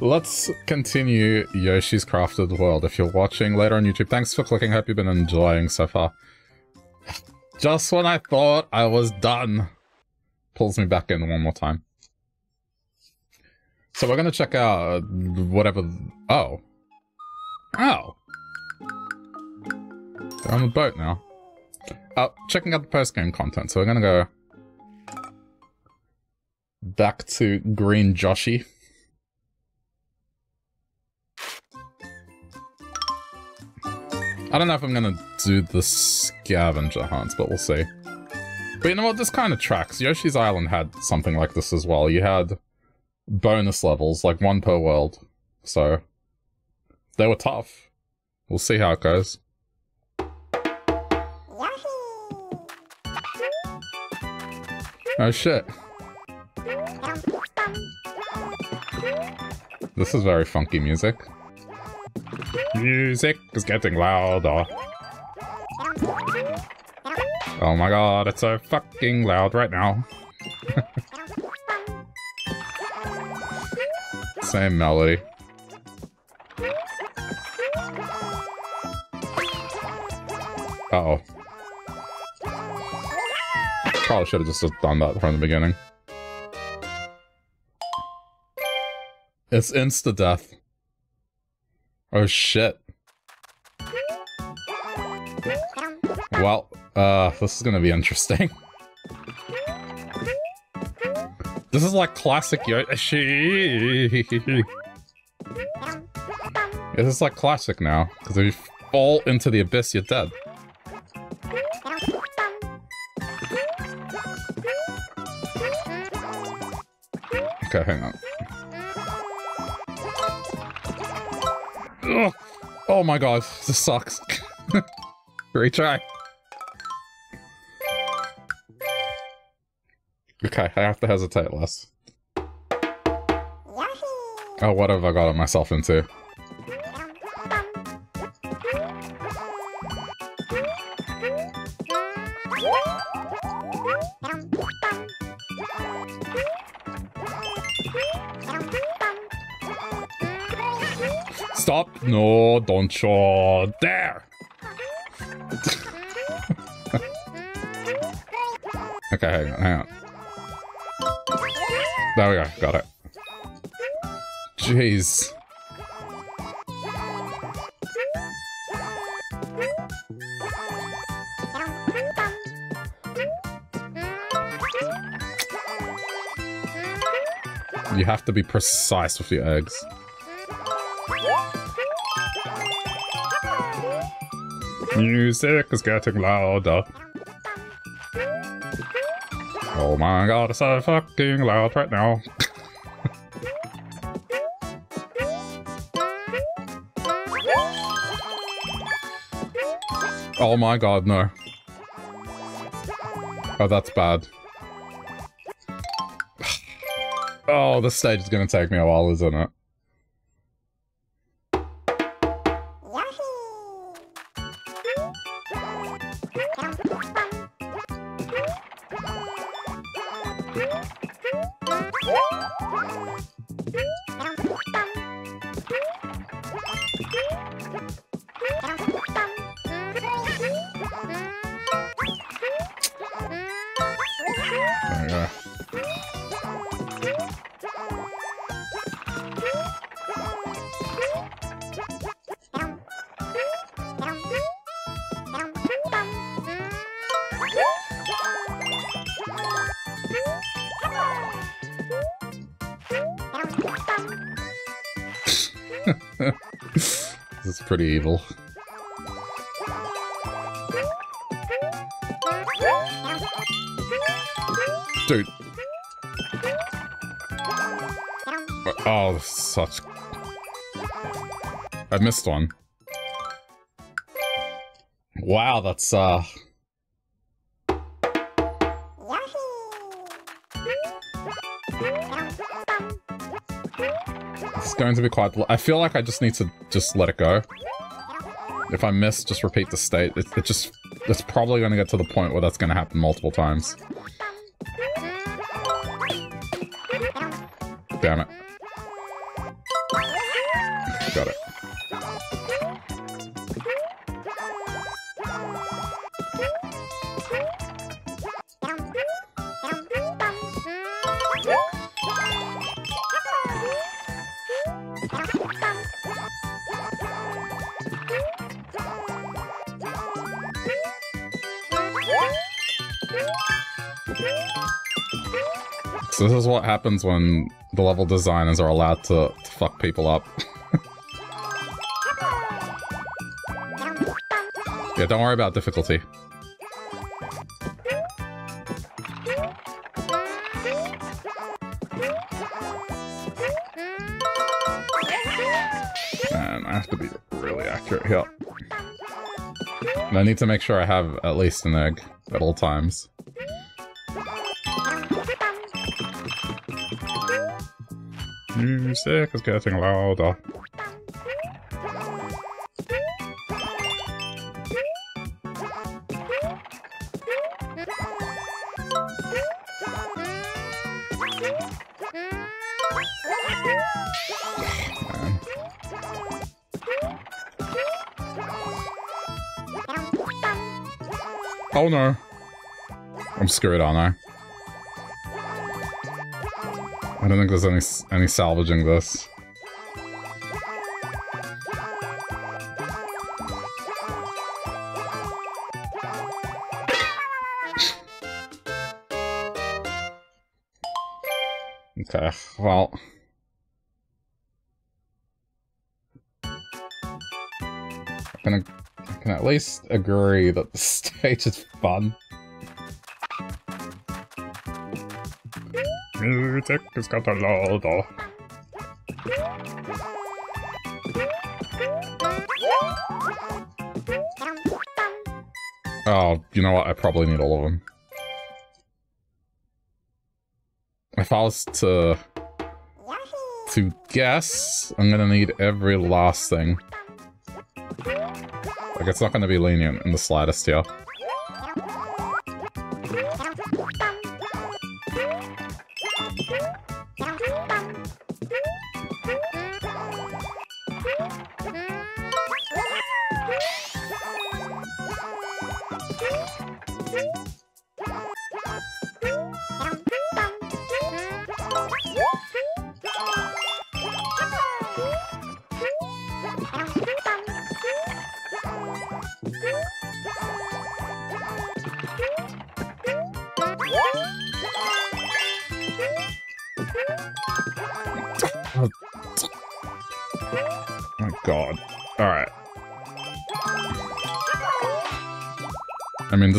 let's continue Yoshi's Crafted World. If you're watching later on YouTube, thanks for clicking. Hope you've been enjoying so far. Just when I thought I was done, pulls me back in one more time. So we're gonna check out whatever... Oh. Oh. They're on the boat now. Oh, checking out the post-game content. So we're gonna go back to Green Yoshi. I don't know if I'm gonna do the scavenger hunts, but we'll see. But you know what, this kind of tracks. Yoshi's Island had something like this as well. You had bonus levels, like one per world. So, they were tough. We'll see how it goes. Oh shit. This is very funky music. Music is getting louder. Oh my god, it's so fucking loud right now. Same melody. Uh oh Probably should have just done that from the beginning. It's insta-death. Oh shit. Well, uh, this is gonna be interesting. this is like classic Yoshi. yeah, this is like classic now, because if you fall into the abyss, you're dead. Okay, hang on. Ugh. Oh my god, this sucks. Great try. Okay, I have to hesitate less. Oh, what have I gotten myself into? Stop! No, don't show. There! okay, hang on, hang on. There we go, got it. Jeez. You have to be precise with your eggs. Music is getting louder. Oh my god, it's so fucking loud right now. oh my god, no. Oh, that's bad. oh, this stage is gonna take me a while, isn't it? Pretty evil. Dude. Oh, such... I missed one. Wow, that's, uh... It's going to be quite... I feel like I just need to just let it go. If I miss, just repeat the state. It, it just... It's probably going to get to the point where that's going to happen multiple times. Damn it. got it. This is what happens when the level designers are allowed to, to fuck people up. yeah, don't worry about difficulty. And I have to be really accurate here. And I need to make sure I have at least an egg at all times. Music is getting louder. Oh no. I'm screwed, aren't I? I don't think there's any any salvaging this. okay, well. I can, I can at least agree that the stage is fun. Music got a louder. Oh, you know what? I probably need all of them. If I was to... to guess, I'm gonna need every last thing. Like, it's not gonna be lenient in the slightest here.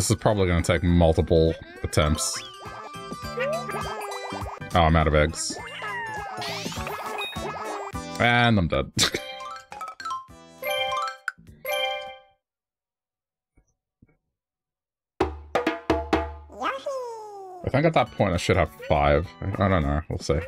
This is probably going to take multiple attempts. Oh, I'm out of eggs. And I'm dead. I think at that point I should have five. I don't know. We'll see.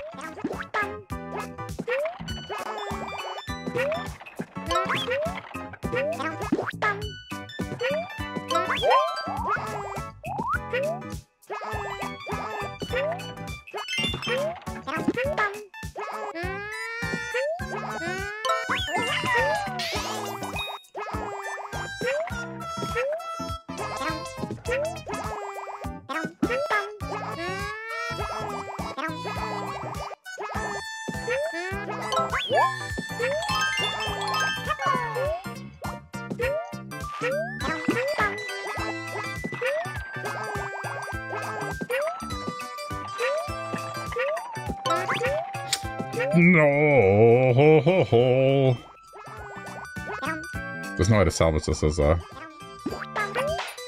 There's no way to salvage this as a...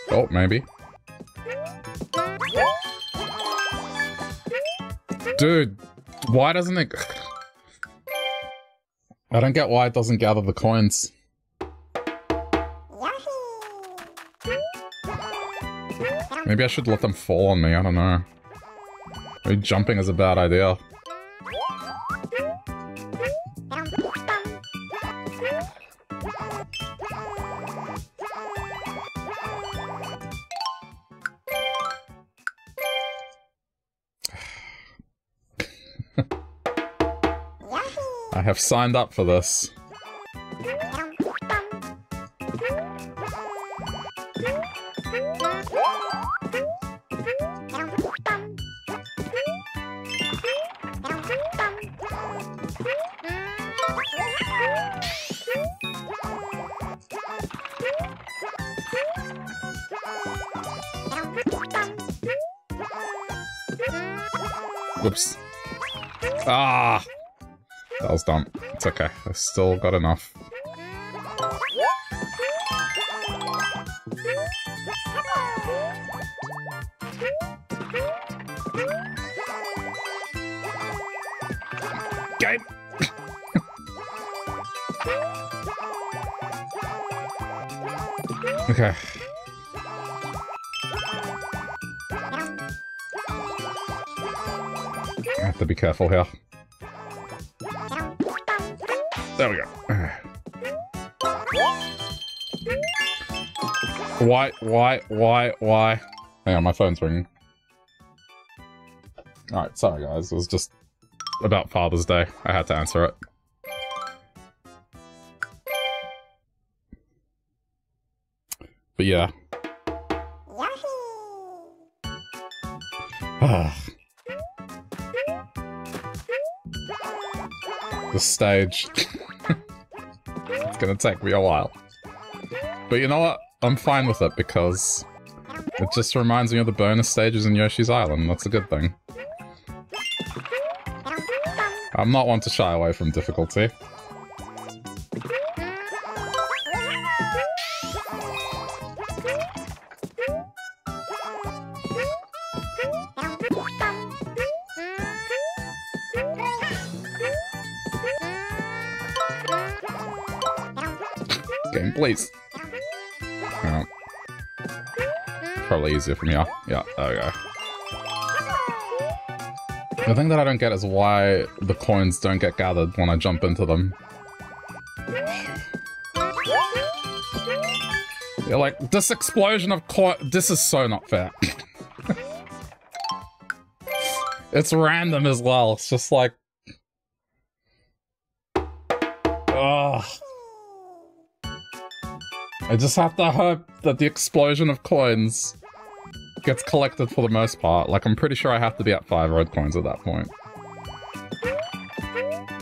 Oh, maybe. Dude, why doesn't it... I don't get why it doesn't gather the coins. Maybe I should let them fall on me, I don't know. Maybe jumping is a bad idea. Signed up for this. It's okay. I've still got enough. Game! okay. I have to be careful here. Why, why, why, why? Hang on, my phone's ringing. Alright, sorry guys, it was just about Father's Day. I had to answer it. But yeah. the stage. it's gonna take me a while. But you know what? I'm fine with it because it just reminds me of the bonus stages in Yoshi's Island. That's a good thing. I'm not one to shy away from difficulty. Easier from here. Oh, yeah, there we go. The thing that I don't get is why the coins don't get gathered when I jump into them. Yeah, like, this explosion of coin- This is so not fair. it's random as well. It's just like... Ugh. I just have to hope that the explosion of coins gets collected for the most part. Like, I'm pretty sure I have to be at five red coins at that point.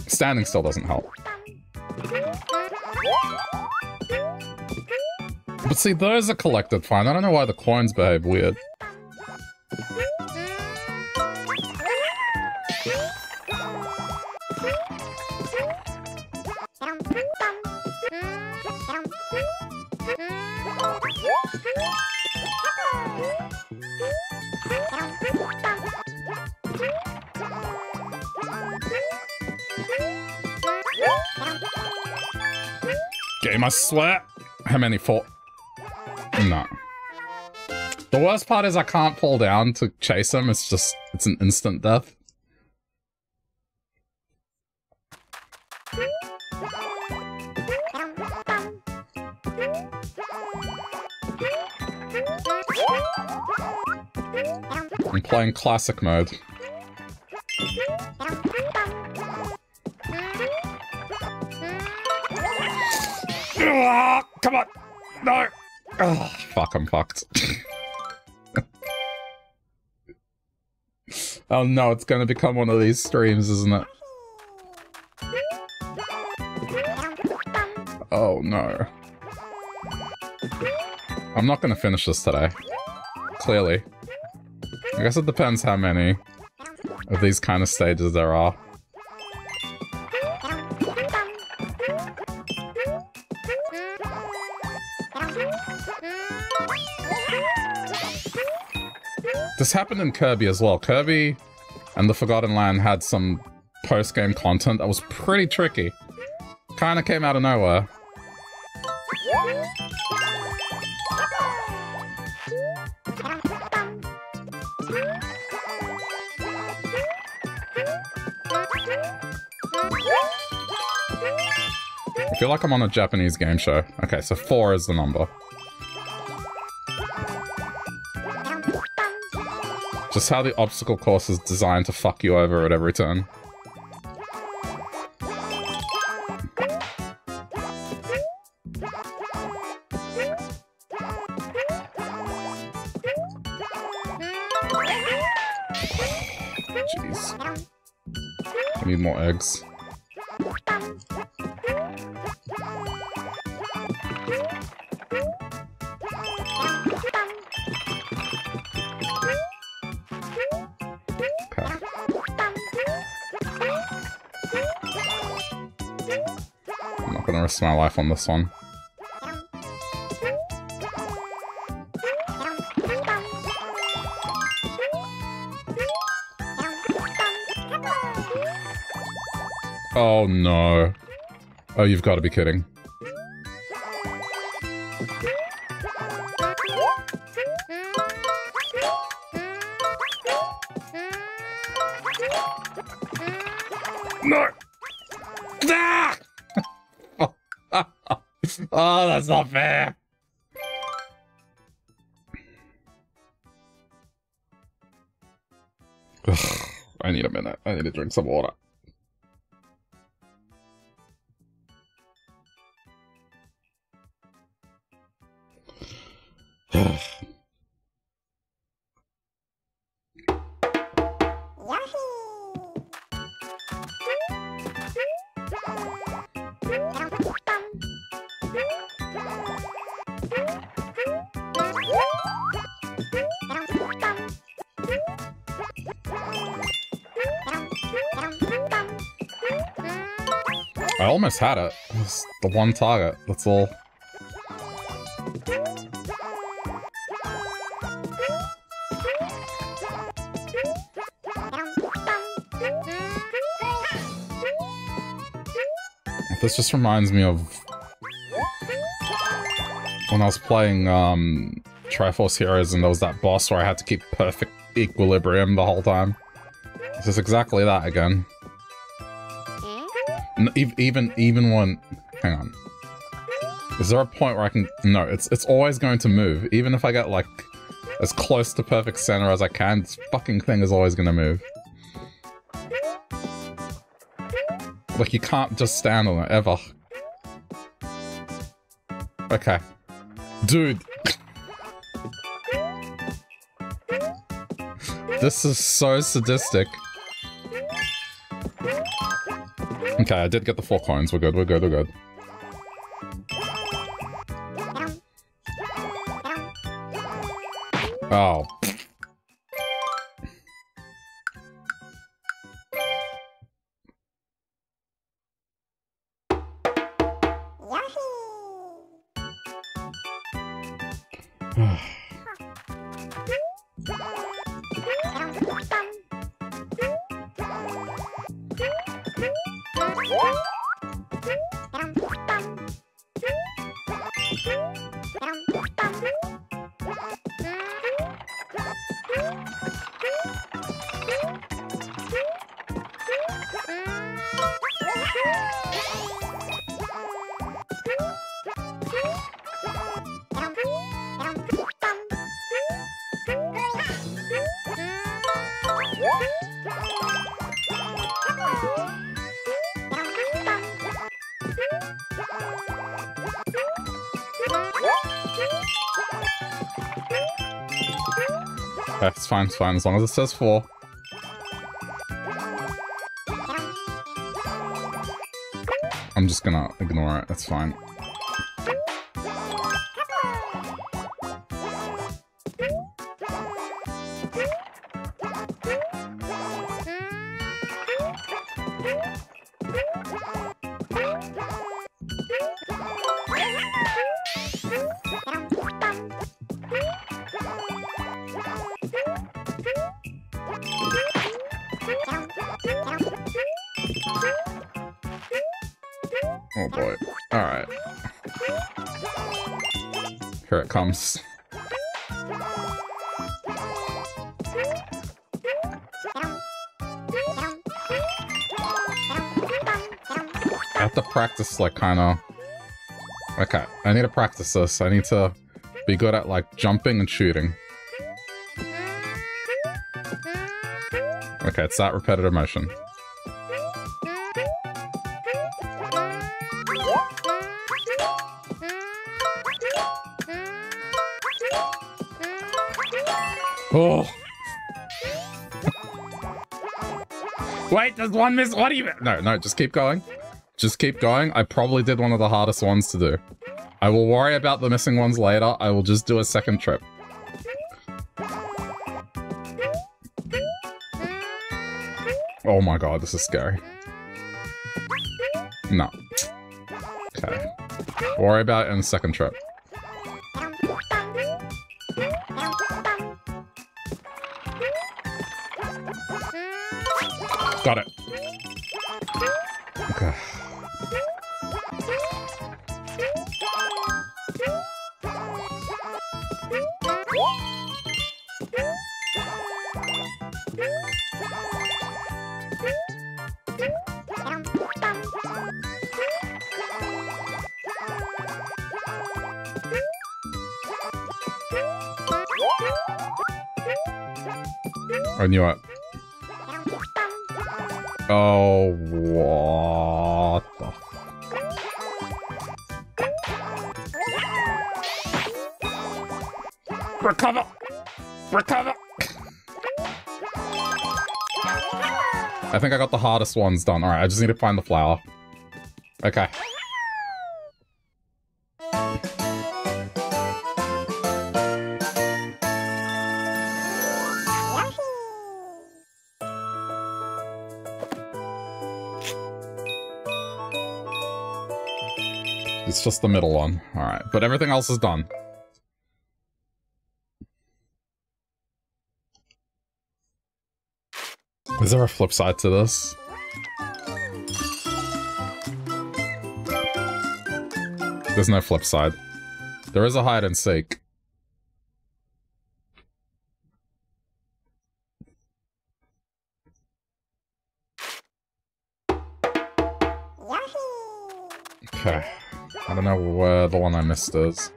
Standing still doesn't help. But see, those are collected fine. I don't know why the coins behave weird. I swear. How many? Four? No. The worst part is I can't fall down to chase him. It's just, it's an instant death. I'm playing classic mode. come on! No! Oh, fuck, I'm fucked. oh no, it's gonna become one of these streams, isn't it? Oh no. I'm not gonna finish this today. Clearly. I guess it depends how many of these kind of stages there are. This happened in Kirby as well. Kirby and the Forgotten Land had some post-game content that was pretty tricky. Kinda came out of nowhere. I feel like I'm on a Japanese game show. Okay, so four is the number. Just how the obstacle course is designed to fuck you over at every turn. Jeez. I need more eggs. Gonna risk my life on this one. Oh no. Oh, you've got to be kidding. That's not fair! Ugh, I need a minute. I need to drink some water. I almost had it. The one target, that's all. This just reminds me of when I was playing um, Tri Force Heroes and there was that boss where I had to keep perfect equilibrium the whole time. This is exactly that again. Even even when, hang on. Is there a point where I can? No, it's it's always going to move, even if I get like as close to perfect center as I can. This fucking thing is always gonna move. Like you can't just stand on it ever. Okay, dude. this is so sadistic. Okay, I did get the four coins. We're good, we're good, we're good. Oh. Fine, as long as it says four. I'm just gonna ignore it, that's fine. It. I have to practice, like, kind of... Okay, I need to practice this. I need to be good at, like, jumping and shooting. Okay, it's that repetitive motion. Oh. Wait, there's one miss. What do you... No, no, just keep going. Just keep going. I probably did one of the hardest ones to do. I will worry about the missing ones later. I will just do a second trip. Oh my god, this is scary. No. Okay. Worry about it in the second trip. Got it. Okay. I knew it. Oh, what the Recover! Recover! I think I got the hardest ones done. Alright, I just need to find the flower. Just the middle one. Alright, but everything else is done. Is there a flip side to this? There's no flip side. There is a hide and seek. Know where the one I missed is.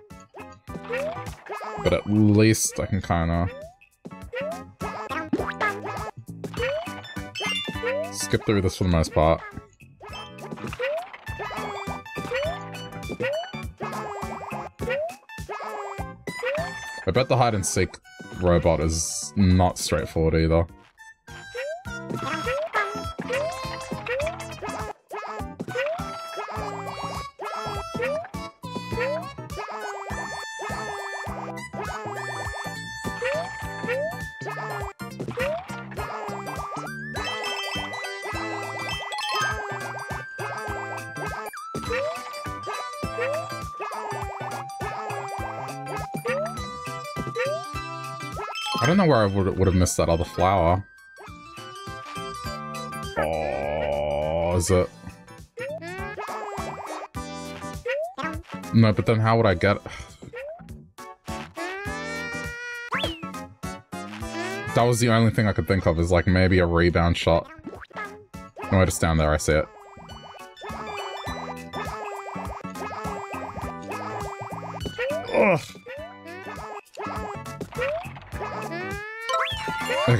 But at least I can kinda... Skip through this for the most part. I bet the hide and seek robot is not straightforward either. I would would have missed that other flower. Oh, is it? No, but then how would I get? That was the only thing I could think of, is like maybe a rebound shot. No, just down there, I see it.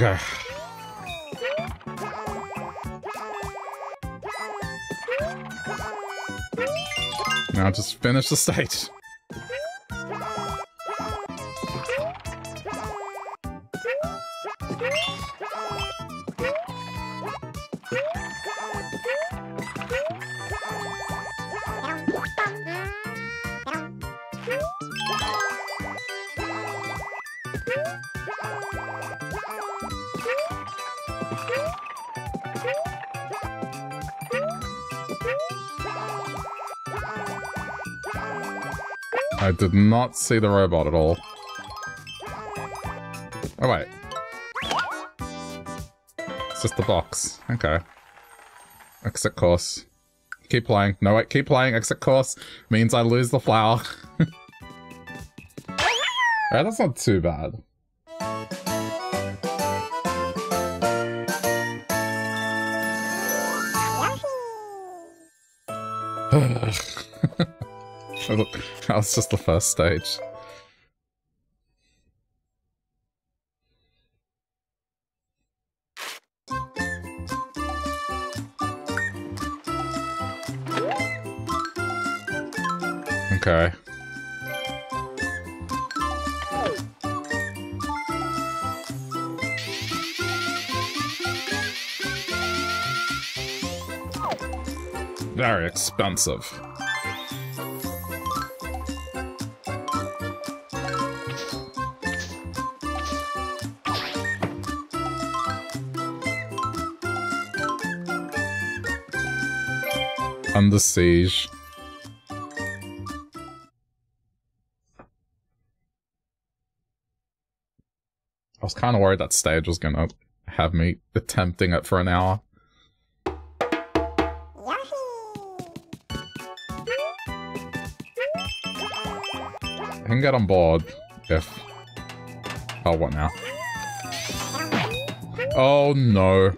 Okay. Now just finish the stage. Did not see the robot at all. Oh, wait. It's just the box. Okay. Exit course. Keep playing. No, wait, keep playing. Exit course means I lose the flower. yeah, that's not too bad. that was just the first stage. Okay. Very expensive. Under siege. I was kind of worried that stage was going to have me attempting it for an hour. I can get on board if... Oh, what now? Oh, no.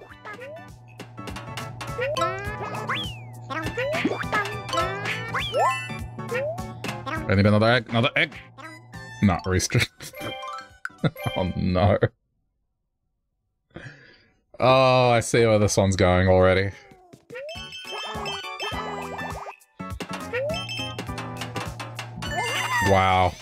Another egg? Another egg? Not restrict. oh no. Oh, I see where this one's going already. Wow.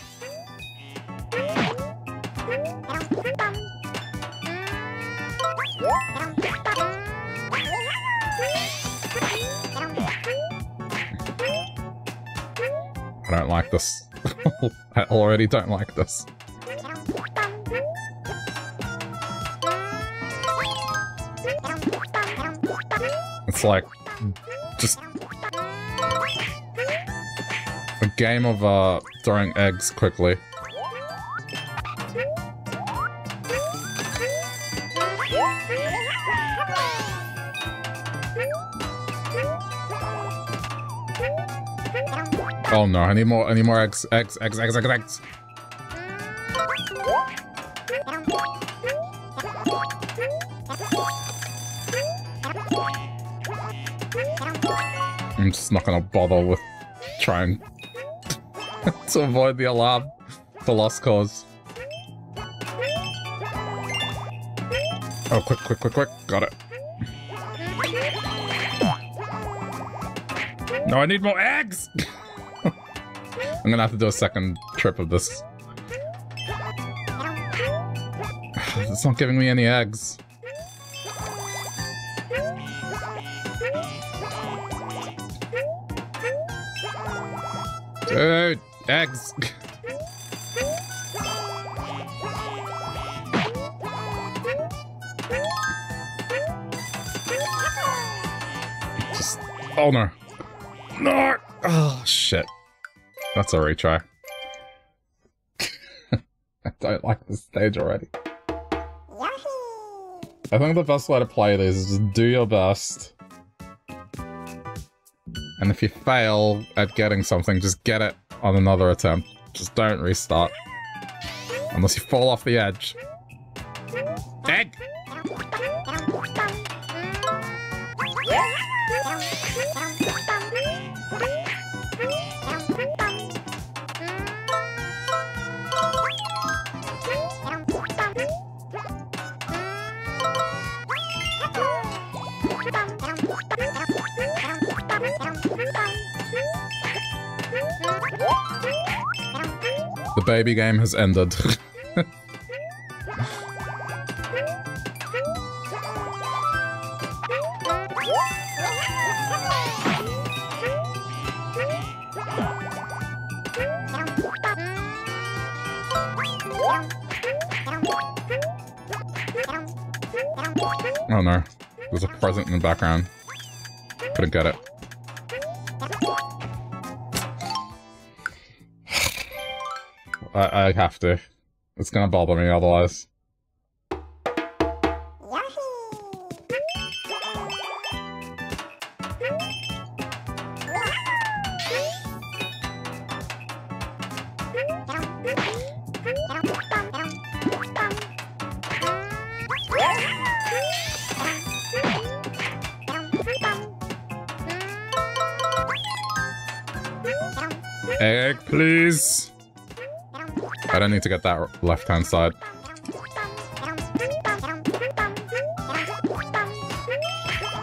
Like this. I already don't like this. It's like just a game of uh throwing eggs quickly. Oh no, I need more, I need more eggs, eggs, eggs, eggs, eggs, eggs. I'm just not gonna bother with trying to avoid the alarm. The lost cause. Oh, quick, quick, quick, quick. Got it. No, I need more eggs! I'm gonna have to do a second trip of this. It's not giving me any eggs. Dude, eggs. Just, oh no. No! Shit. That's a retry. I don't like this stage already. I think the best way to play this is just do your best. And if you fail at getting something, just get it on another attempt. Just don't restart. Unless you fall off the edge. Egg! The baby game has ended. oh no. There's a present in the background. Couldn't get it. I, I have to. It's gonna bother me otherwise. Don't need to get that left-hand side.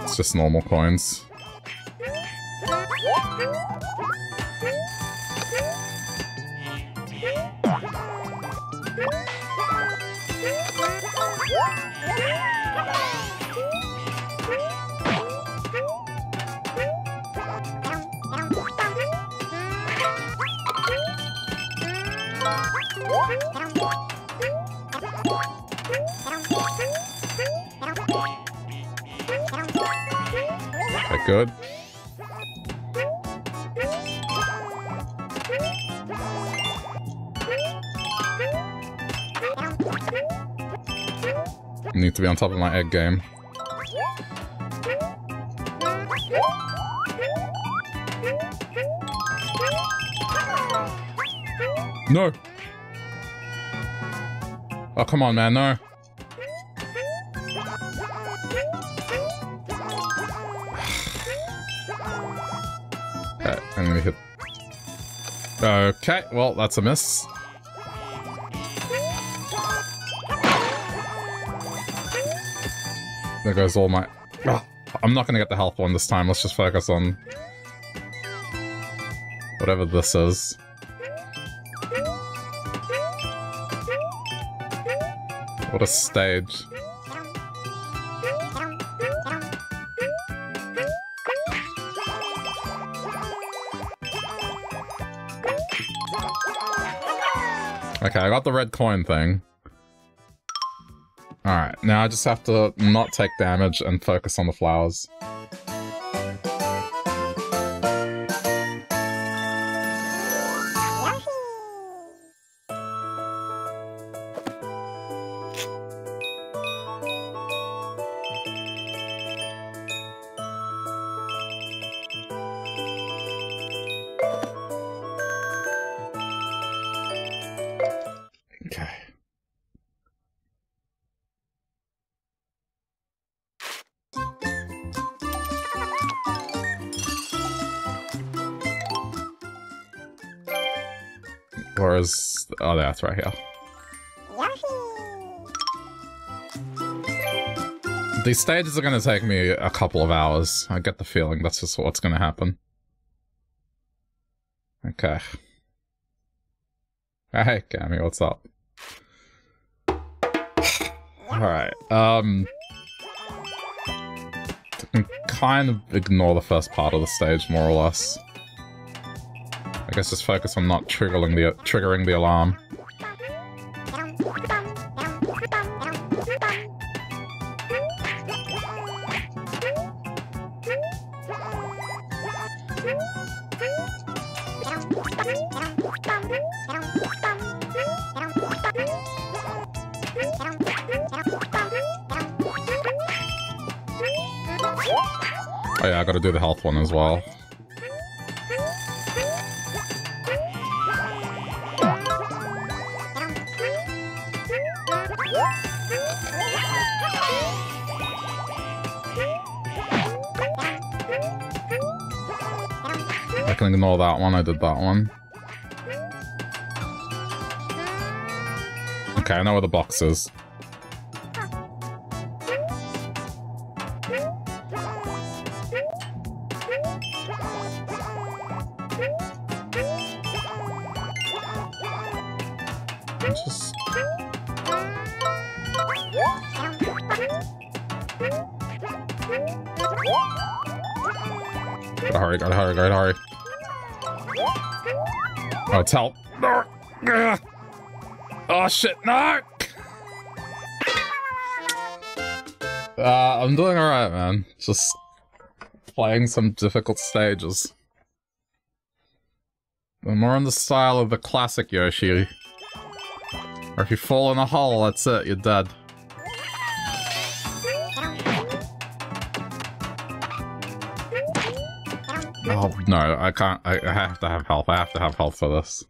It's just normal coins. good. Need to be on top of my egg game. No! Oh, come on, man, no. Okay, well, that's a miss. There goes all my... Oh, I'm not gonna get the health one this time, let's just focus on... Whatever this is. What a stage. Okay, I got the red coin thing. Alright, now I just have to not take damage and focus on the flowers. That's right here. These stages are going to take me a couple of hours. I get the feeling that's just what's going to happen. Okay. Hey, Cammy, what's up? Alright, um... kind of ignore the first part of the stage, more or less. I guess just focus on not triggering the triggering the alarm. Gotta do the health one as well. I can ignore that one, I did that one. Okay, I know where the box is. It's help. Oh, shit, no! Uh, I'm doing alright, man. Just playing some difficult stages. More in the style of the classic Yoshi. Or if you fall in a hole, that's it, you're dead. No, I can't. I, I have to have health. I have to have health for this.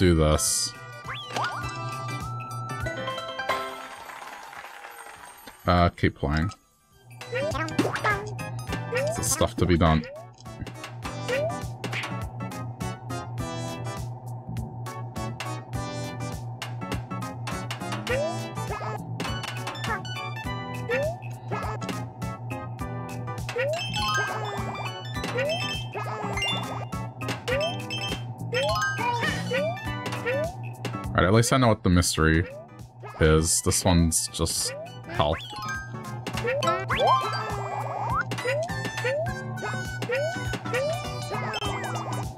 Do this. Uh, keep playing. There's stuff to be done. Least I know what the mystery is. This one's just health.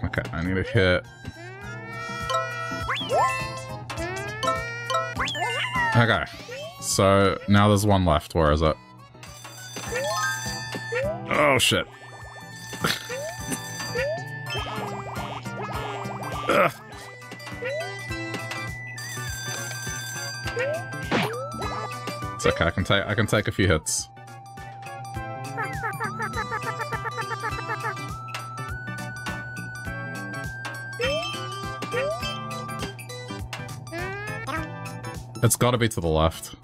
Okay, I need to hit... Okay, so now there's one left. Where is it? Oh, shit. Can take I can take a few hits. It's gotta be to the left.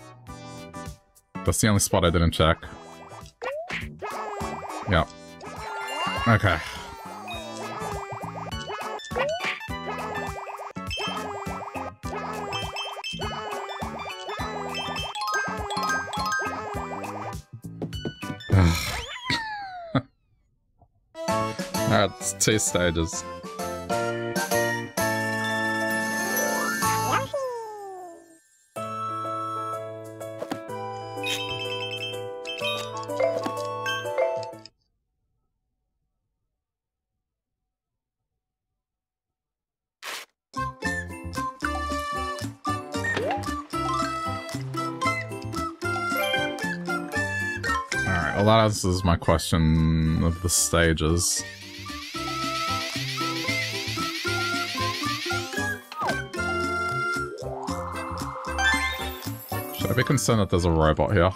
That's the only spot I didn't check. Yep. Okay. Stages. Alright, well that answers my question of the stages. Be concerned that there's a robot here?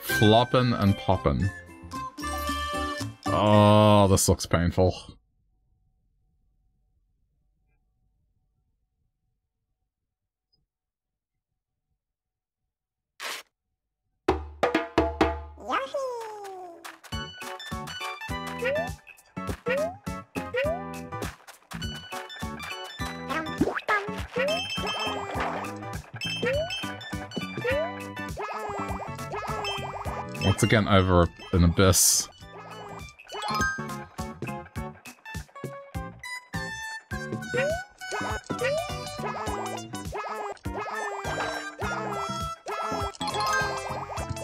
Floppin' and poppin'. Oh, this looks painful. Again, over an abyss.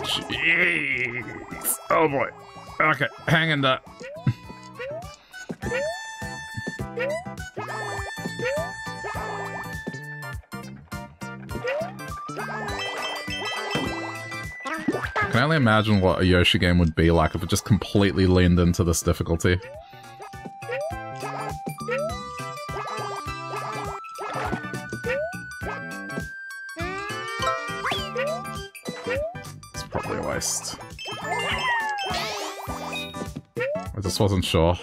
Jeez. Oh boy. Okay, hang in there. Can only imagine what a Yoshi game would be like if it just completely leaned into this difficulty. It's probably a waste. I just wasn't sure.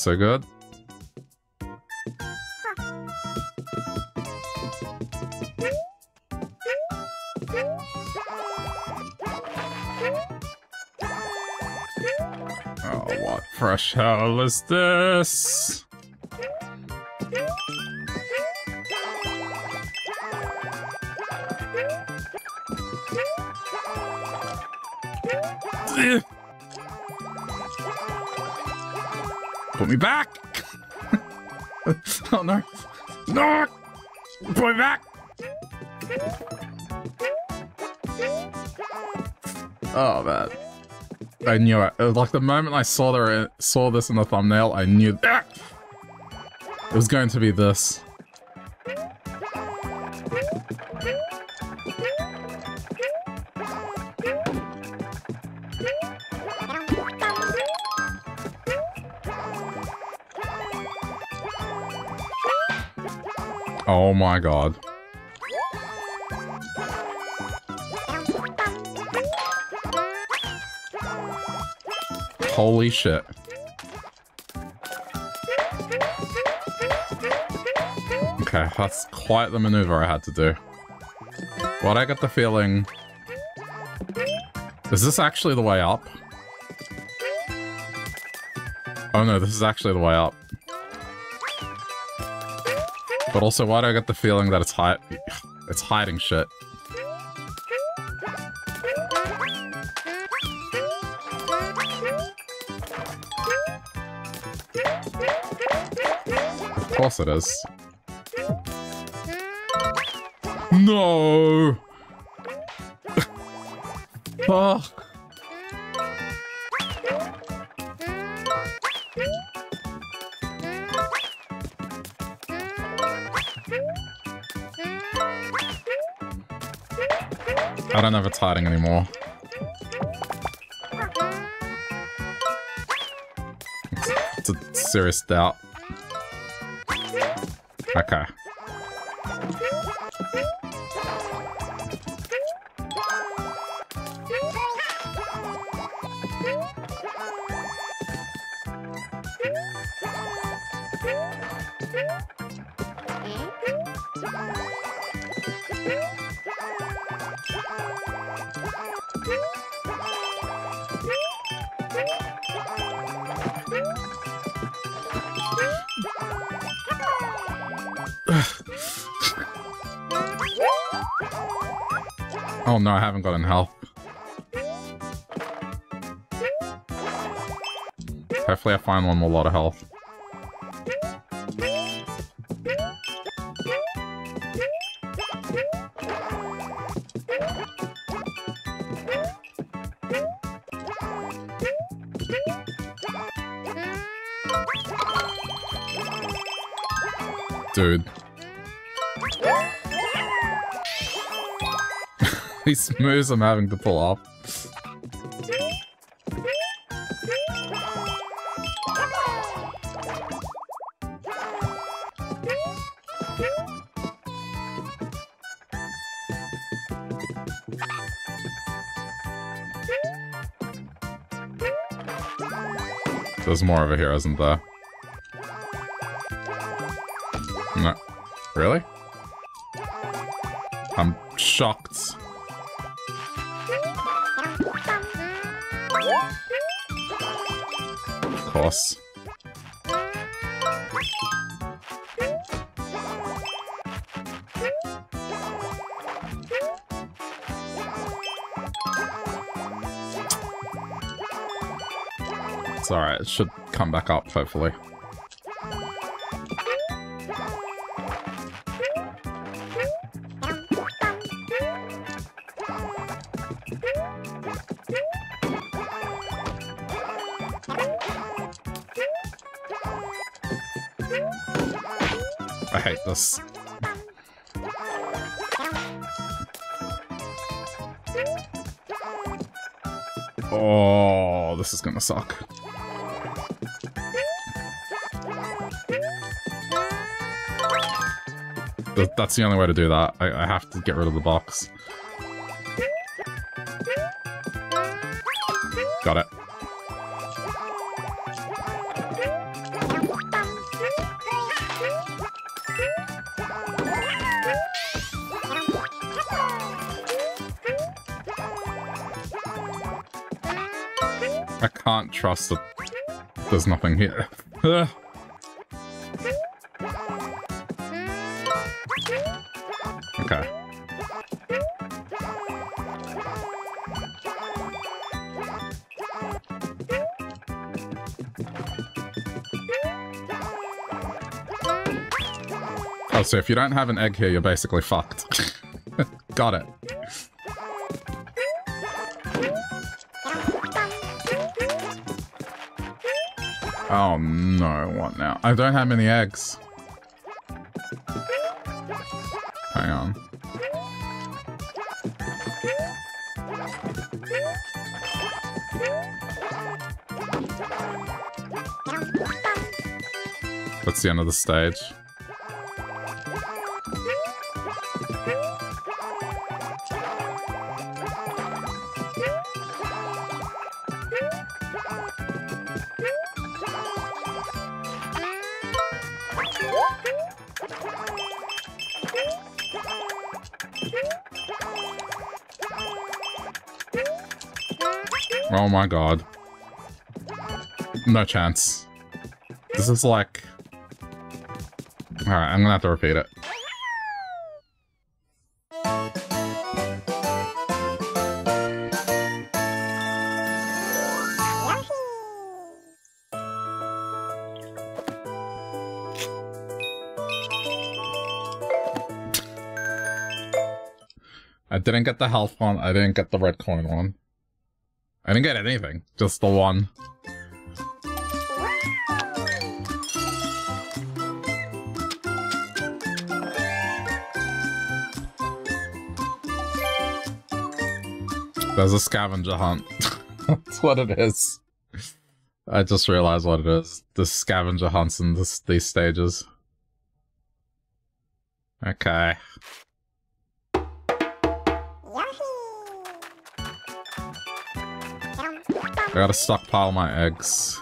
So good. Oh, what fresh hell is this? I knew it. it like the moment I saw the saw this in the thumbnail, I knew that it was going to be this. Oh my god. Holy shit. Okay, that's quite the maneuver I had to do. But I get the feeling... Is this actually the way up? Oh no, this is actually the way up. But also, why do I get the feeling that it's hi it's hiding shit? It is. No! Fuck. Ah. I don't know if it's hiding anymore. It's a serious doubt. Okay. No, I haven't gotten health. Hopefully I find one with a lot of health. Dude. These moves I'm having to pull off. There's more over here, isn't there? No. Really? I'm shocked. Course. It's alright, it should come back up, hopefully. This suck. That's the only way to do that. I, I have to get rid of the box. Got it. Trust that there's nothing here. okay. Oh, so if you don't have an egg here, you're basically fucked. Got it. Oh no, what now? I don't have many eggs. Hang on. That's the end of the stage. Oh my god. No chance. This is like... Alright, I'm gonna have to repeat it. I didn't get the health one, I didn't get the red coin one. I didn't get anything, just the one. There's a scavenger hunt. That's what it is. I just realized what it is. The scavenger hunts in this, these stages. Okay. Gotta stockpile my eggs.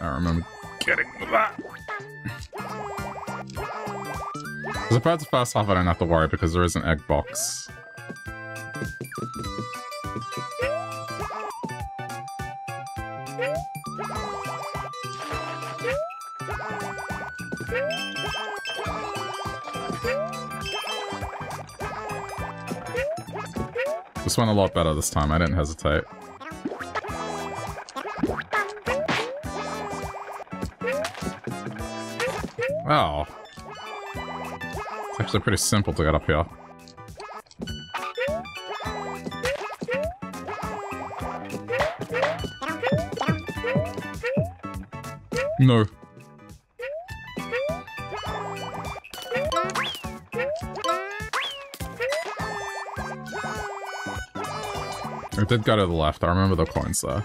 I remember getting that. I suppose the first half I don't have to worry because there is an egg box. This went a lot better this time. I didn't hesitate. Oh. It's actually pretty simple to get up here. No. It did go to the left. I remember the coins there.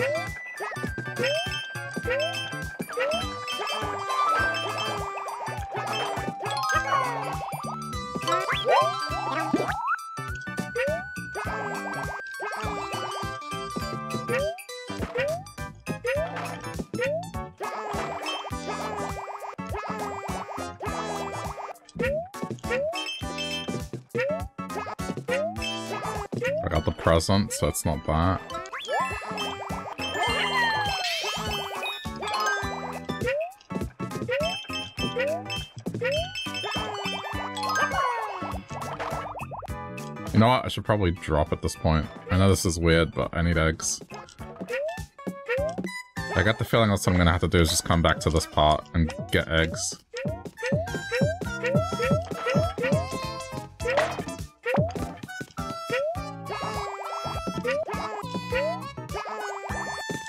I got the present, so it's not that. You know what? I should probably drop at this point. I know this is weird, but I need eggs. I got the feeling that's what I'm gonna have to do is just come back to this part and get eggs.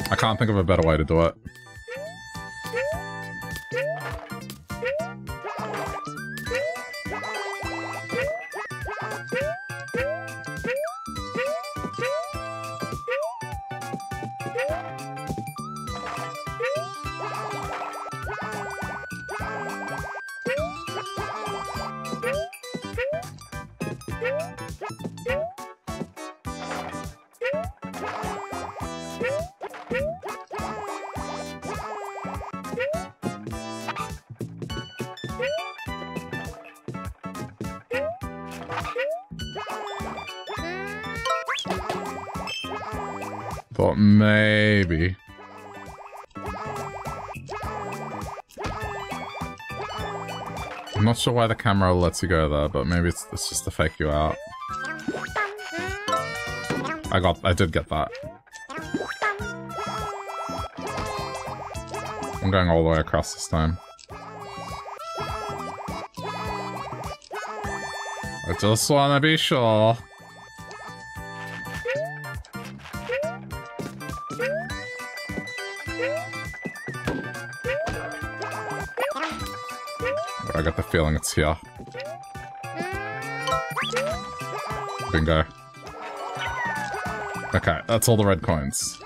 I can't think of a better way to do it. Sure why the camera lets you go there, but maybe it's, it's just to fake you out. I got- I did get that. I'm going all the way across this time. I just wanna be sure. Got the feeling it's here. Bingo. Okay, that's all the red coins.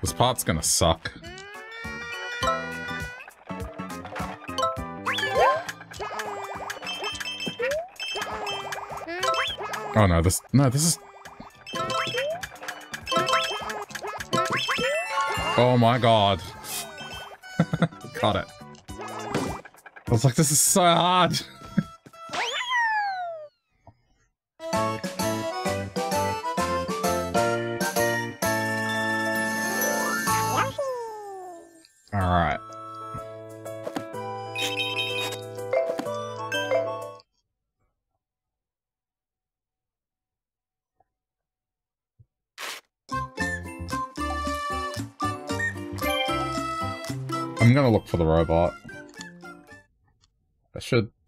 This part's gonna suck. Oh no, this no, this is Oh my god. Got it. I was like, this is so hard.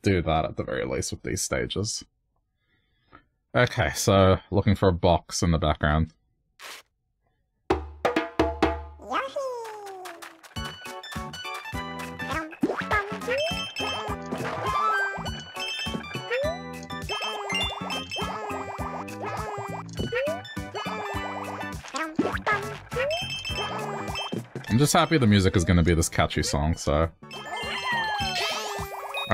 Do that at the very least with these stages. Okay, so looking for a box in the background. I'm just happy the music is going to be this catchy song, so...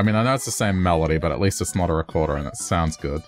I mean, I know it's the same melody, but at least it's not a recorder and it sounds good.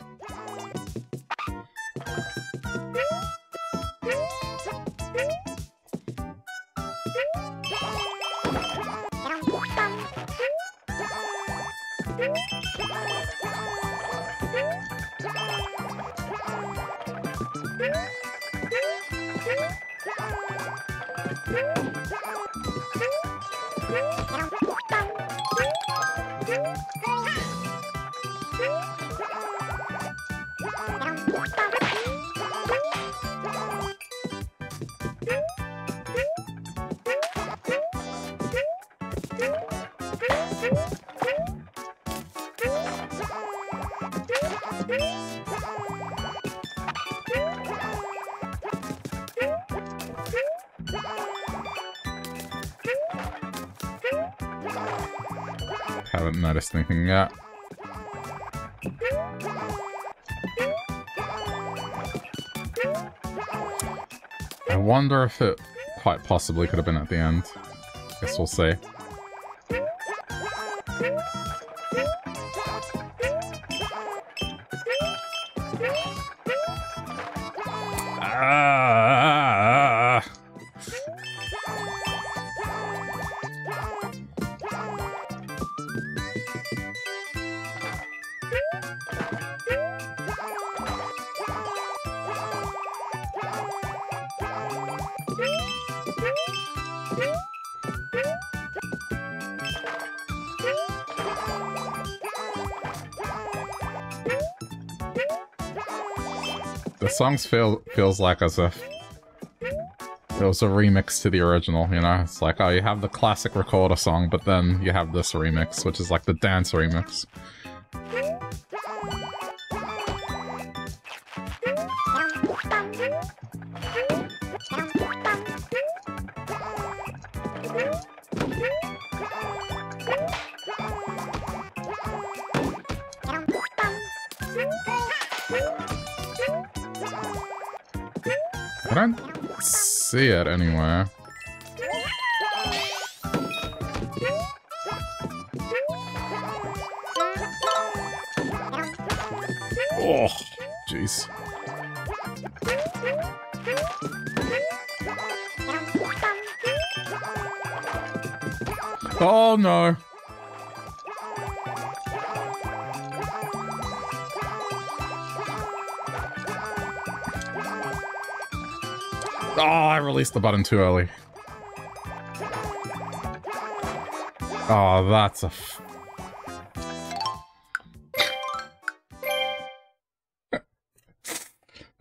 It quite possibly could have been at the end. I guess we'll see. Songs feel feels like as if it was a remix to the original, you know? It's like, oh, you have the classic recorder song, but then you have this remix, which is like the dance remix. See it anywhere. pressed the button too early. Oh, that's a.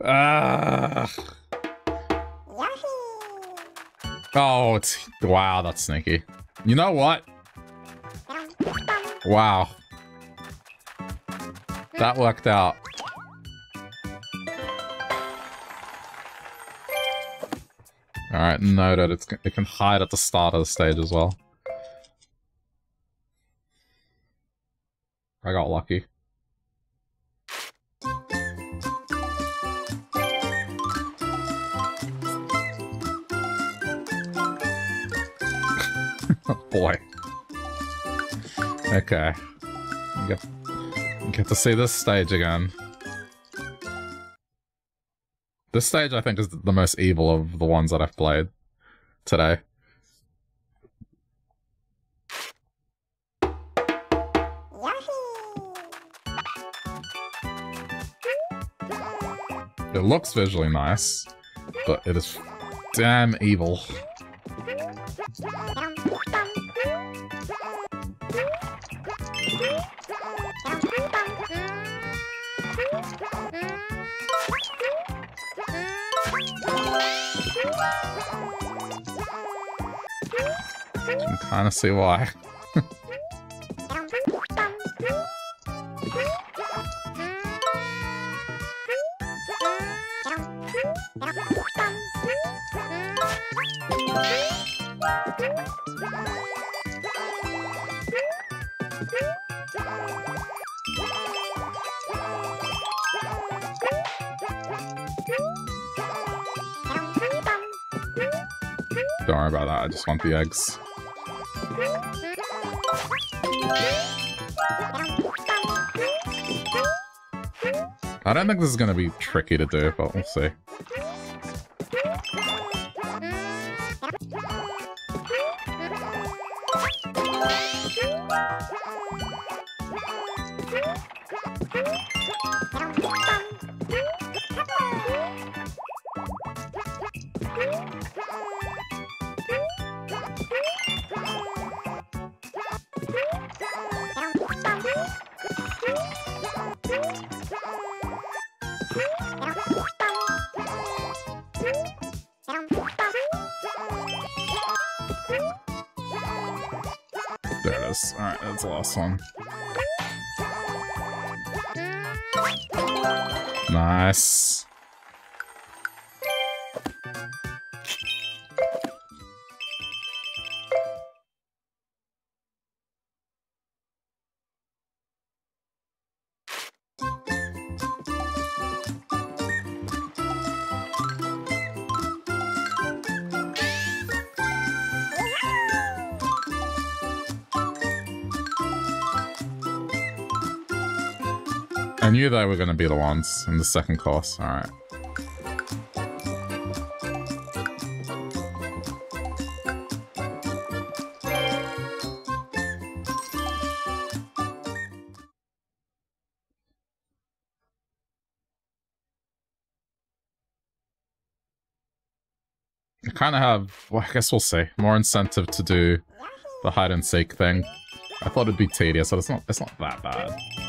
Ah. Oh, it's wow, that's sneaky. You know what? Wow. That worked out. Alright, noted. It's, it can hide at the start of the stage as well. I got lucky. boy. Okay. Get, get to see this stage again. This stage, I think, is the most evil of the ones that I've played today. It looks visually nice, but it is damn evil. See why. Don't worry about that, I just want the eggs. I don't think this is going to be tricky to do, but we'll see. They were going to be the ones in the second course. Alright. I kind of have, well, I guess we'll see, more incentive to do the hide and seek thing. I thought it'd be tedious, but it's not, it's not that bad.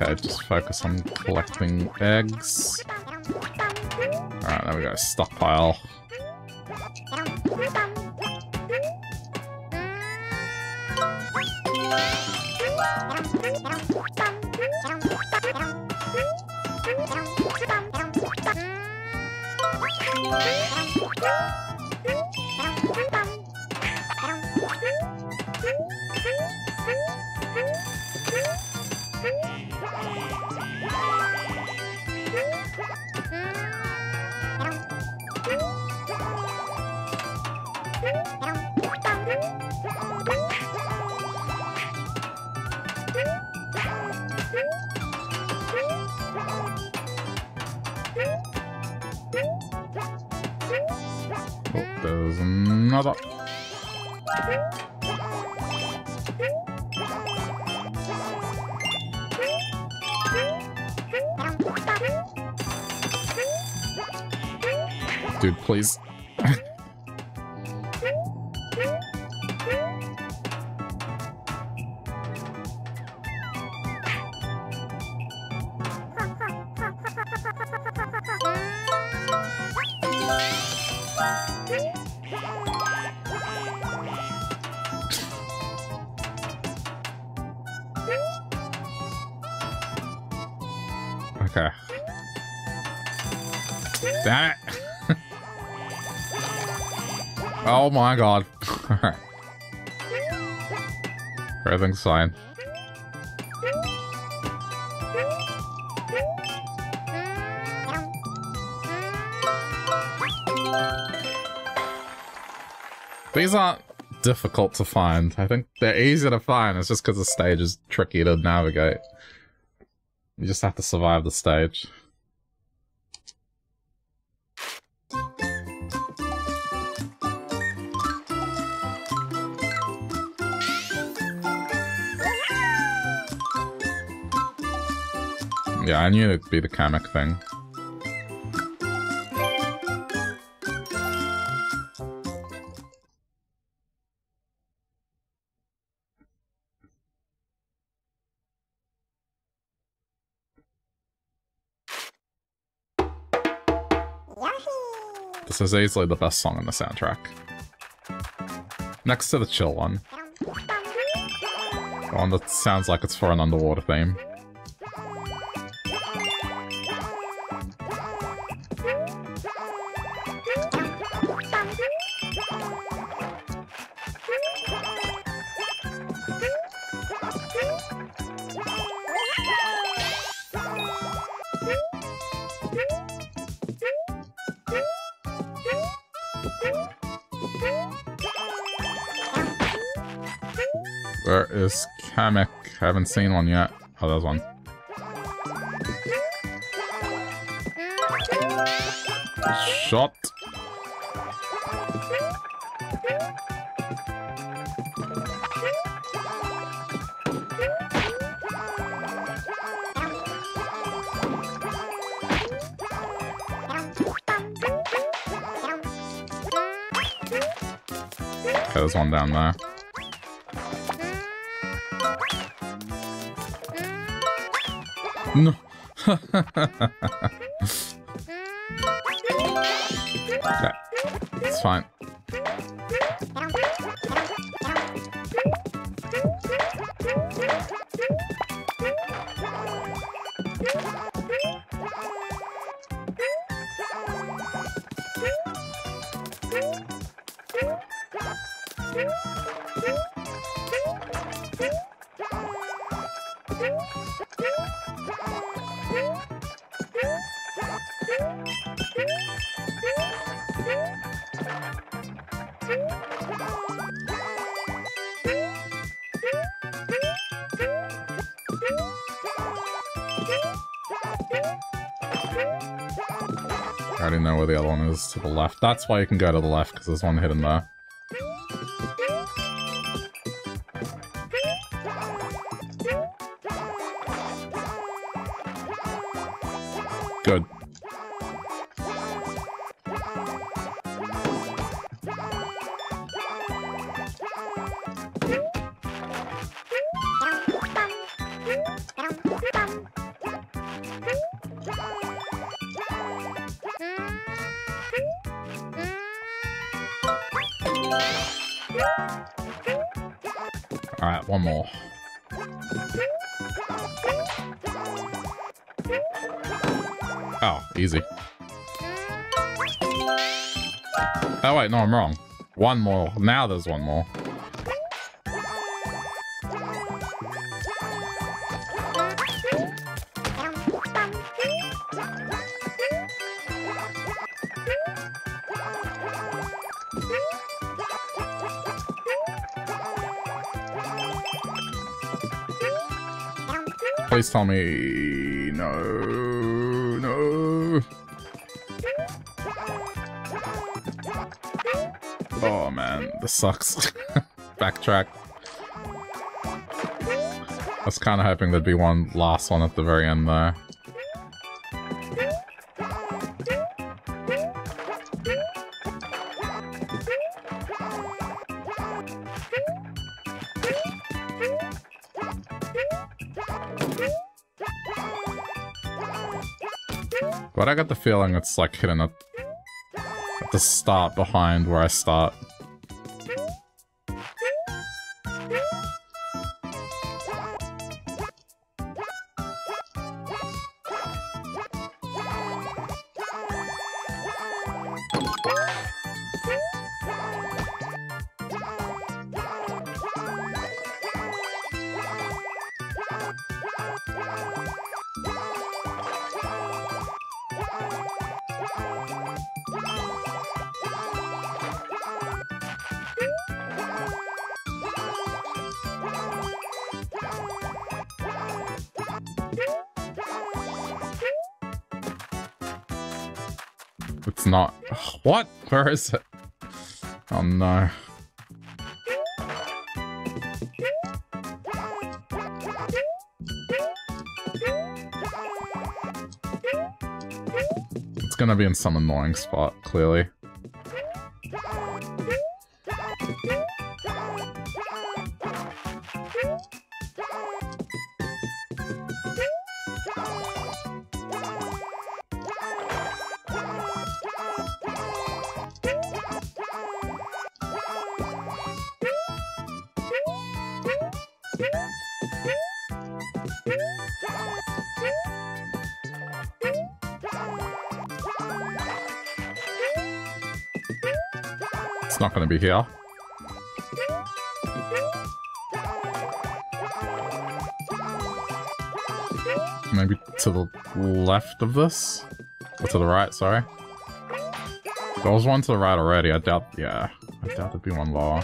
Okay, just focus on collecting eggs. Alright, there we go. Stockpile. Oh my god. Alright. Everything's fine. These aren't difficult to find. I think they're easy to find. It's just because the stage is tricky to navigate. You just have to survive the stage. Yeah, I knew it'd be the Kamek thing. This is easily the best song in the soundtrack. Next to the chill one. The one that sounds like it's for an underwater theme. Haven't seen one yet. Oh, there's one. Shot. There's one down there. No. That's why you can go to the left, because there's one hidden there. Oh, wait, no, I'm wrong. One more. Now there's one more. Please tell me... No... this sucks. Backtrack. I was kind of hoping there'd be one last one at the very end there. But I got the feeling it's like hidden at the start behind where I start. Where is it? Oh no. It's gonna be in some annoying spot, clearly. Be here. Maybe to the left of this? Or to the right, sorry. There was one to the right already, I doubt, yeah. I doubt there'd be one lower.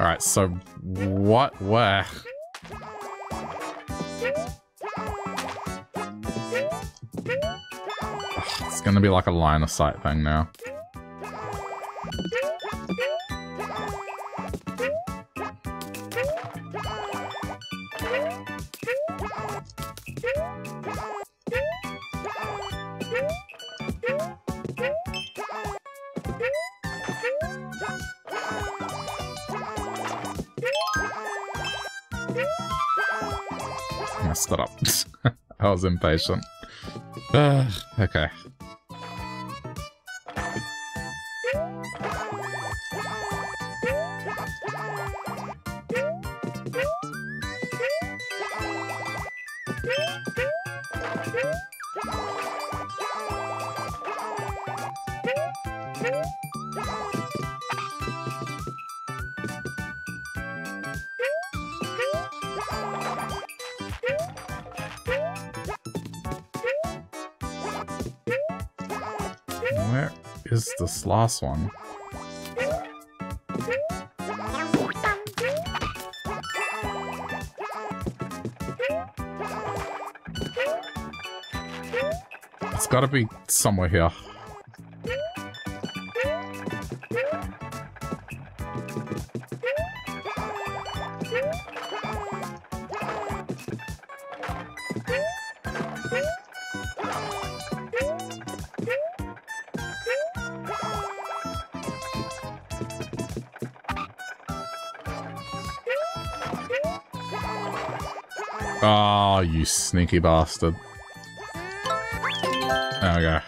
Alright, so what, where? it's gonna be like a line of sight thing now. I was impatient. Uh, okay. Last one. It's gotta be somewhere here. Sneaky bastard. There we go.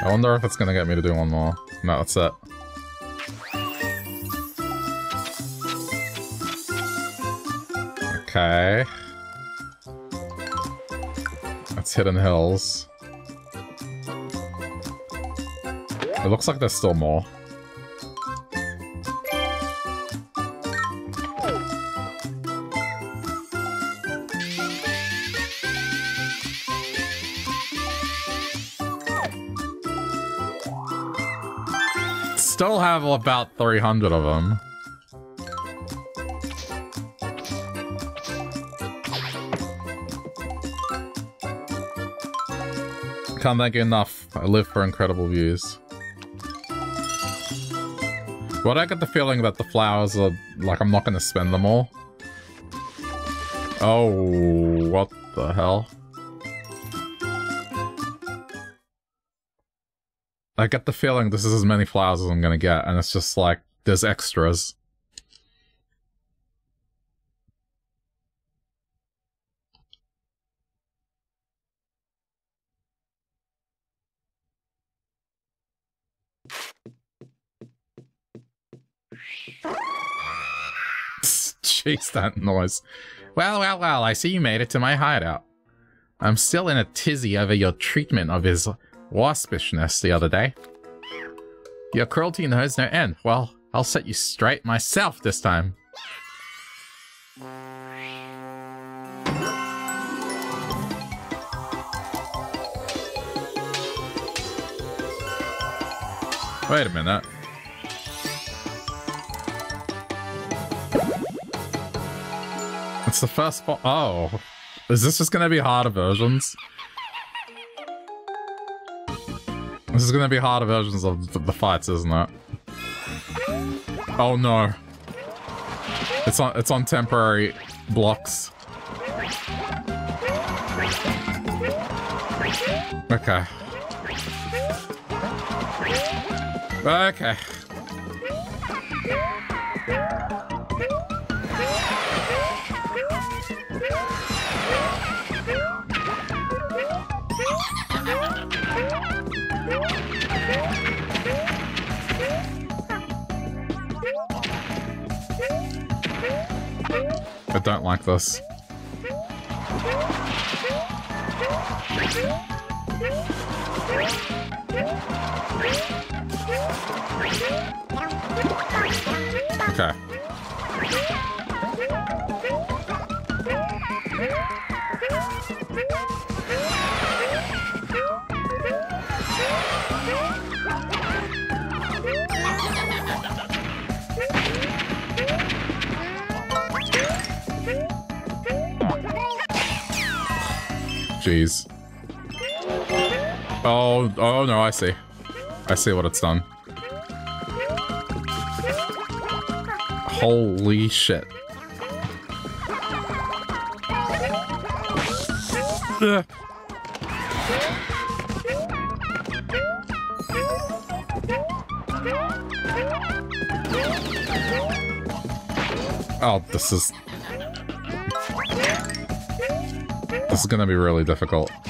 I wonder if it's gonna get me to do one more. No, that's it. Okay. That's Hidden Hills. It looks like there's still more. Still have about 300 of them. Can't thank you enough. I live for incredible views. But I get the feeling that the flowers are, like, I'm not to spend them all. Oh, what the hell? I get the feeling this is as many flowers as I'm gonna get, and it's just like, there's extras. Jeez, that noise. Well, well, well, I see you made it to my hideout. I'm still in a tizzy over your treatment of his waspishness the other day. Your cruelty knows no end. Well, I'll set you straight myself this time. Wait a minute. The first Oh. Is this just gonna be harder versions? This is gonna be harder versions of the fights, isn't it? Oh no. It's on it's on temporary blocks. Okay. Okay. Don't like this. Okay. Jeez. Oh, oh no, I see. I see what it's done. Holy shit. Ugh. Oh, this is... This is gonna be really difficult.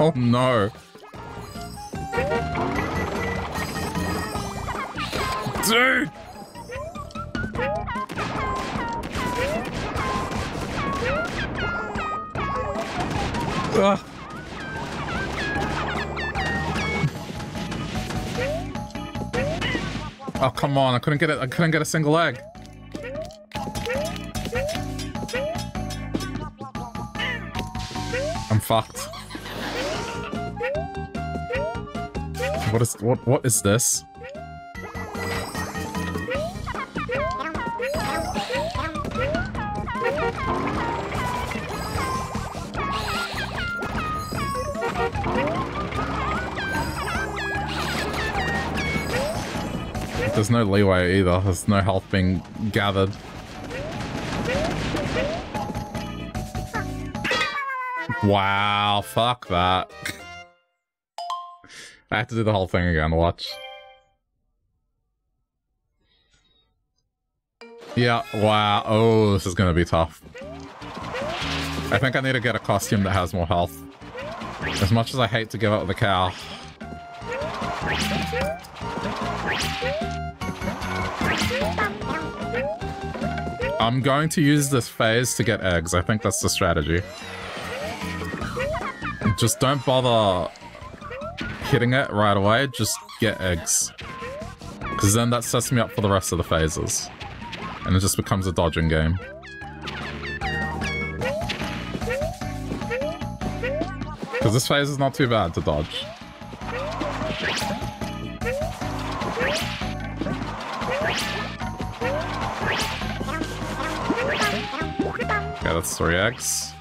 oh no. Dude! Ugh. Oh, come on. I couldn't get it. I couldn't get a single egg. I'm fucked. What is what what is this? There's no leeway either. There's no health being gathered. Wow, fuck that. I have to do the whole thing again, watch. Yeah, wow. Oh, this is gonna be tough. I think I need to get a costume that has more health. As much as I hate to give up the cow. I'm going to use this phase to get eggs. I think that's the strategy. Just don't bother hitting it right away. Just get eggs. Because then that sets me up for the rest of the phases. And it just becomes a dodging game. Because this phase is not too bad to dodge. Okay, that's 3x.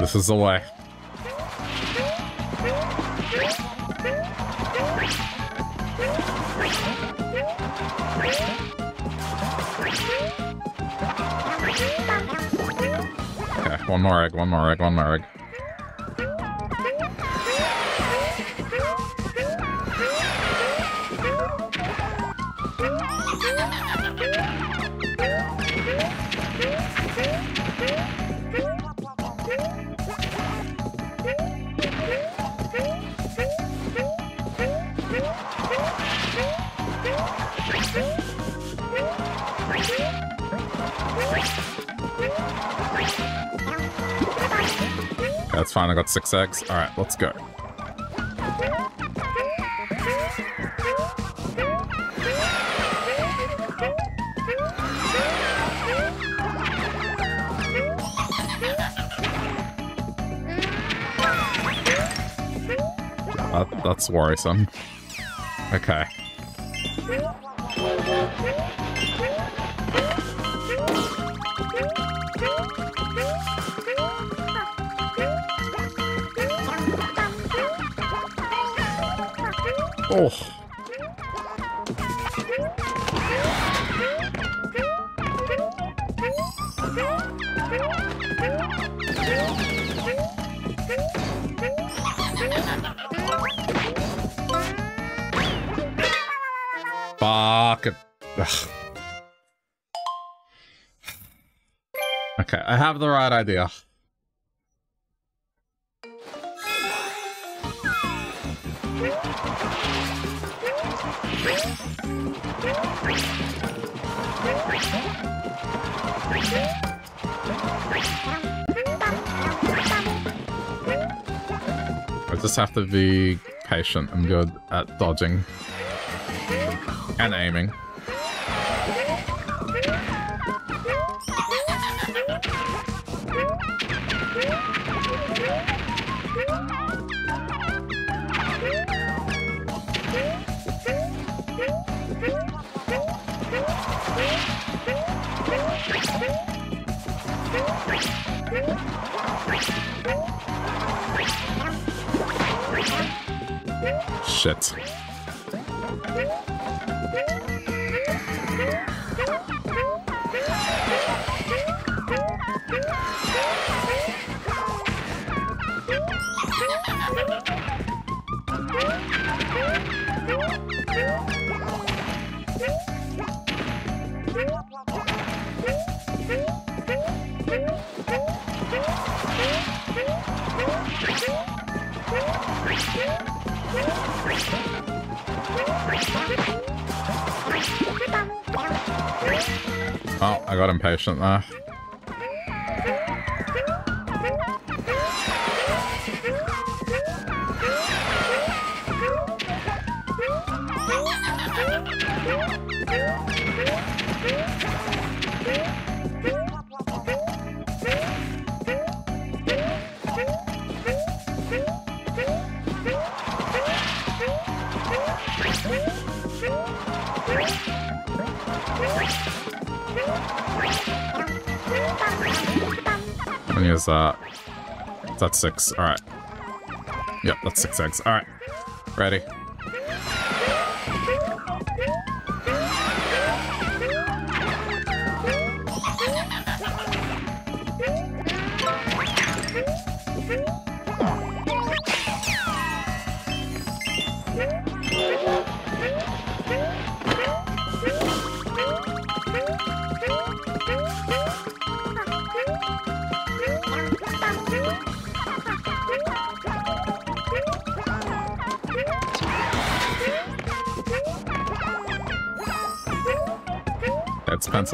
This is the way. One more egg, one more egg, one more egg. That's fine, I got six eggs. Alright, let's go. That, that's worrisome. Okay. Oh. Fuck. Ugh. Okay, I have the right idea. Have to be patient and good at dodging and aiming. Shit. I got six. Alright. Yep, that's six eggs. Alright. Ready.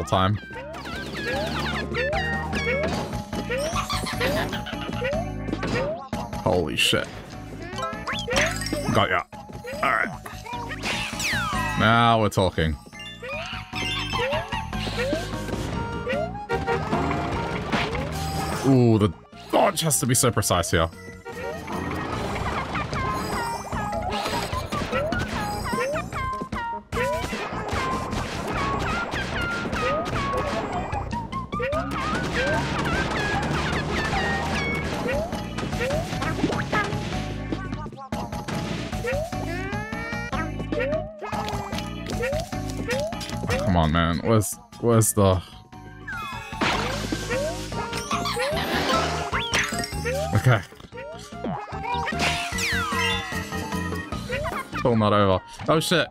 Time. Holy shit. Got ya. Alright. Now we're talking. Ooh, the dodge has to be so precise here. On, man. Where's where's the Okay. Still not over. Oh shit.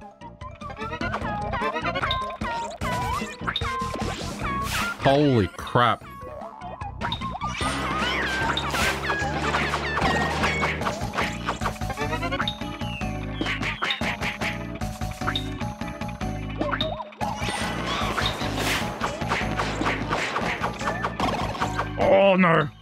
Holy crap. No.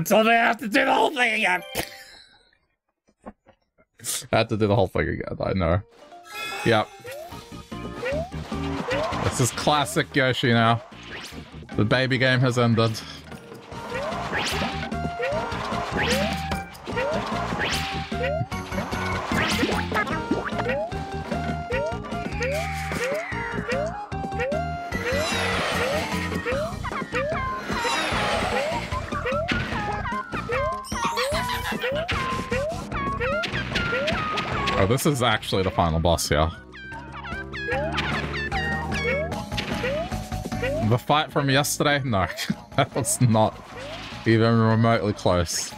Me I have to do the whole thing again! I had to do the whole thing again, I know. Yep. This is classic Yoshi now. The baby game has ended. This is actually the final boss yeah. The fight from yesterday? No, that was not even remotely close.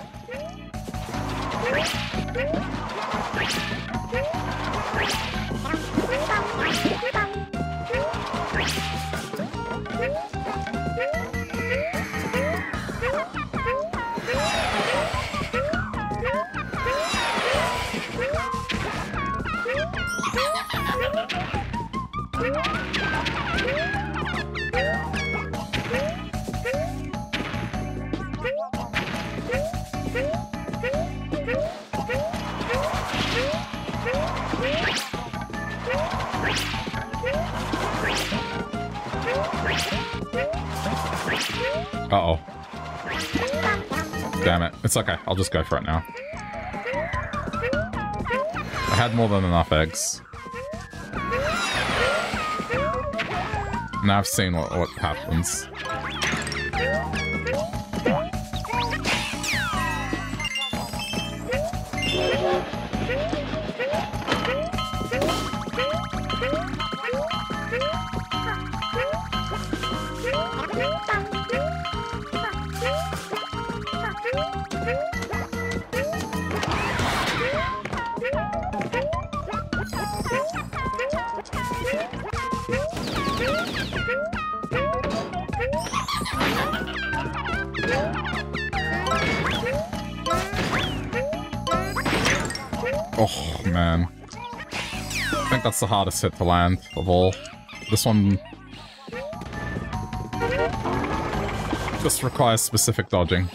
I'll just go for it now. I had more than enough eggs. Now I've seen what, what happens. The hardest hit to land of all. This one... Just requires specific dodging.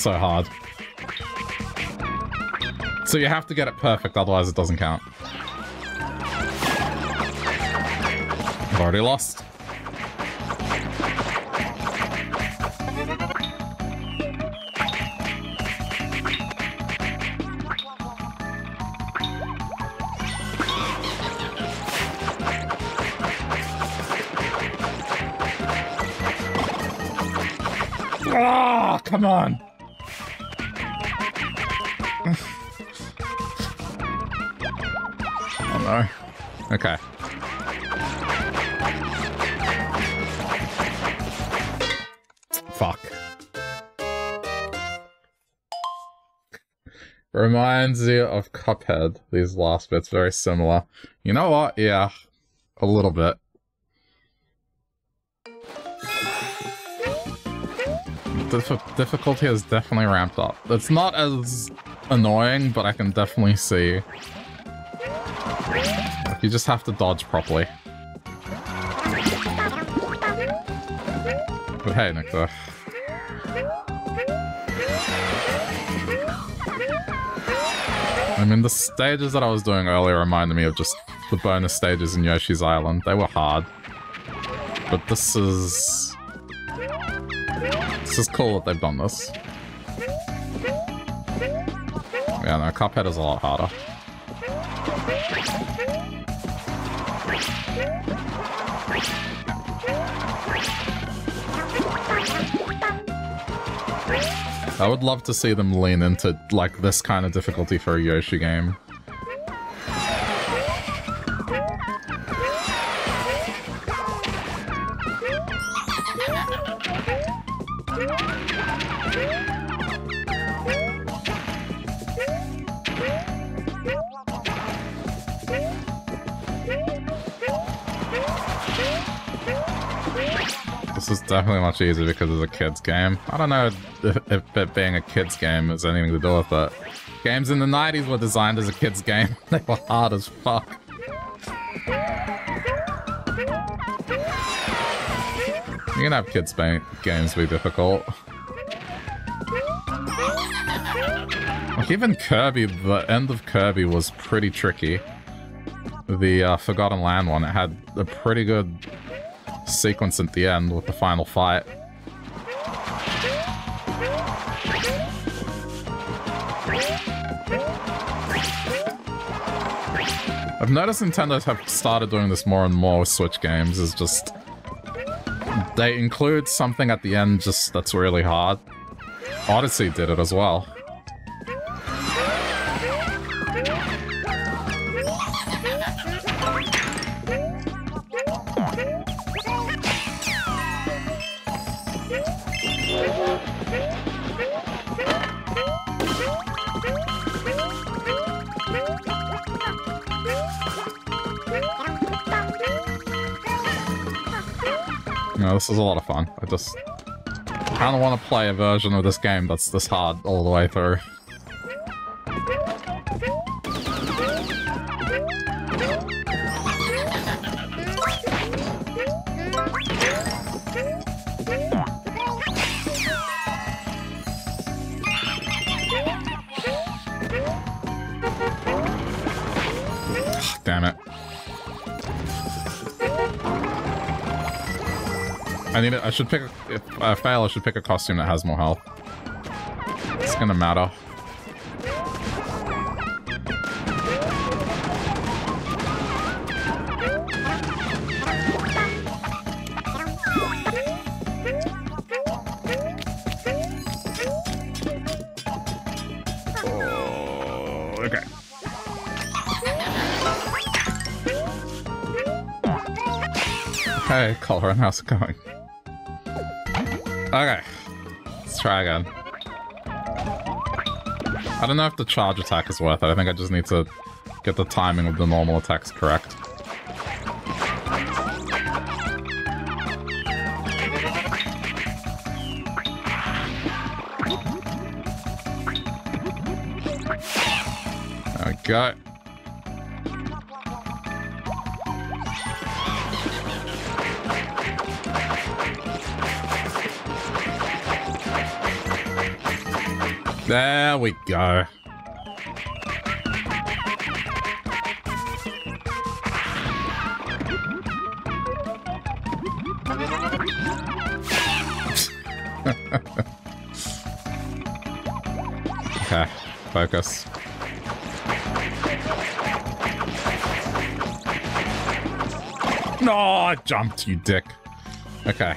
So hard. So you have to get it perfect, otherwise it doesn't count. I've already lost. Cuphead, these last bits, very similar. You know what? Yeah, a little bit. Dif difficulty has definitely ramped up. It's not as annoying, but I can definitely see. You just have to dodge properly. But hey, Nectar. I mean, the stages that I was doing earlier reminded me of just the bonus stages in Yoshi's Island. They were hard. But this is... This is cool that they've done this. Yeah, no, Cuphead is a lot harder. I would love to see them lean into, like, this kind of difficulty for a Yoshi game. Definitely much easier because it's a kid's game. I don't know if, it being a kid's game has anything to do with it. Games in the 90s were designed as a kid's game. they were hard as fuck. You can have kids games be difficult. Like even Kirby, the end of Kirby was pretty tricky. The uh, Forgotten Land one, it had a pretty good sequence at the end with the final fight. I've noticed Nintendo have started doing this more and more with Switch games, is just... They include something at the end just that's really hard. Odyssey did it as well. This is a lot of fun. I just kind of want to play a version of this game that's this hard all the way through. Need it. I should pick. A, if I fail, I should pick a costume that has more health. It's gonna matter. Oh, okay. Hey, Colin, how's it going? Okay. Let's try again. I don't know if the charge attack is worth it. I think I just need to get the timing of the normal attacks correct. go. okay, focus. No, I jumped, you dick. Okay.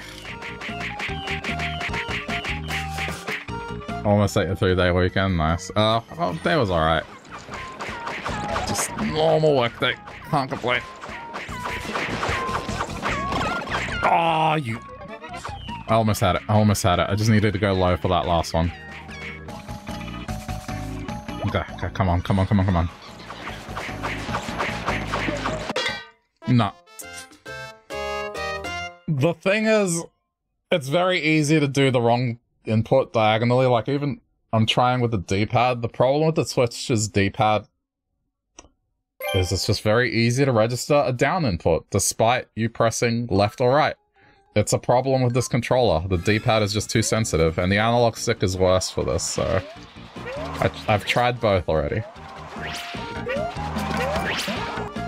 Almost ate a three-day weekend. Nice. Uh, oh, that was alright. Just normal work day. Can't complain. Oh, you... I almost had it. I almost had it. I just needed to go low for that last one. Okay, okay, come on, come on, come on, come on. No. The thing is, it's very easy to do the wrong input diagonally. Like, even I'm trying with the D-pad. The problem with the Switch's D-pad is it's just very easy to register a down input, despite you pressing left or right. It's a problem with this controller. The D-pad is just too sensitive, and the analog stick is worse for this, so... I, I've tried both already.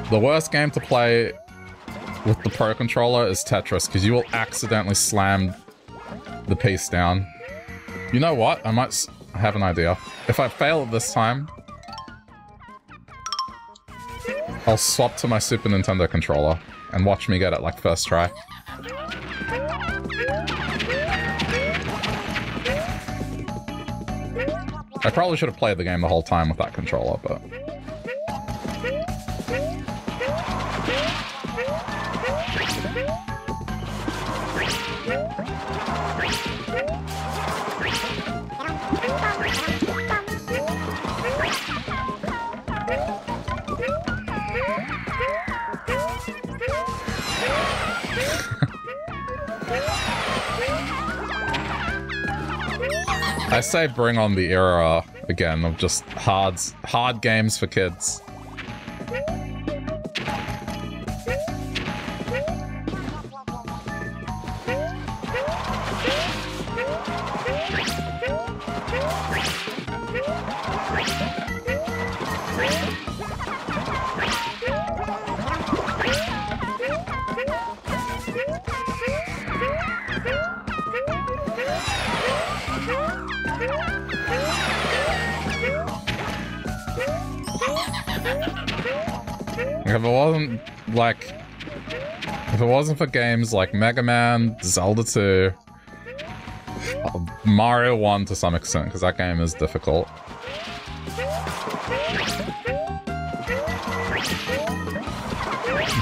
The worst game to play with the Pro Controller is Tetris, because you will accidentally slam the piece down. You know what? I might have an idea. If I fail this time, I'll swap to my Super Nintendo controller and watch me get it like first try. I probably should have played the game the whole time with that controller, but... I say bring on the era again of just hard, hard games for kids. If it wasn't, like... If it wasn't for games like Mega Man, Zelda 2, uh, Mario 1 to some extent, because that game is difficult.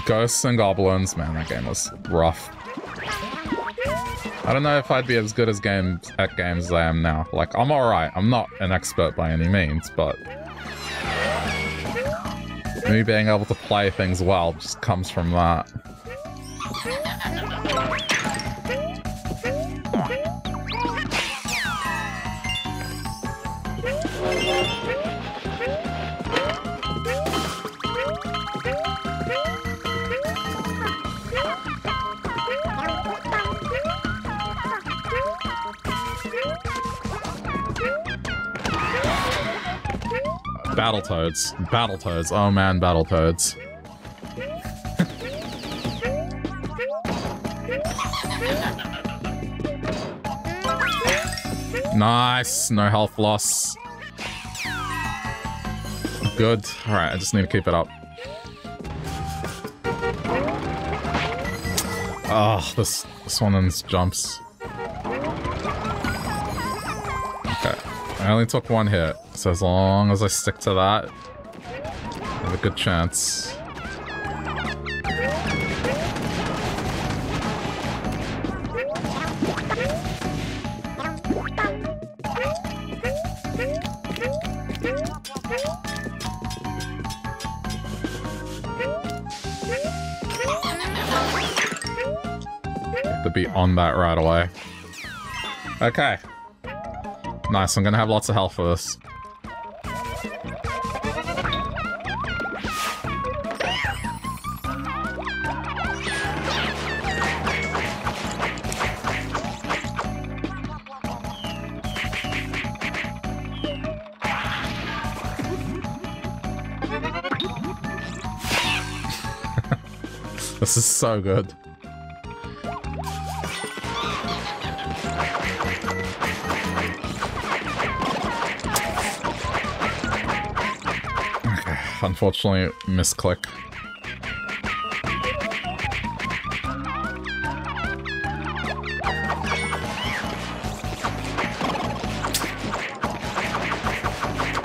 Ghosts and Goblins, man, that game was rough. I don't know if I'd be as good as games at games as I am now. Like, I'm alright. I'm not an expert by any means, but... Me being able to play things well just comes from that. Battletoads. Battletoads. Oh man, Battletoads. nice. No health loss. Good. Alright, I just need to keep it up. Oh, this, this one jumps. I only took one hit. So as long as I stick to that, I have a good chance. to be on that right away. Okay. Nice, I'm gonna have lots of health for this. This is so good. Unfortunately, misclick.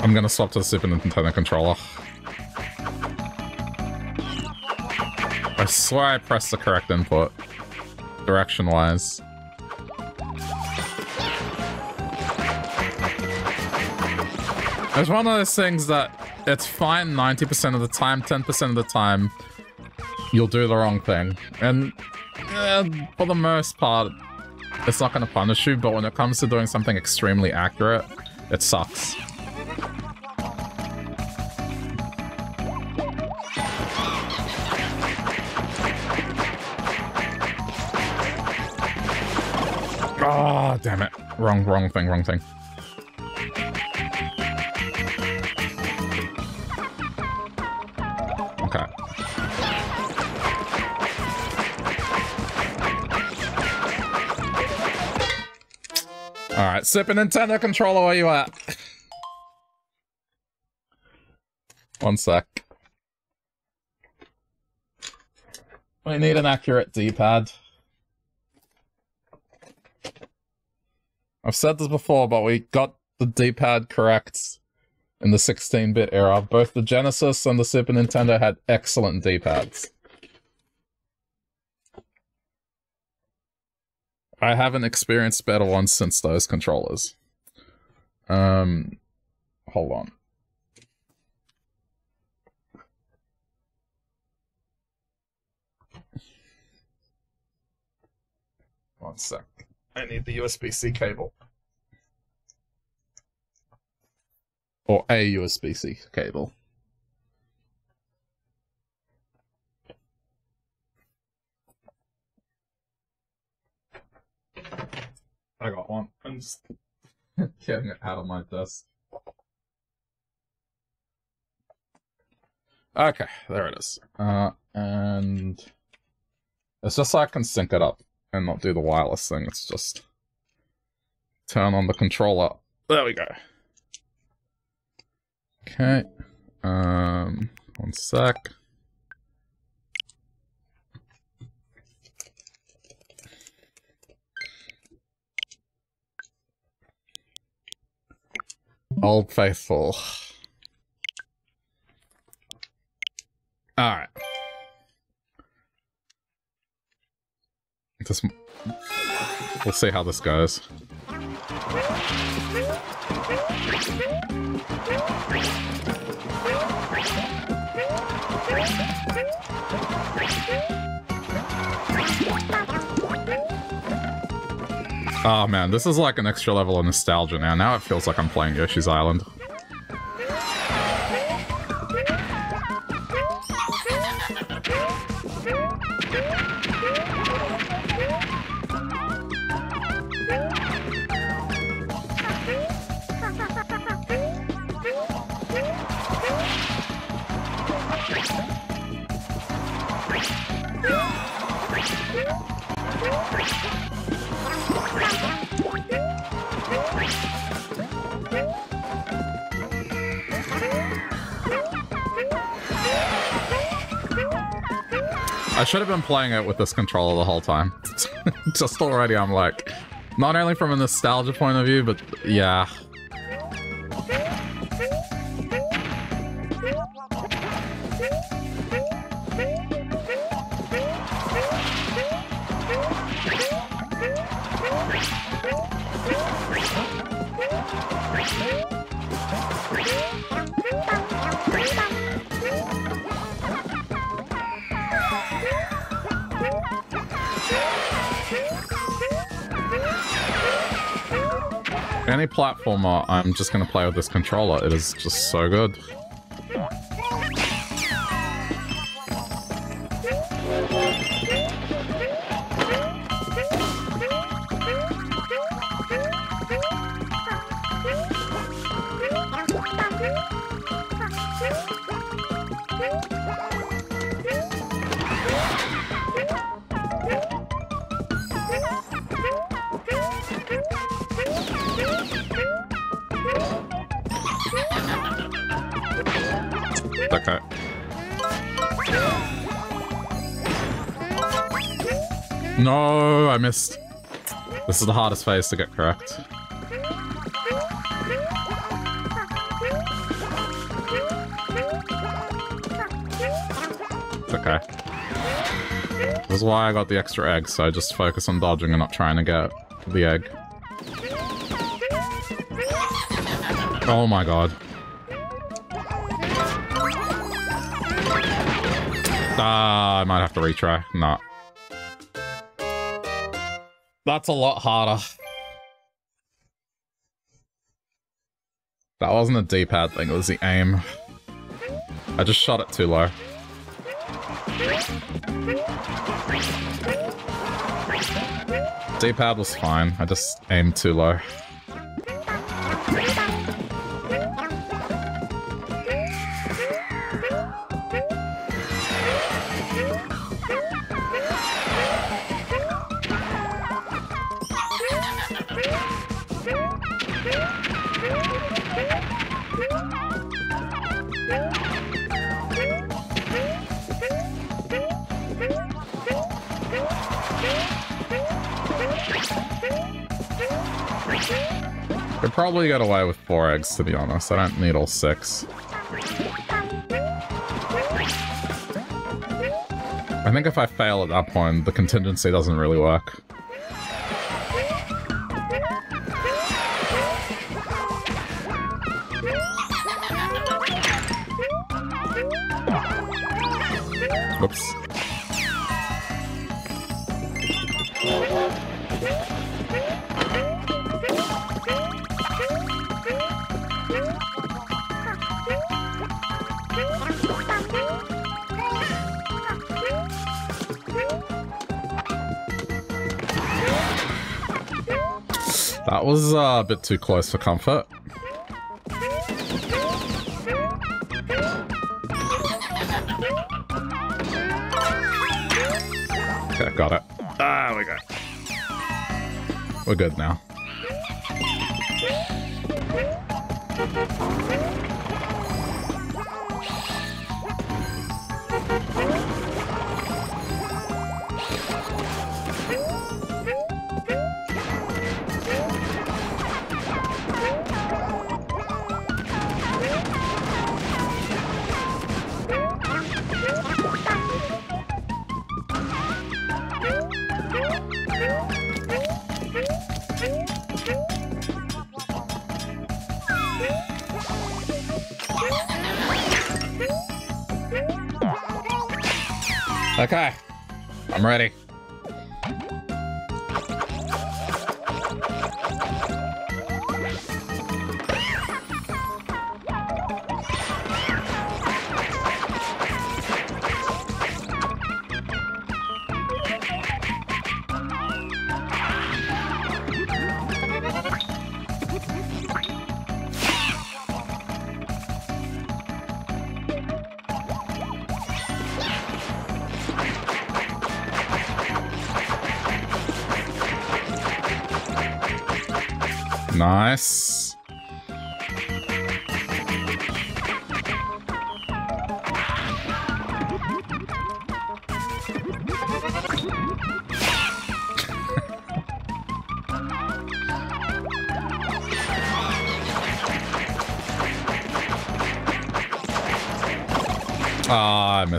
I'm gonna swap to the Super Nintendo controller. I swear I pressed the correct input, direction-wise. It's one of those things that it's fine 90% of the time, 10% of the time, you'll do the wrong thing. And eh, for the most part, it's not going to punish you, but when it comes to doing something extremely accurate, it sucks. Oh, damn it. Wrong, wrong thing, wrong thing. Alright, Super Nintendo controller, where you at? One sec. We need an accurate D-pad. I've said this before, but we got the D-pad correct in the 16-bit era. Both the Genesis and the Super Nintendo had excellent D-pads. I haven't experienced better ones since those controllers. Um, hold on. One sec. I need the USB-C cable. Or a USB-C cable. I got one. I'm just getting it out of my desk. Okay, there it is. Uh, and it's just so I can sync it up and not do the wireless thing. It's just turn on the controller. There we go. Okay. Um, one sec. Old Faithful. Alright. This, we'll see how this goes. Oh man, this is like an extra level of nostalgia now. Now it feels like I'm playing Yoshi's Island. I should have been playing it with this controller the whole time. Just already I'm like, not only from a nostalgia point of view, but yeah, I'm just going to play with this controller. It is just so good. This is the hardest phase to get correct. Okay. This is why I got the extra egg, so I just focus on dodging and not trying to get the egg. Oh my god. Ah, I might have to retry. Nah. That's a lot harder. That wasn't a D-pad thing, it was the aim. I just shot it too low. D-pad was fine, I just aimed too low. Probably get away with four eggs, to be honest. I don't need all six. I think if I fail at that point, the contingency doesn't really work. Oops. Uh, a bit too close for comfort. Okay, got it. Ah, we go. We're good now.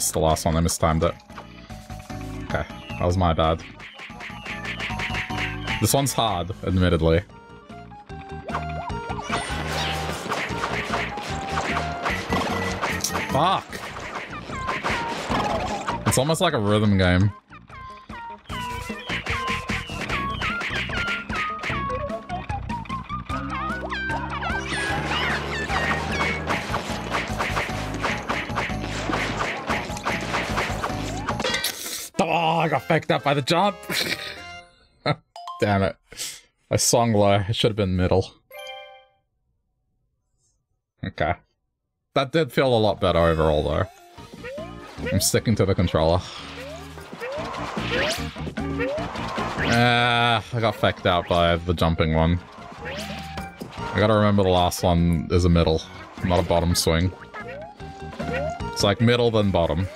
Missed the last one. I mistimed it. Okay, that was my bad. This one's hard, admittedly. Fuck. It's almost like a rhythm game. I fucked up by the jump. Damn it. I sung low. It should have been middle. Okay. That did feel a lot better overall, though. I'm sticking to the controller. Ah, I got fecked out by the jumping one. I gotta remember the last one is a middle, not a bottom swing. It's like middle then bottom.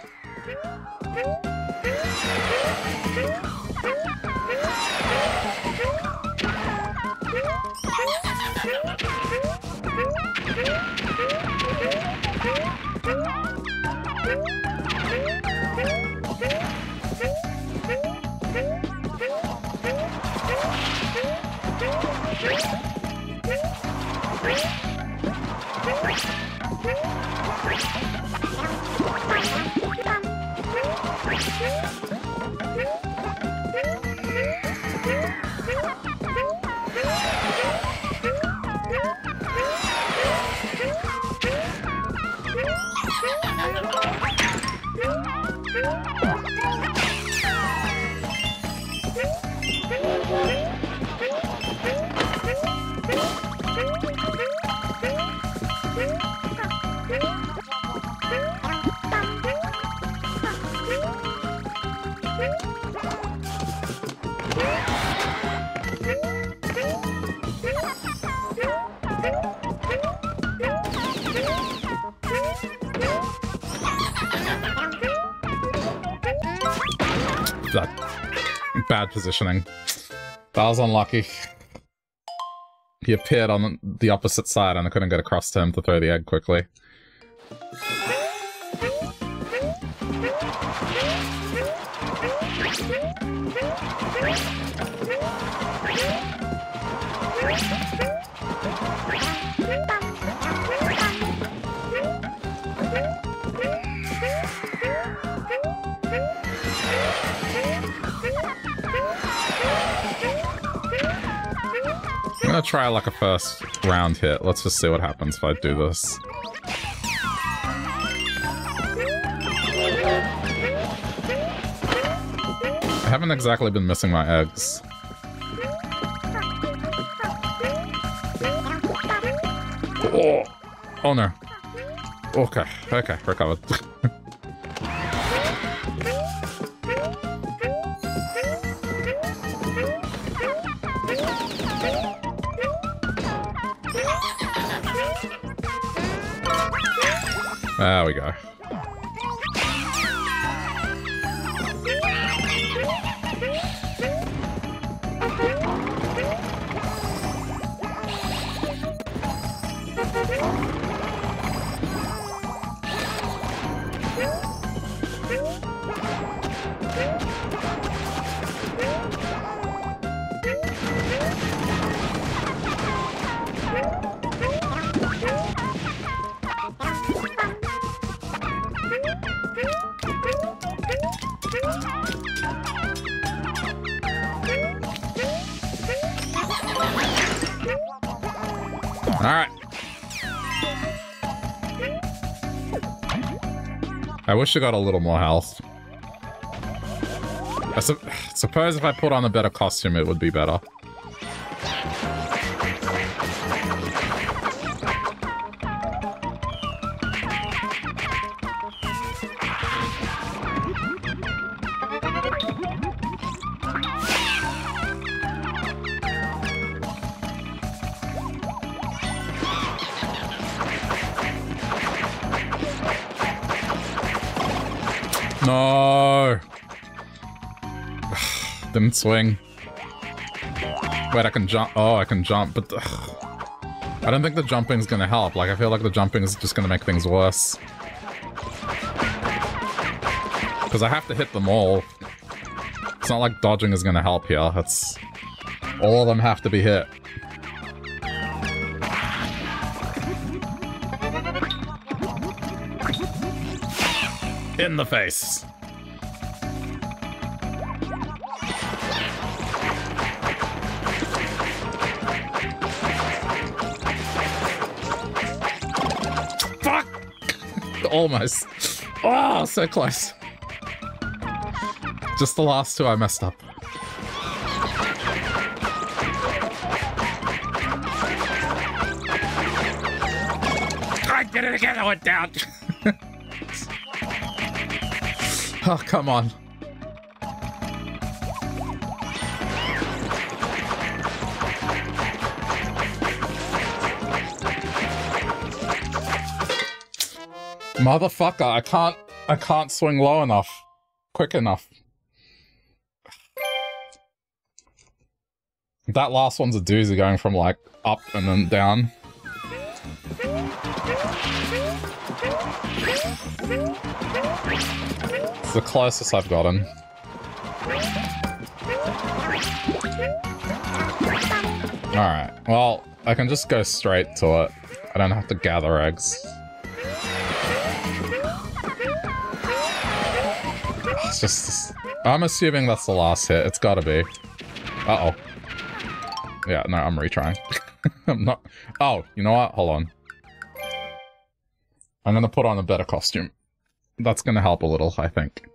Bad positioning. That was unlucky. He appeared on the opposite side and I couldn't get across to him to throw the egg quickly. Try like a first round hit. Let's just see what happens if I do this. I haven't exactly been missing my eggs. Oh, oh no. Okay, okay, recovered. There we go. Wish I got a little more health. I su suppose if I put on a better costume, it would be better. Swing. Wait, I can jump. Oh, I can jump, but... Ugh. I don't think the jumping's gonna help. Like, I feel like the jumping is just gonna make things worse. Because I have to hit them all. It's not like dodging is gonna help here. It's... All of them have to be hit. In the face. Almost. Oh, so close. Just the last two I messed up. I did it again, I went down. oh, come on. Motherfucker, I can't I can't swing low enough. Quick enough. That last one's a doozy going from like up and then down. It's the closest I've gotten. Alright, well, I can just go straight to it. I don't have to gather eggs. Just... I'm assuming that's the last hit. It's gotta be. Uh-oh. Yeah, no, I'm retrying. I'm not... Oh, you know what? Hold on. I'm gonna put on a better costume. That's gonna help a little, I think.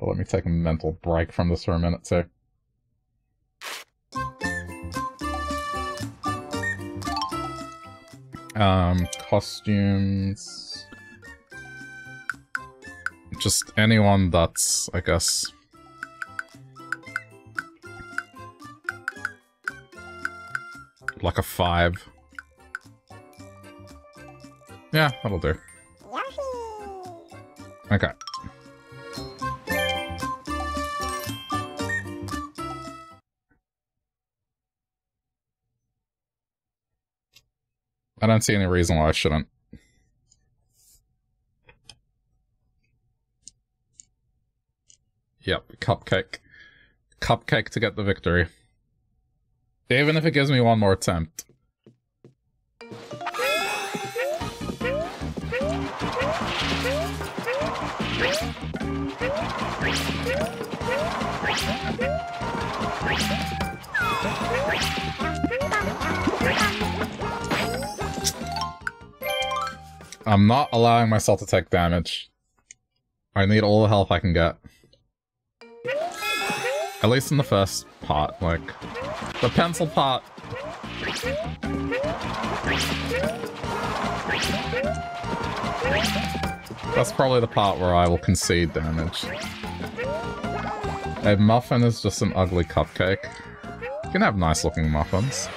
let me take a mental break from this for a minute too. Um, costumes... Just anyone that's, I guess... Like a five. Yeah, that'll do. Okay. I don't see any reason why I shouldn't. Yep, cupcake. Cupcake to get the victory. Even if it gives me one more attempt. I'm not allowing myself to take damage. I need all the help I can get. At least in the first part, like... The pencil part! That's probably the part where I will concede damage. A muffin is just an ugly cupcake. You can have nice looking muffins.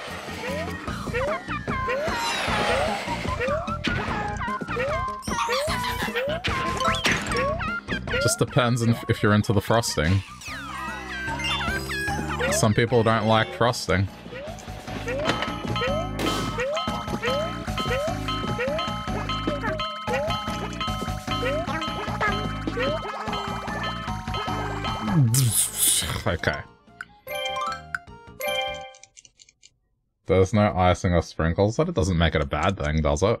Just depends if you're into the frosting. Some people don't like frosting. okay. There's no icing or sprinkles, but it doesn't make it a bad thing, does it?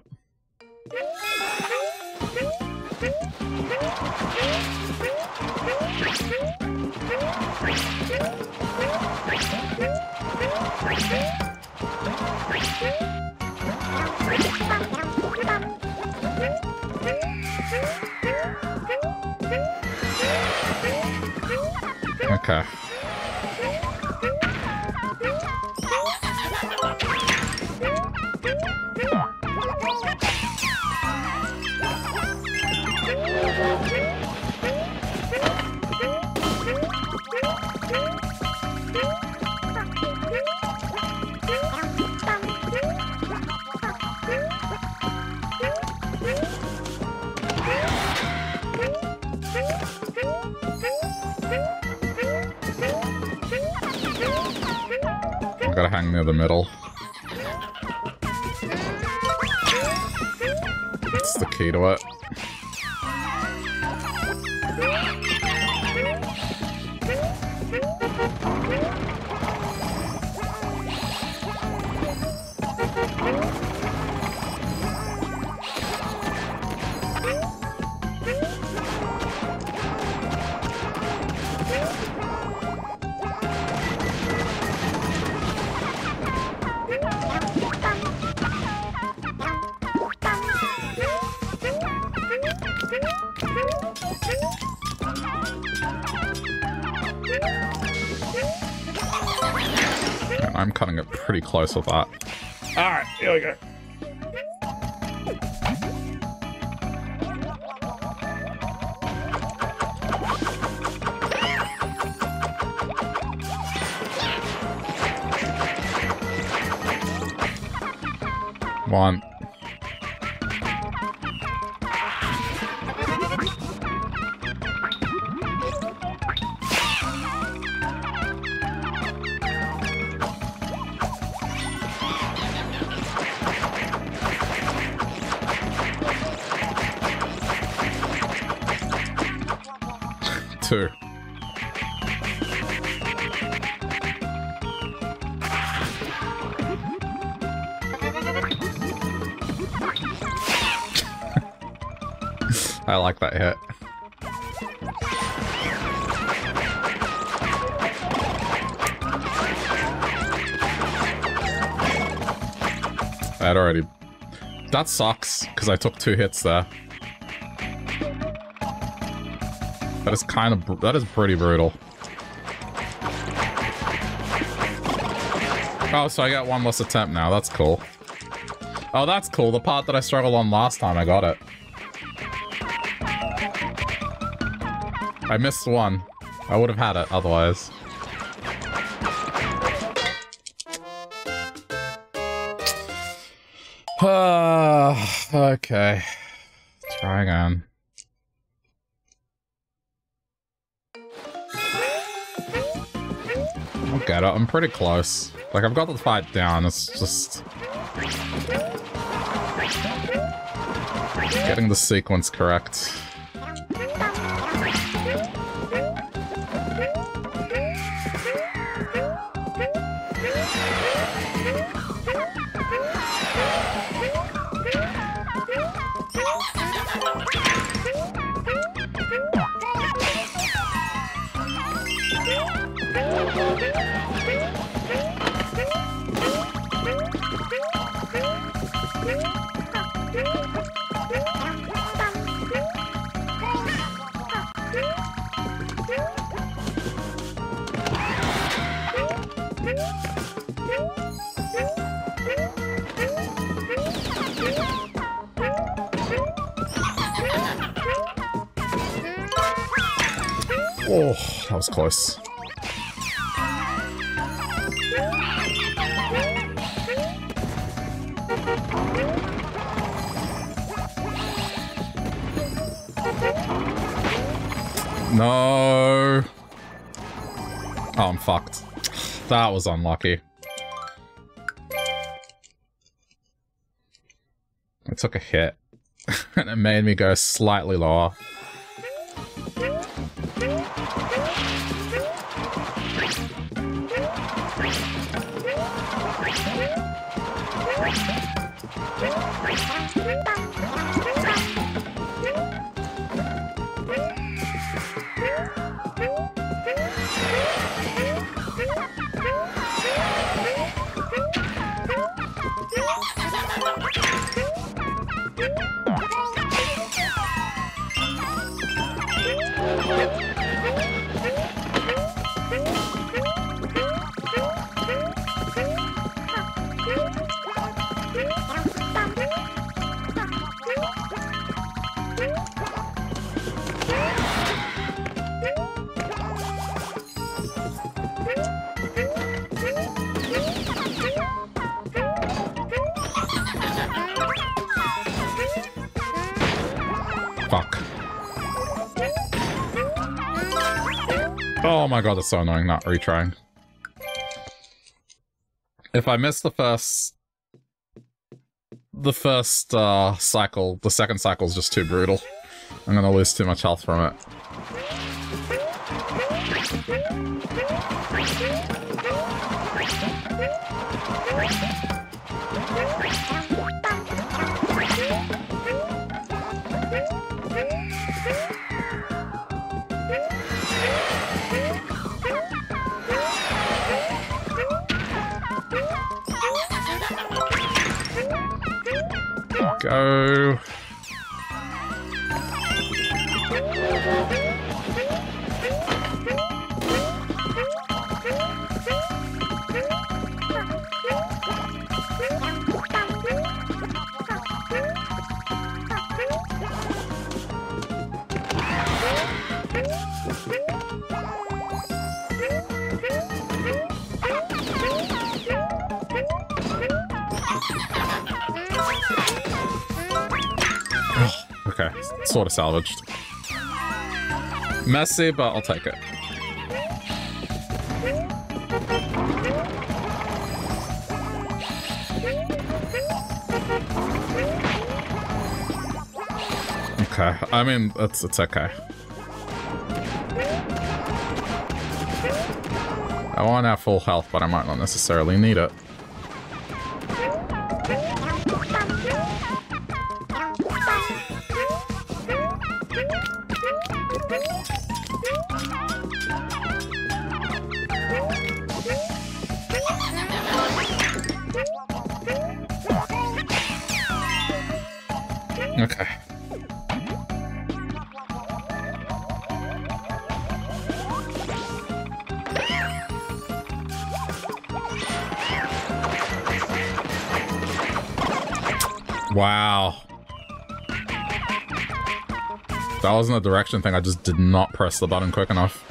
Okay. Gotta near the middle. That's the key to it. Pretty close with. Alright, here we go. One. That sucks, because I took two hits there. That is kind of... That is pretty brutal. Oh, so I got one less attempt now. That's cool. Oh, that's cool. The part that I struggled on last time, I got it. I missed one. I would have had it otherwise. Ah. Okay. Try again. I'll get it. I'm pretty close. Like, I've got the fight down. It's just... Getting the sequence correct. Was close. No. Oh, I'm fucked. That was unlucky. I took a hit, and it made me go slightly lower. Oh my god, that's so annoying not retrying. If I miss the first... The first uh, cycle, the second cycle is just too brutal. I'm gonna lose too much health from it. Go. Sort of salvaged. Messy, but I'll take it. Okay, I mean, it's, it's okay. I want have full health, but I might not necessarily need it. Wasn't a direction thing, I just did not press the button quick enough.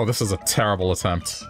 Oh, this is a terrible attempt.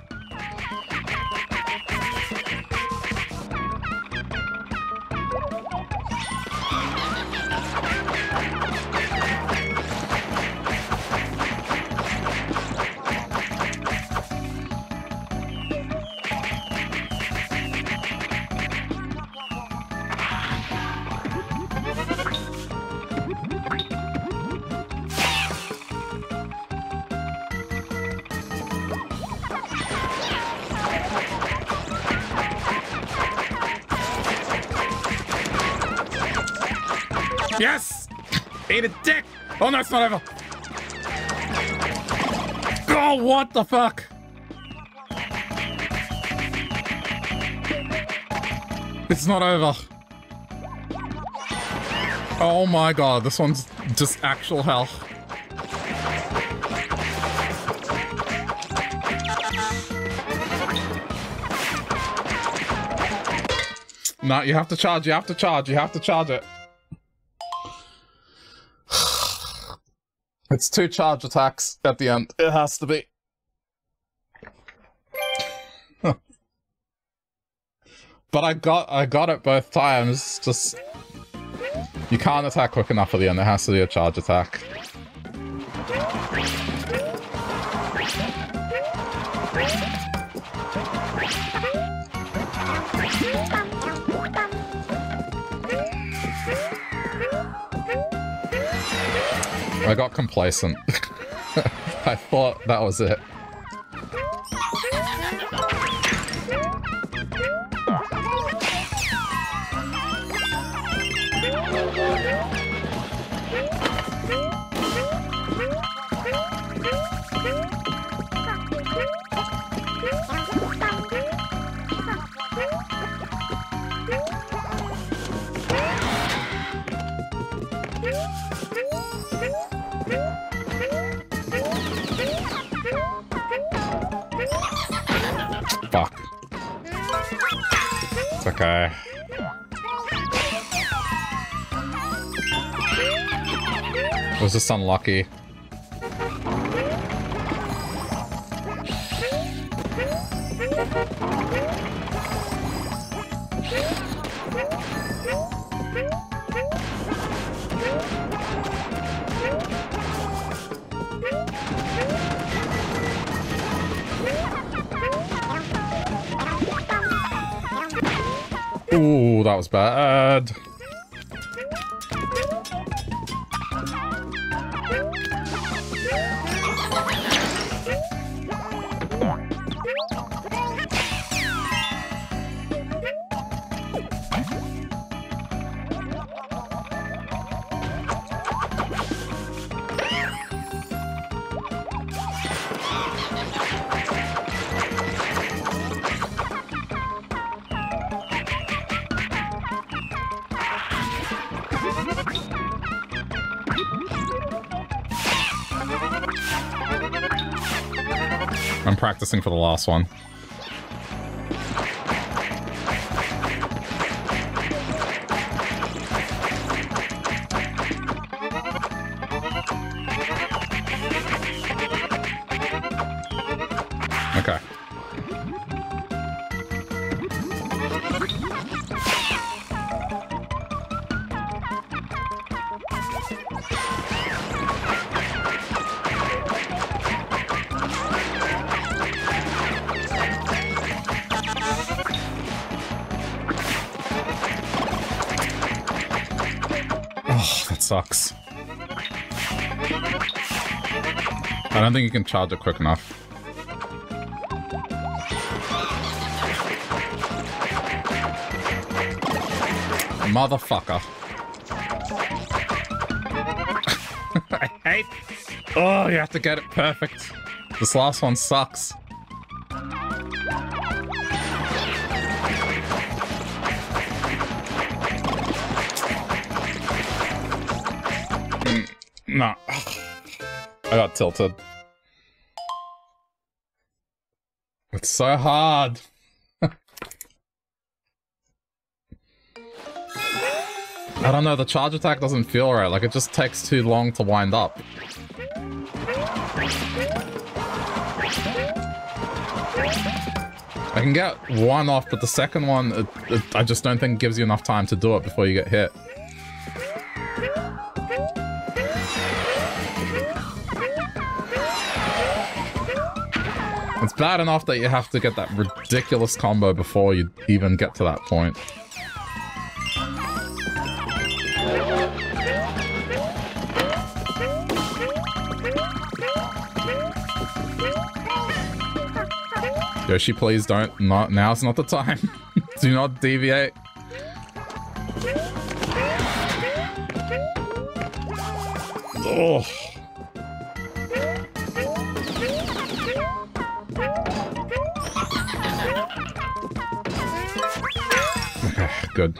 It's not over. Oh, what the fuck? It's not over. Oh my god, this one's just actual hell. No, you have to charge, you have to charge, you have to charge it. It's two charge attacks at the end. It has to be. but I got I got it both times. Just you can't attack quick enough at the end. It has to be a charge attack. I got complacent. I thought that was it. Unlucky? I'm for the last one. Don't think you can charge it quick enough. Motherfucker. I hate... Oh, you have to get it perfect. This last one sucks. Mm, no. I got tilted. So hard. I don't know, the charge attack doesn't feel right. Like, it just takes too long to wind up. I can get one off, but the second one, it, it, I just don't think gives you enough time to do it before you get hit. Bad enough that you have to get that ridiculous combo before you even get to that point. Yoshi, please don't. Not now's not the time. Do not deviate. Good.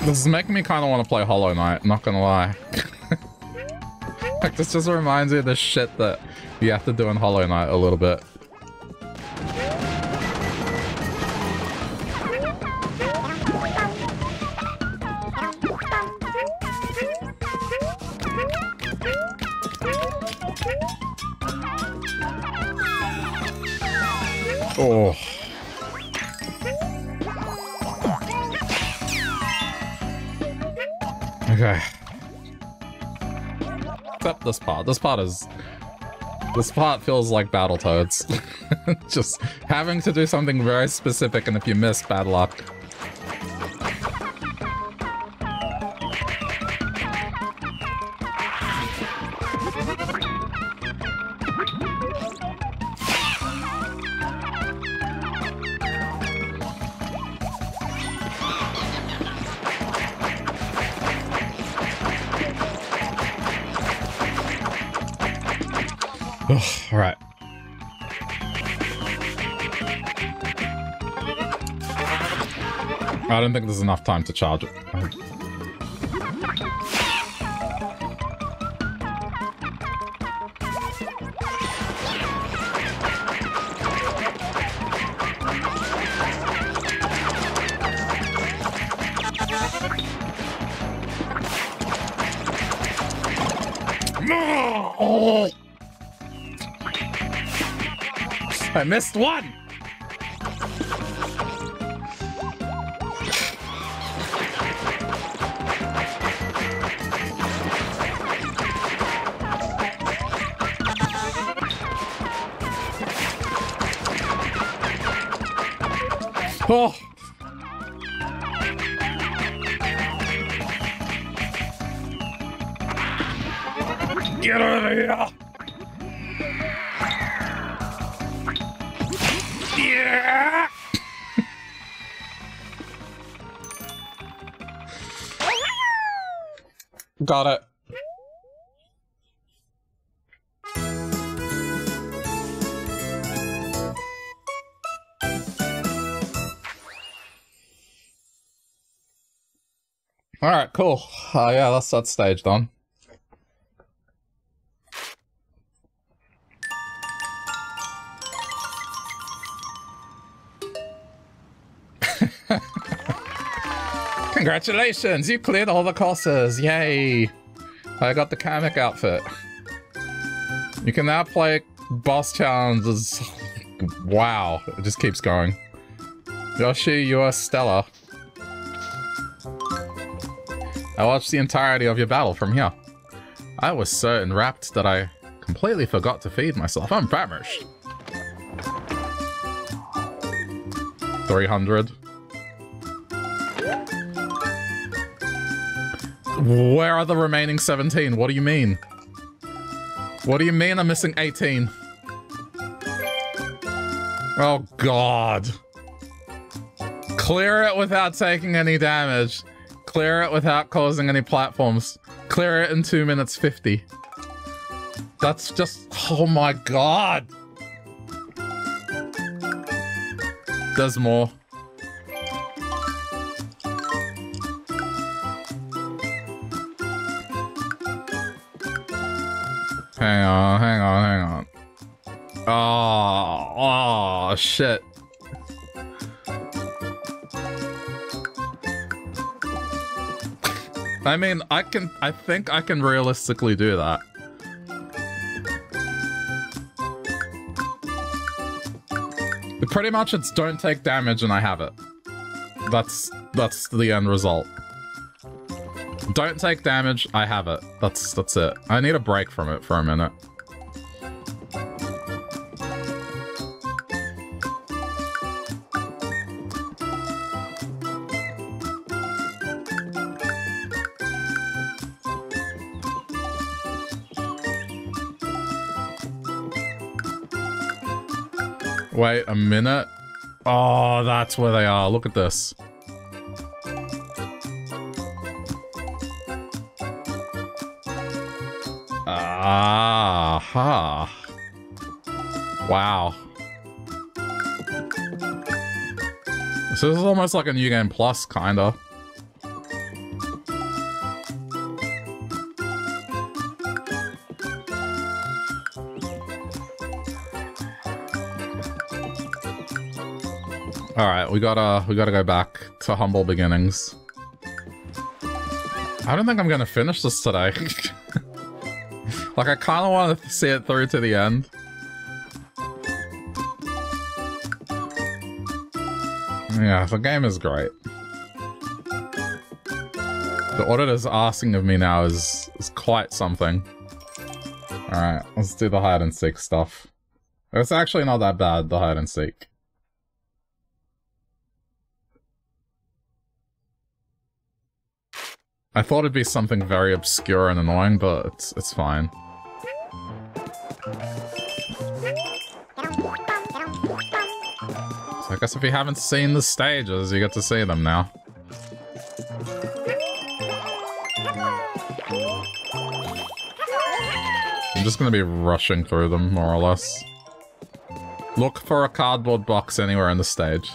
This is making me kind of want to play Hollow Knight, not gonna lie. like, this just reminds me of the shit that you have to do in Hollow Knight a little bit. This part. Is... This part feels like Battletoads. Just having to do something very specific and if you miss, bad luck. don't think there's enough time to charge it. I missed one! Oh! Get out of here! Yeah! Got it. Alright, cool. Uh, yeah, that's that stage done. Congratulations! You cleared all the courses! Yay! I got the Kamek outfit. You can now play boss challenges. Wow, it just keeps going. Yoshi, you are stellar. I watched the entirety of your battle from here. I was so enwrapped that I completely forgot to feed myself. I'm famished. 300. Where are the remaining 17? What do you mean? What do you mean I'm missing 18? Oh, God. Clear it without taking any damage. Clear it without causing any platforms. Clear it in 2 minutes 50. That's just... Oh my god! There's more. Hang on, hang on, hang on. Oh, oh, shit. I mean, I can, I think I can realistically do that. Pretty much it's don't take damage and I have it. That's, that's the end result. Don't take damage, I have it. That's that's it. I need a break from it for a minute. Wait a minute. Oh, that's where they are. Look at this. Aha. Wow. So this is almost like a new game plus, kinda. We gotta we gotta go back to humble beginnings. I don't think I'm gonna finish this today. Like, I kind of want to see it through to the end. Yeah, the game is great. The auditor's asking of me now is, is quite something. Alright, let's do the hide and seek stuff. It's actually not that bad, the hide and seek. I thought it'd be something very obscure and annoying, but it's, it's fine. So I guess if you haven't seen the stages, you get to see them now. I'm just gonna be rushing through them, more or less. Look for a cardboard box anywhere in the stage.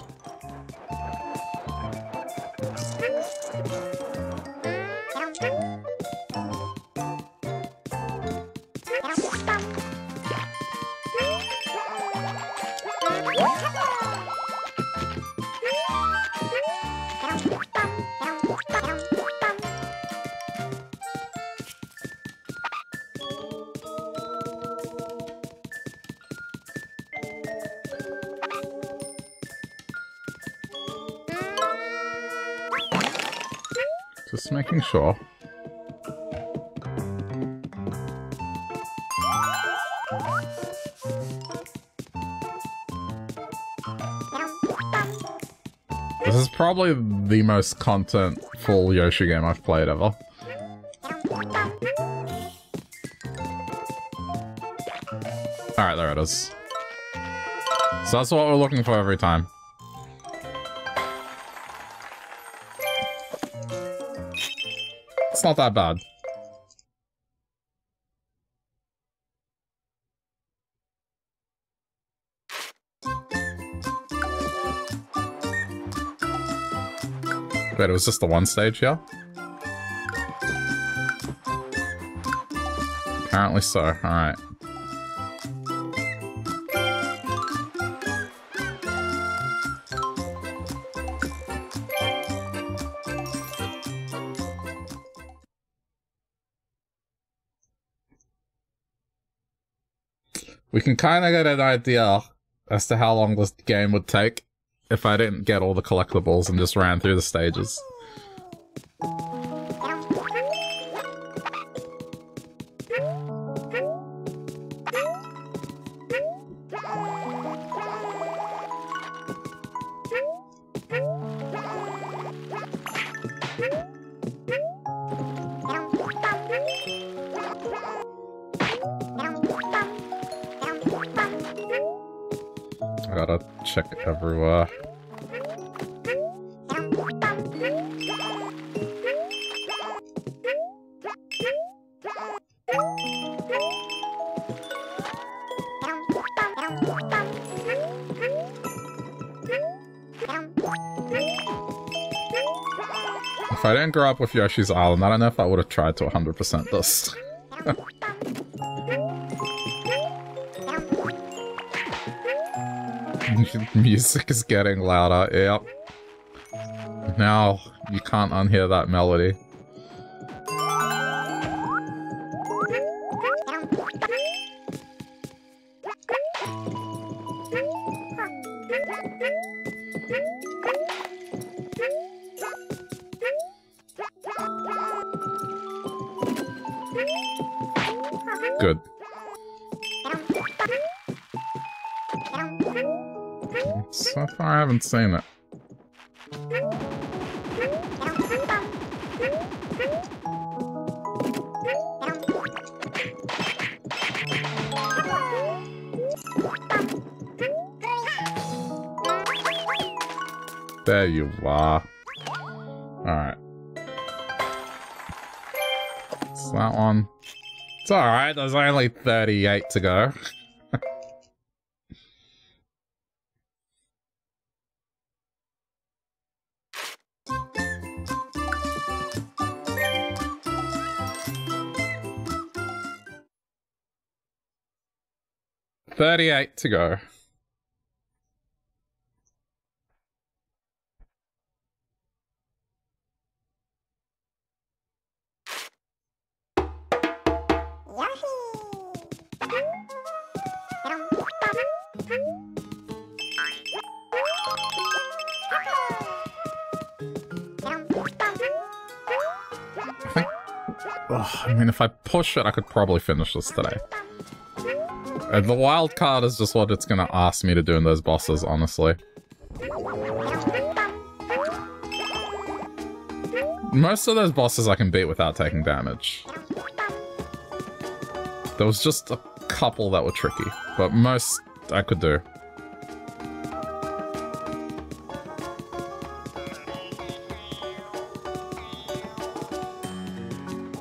The most content-full Yoshi game I've played ever. Alright, there it is. So that's what we're looking for every time. It's not that bad. But it was just the one stage, yeah? Apparently so, alright. We can kind of get an idea as to how long this game would take if I didn't get all the collectibles and just ran through the stages. Oh. Check everywhere. Uh. If I didn't grow up with Yoshi's Island, I don't know if I would have tried to 100% this. Music is getting louder, yep. Now, you can't unhear that melody. Haven't seen it. There you are. Alright. It's that one. It's alright, there's only 38 to go. 38 to go. I mean, if I push it, I could probably finish this today. And the wild card is just what it's gonna ask me to do in those bosses, honestly. Most of those bosses I can beat without taking damage. There was just a couple that were tricky, but most I could do.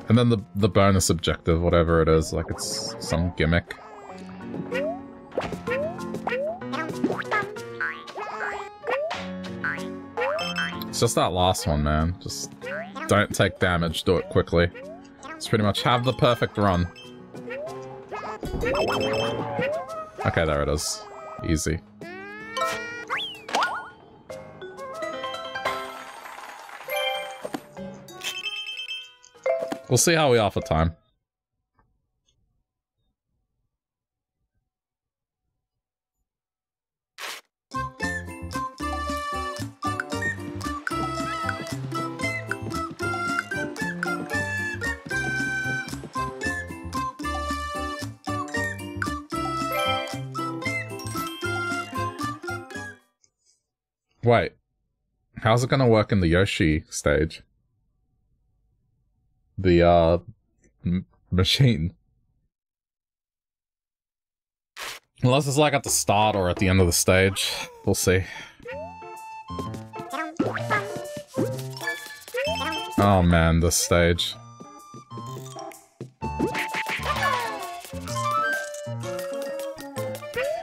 And then the, the bonus objective, whatever it is, like it's some gimmick. Just that last one, man. Just don't take damage, do it quickly. It's pretty much have the perfect run. Okay, there it is. Easy. We'll see how we are for time. How's it gonna work in the Yoshi stage? The, uh, machine. Unless it's like at the start or at the end of the stage. We'll see. Oh man, this stage.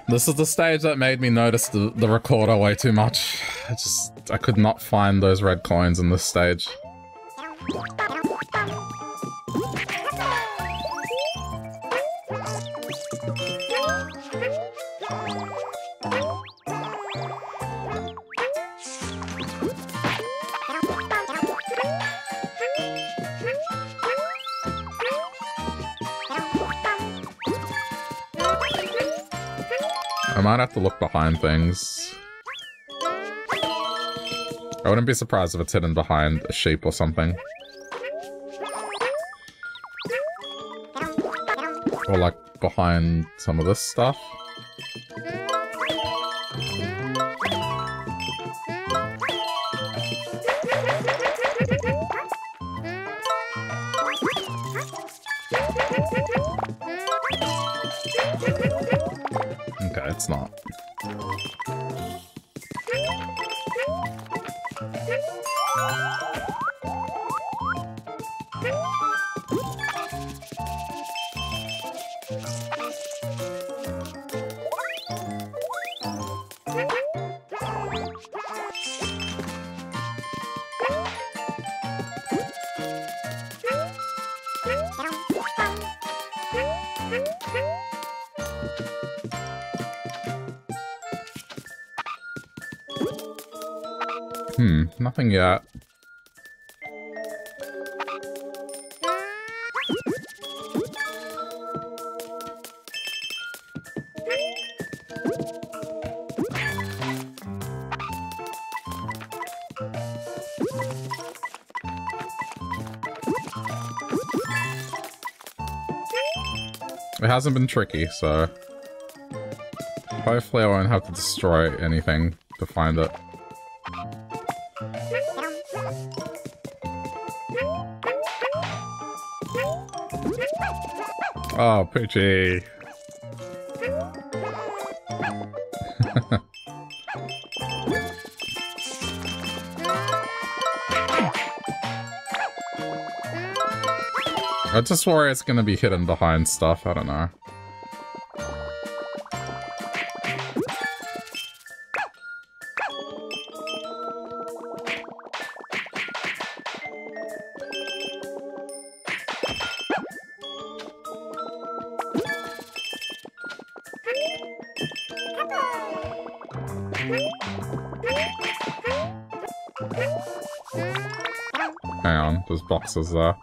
This is the stage that made me notice the, the recorder way too much. I just, I could not find those red coins in this stage. I might have to look behind things. I wouldn't be surprised if it's hidden behind a sheep or something. Or like behind some of this stuff. Yet. It hasn't been tricky, so... Hopefully I won't have to destroy anything to find it. Oh, Poochy. I just worry it's gonna be hidden behind stuff, I don't know. There.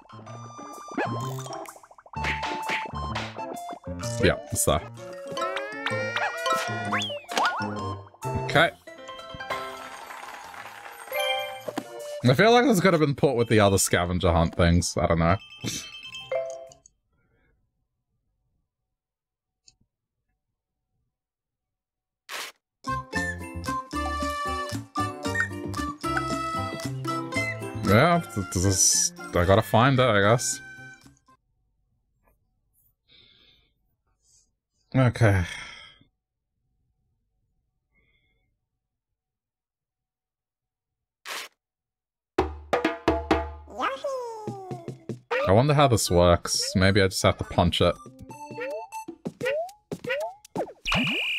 Yeah, it's there. Okay. I feel like this could have been put with the other scavenger hunt things. I don't know. yeah, this is, I gotta find it, I guess. Okay. I wonder how this works. Maybe I just have to punch it.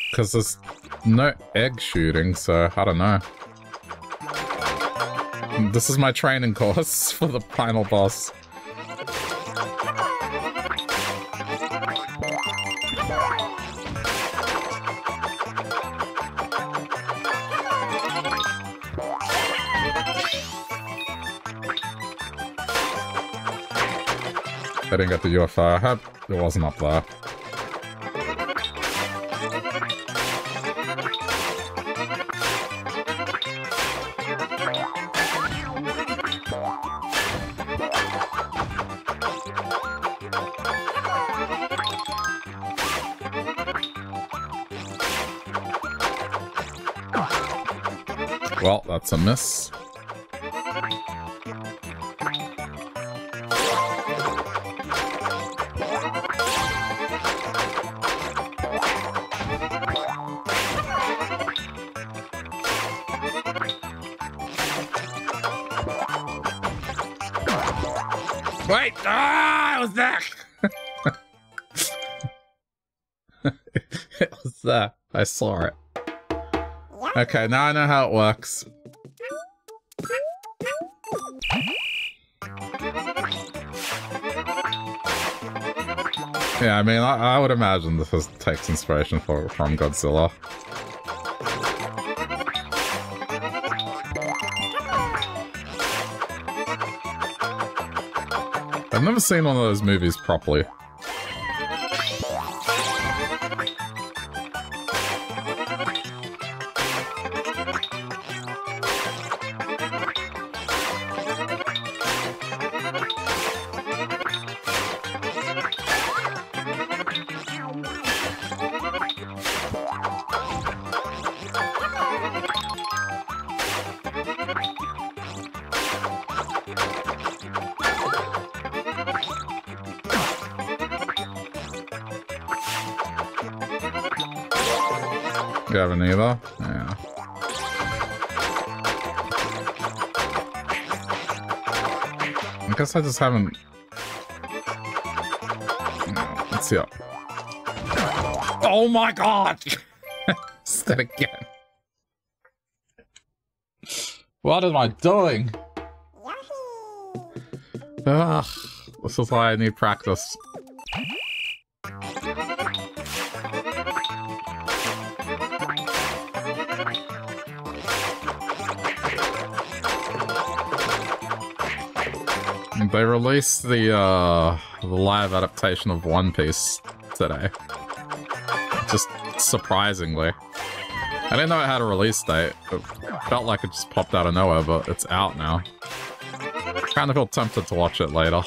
Because there's no egg shooting, so I don't know. This is my training course for the final boss. I didn't get the UFO. I it wasn't up there. That's a miss. Wait! Ah, it was there! it was there. I saw it. Okay, now I know how it works. Yeah, I mean, I, I would imagine this was, takes inspiration for, from Godzilla. I've never seen one of those movies properly. I just haven't... let's see. Oh my god! Instead again. What am I doing? Ugh, this is why I need practice. They released the, uh, the live adaptation of One Piece today. Just surprisingly. I didn't know it had a release date. It felt like it just popped out of nowhere, but it's out now. Kind of feel tempted to watch it later.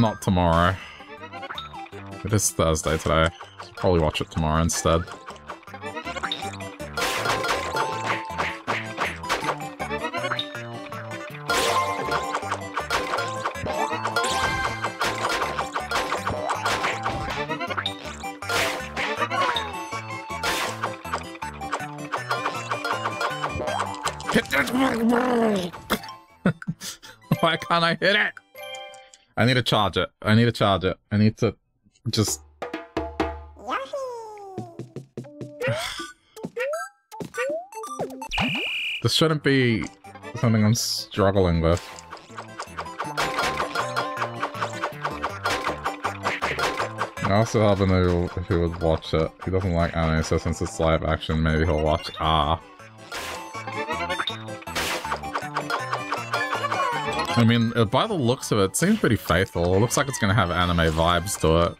Not tomorrow. It is Thursday today. Probably watch it tomorrow instead. Why can't I hit it? I need to charge it. I need to charge it. I need to just... this shouldn't be something I'm struggling with. I also have a who would watch it. He doesn't like anime, so since it's live action, maybe he'll watch Ah. I mean, uh, by the looks of it, it seems pretty faithful. It looks like it's going to have anime vibes to it.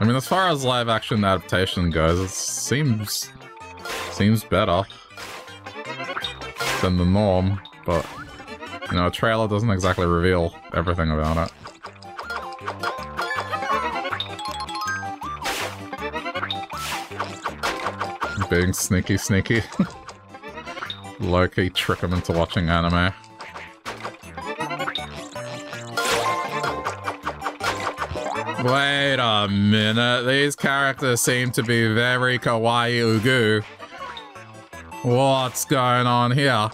I mean, as far as live action adaptation goes, it seems seems better than the norm, but you know, a trailer doesn't exactly reveal everything about it. Being sneaky, sneaky. Loki trick him into watching anime. Wait a minute, these characters seem to be very kawaii ugu. What's going on here?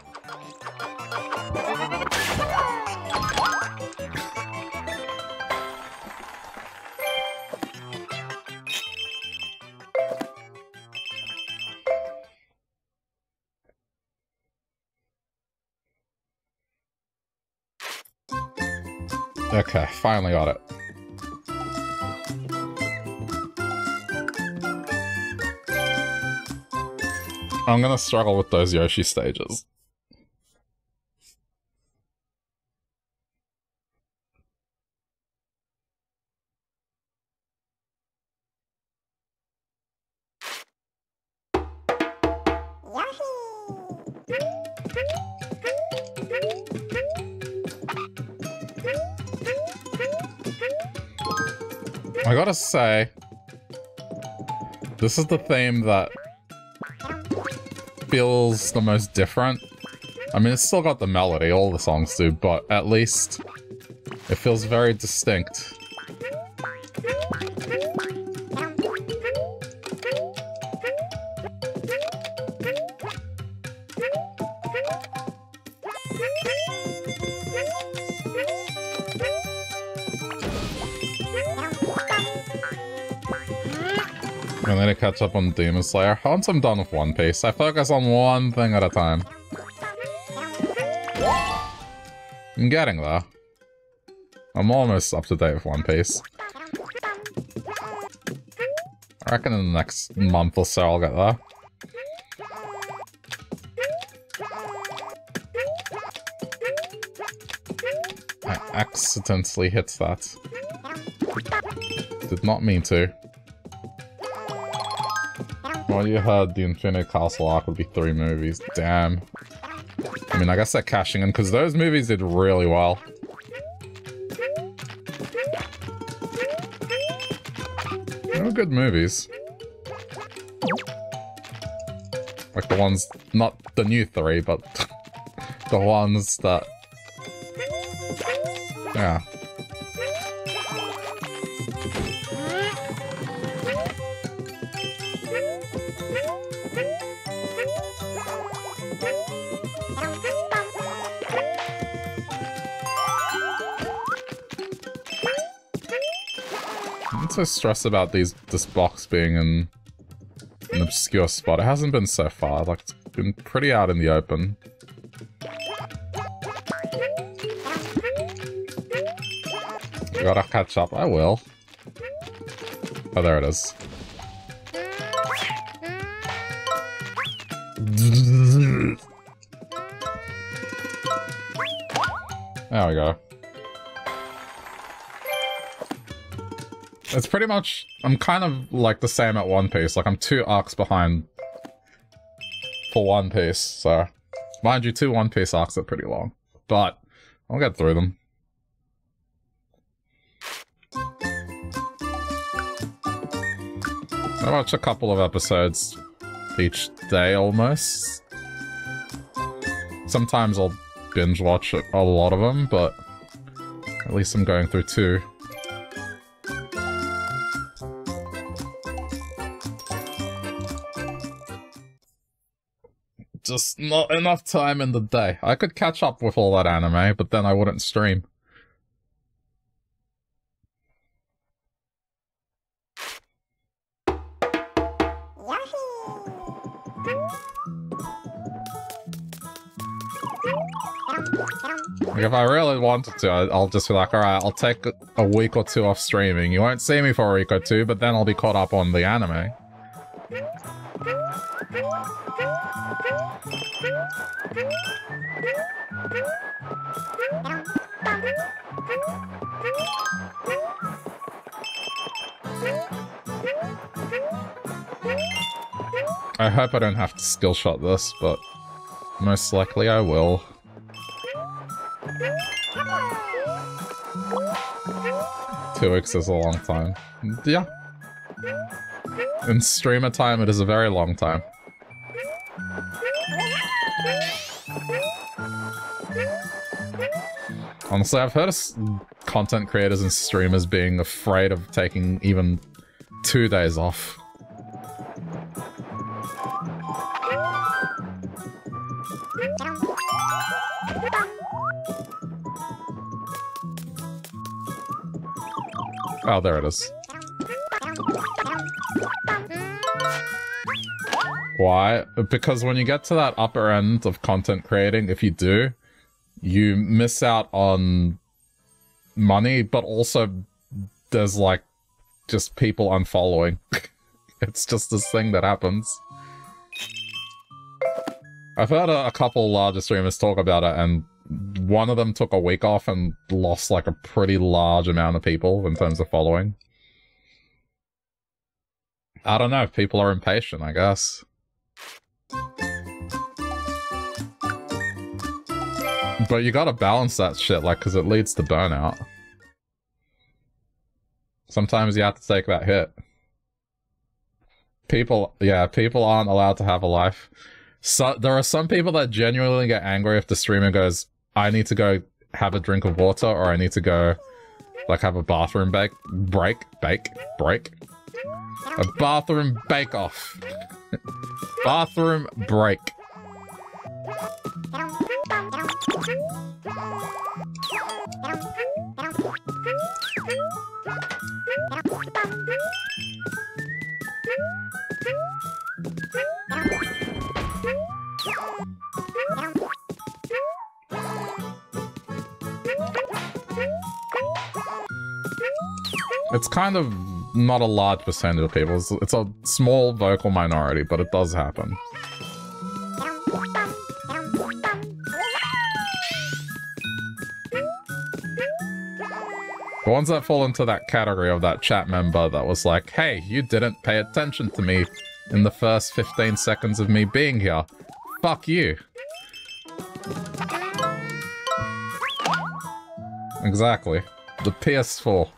Finally got it. I'm gonna struggle with those Yoshi stages. Say, this is the theme that feels the most different. I mean, it's still got the melody, all the songs do, but at least it feels very distinct. Up on Demon Slayer. Once I'm done with One Piece, I focus on one thing at a time. I'm getting there. I'm almost up to date with One Piece. I reckon in the next month or so I'll get there. I accidentally hit that. Did not mean to. Well, you heard the Infinite Castle arc would be three movies. Damn. I mean, I guess they're cashing in, because those movies did really well. They were good movies. Like the ones, not the new three, but the ones that... Yeah. So stressed about these this box being in an obscure spot. It hasn't been so far. Like, it's been pretty out in the open. Gotta catch up. I will. Oh, there it is. There we go. It's pretty much... I'm kind of like the same at One Piece. Like, I'm two arcs behind for One Piece, so... Mind you, two One Piece arcs are pretty long. But, I'll get through them. I watch a couple of episodes each day, almost. Sometimes I'll binge watch a lot of them, but at least I'm going through two. Just not enough time in the day. I could catch up with all that anime, but then I wouldn't stream. If I really wanted to, I'll just be like, alright, I'll take a week or two off streaming. You won't see me for a week or two, but then I'll be caught up on the anime. I hope I don't have to skill shot this, but most likely I will. Two weeks is a long time. Yeah. In streamer time, it is a very long time. Honestly, I've heard of mm, content creators and streamers being afraid of taking even two days off. Oh, there it is. Why? Because when you get to that upper end of content creating, if you do, you miss out on money, but also there's like just people unfollowing. it's just this thing that happens. I've heard a, a couple larger streamers talk about it, and one of them took a week off and lost like a pretty large amount of people in terms of following. I don't know, if people are impatient, I guess. But you gotta balance that shit, like, because it leads to burnout. Sometimes you have to take that hit. People, yeah, people aren't allowed to have a life. So there are some people that genuinely get angry if the streamer goes, I need to go have a drink of water or I need to go like have a bathroom bake break bake break a bathroom bake off bathroom break It's kind of not a large percentage of people. It's, a small vocal minority, but it does happen. The ones that fall into that category of that chat member that was like, hey, you didn't pay attention to me in the first 15 seconds of me being here. Fuck you. Exactly. The PS4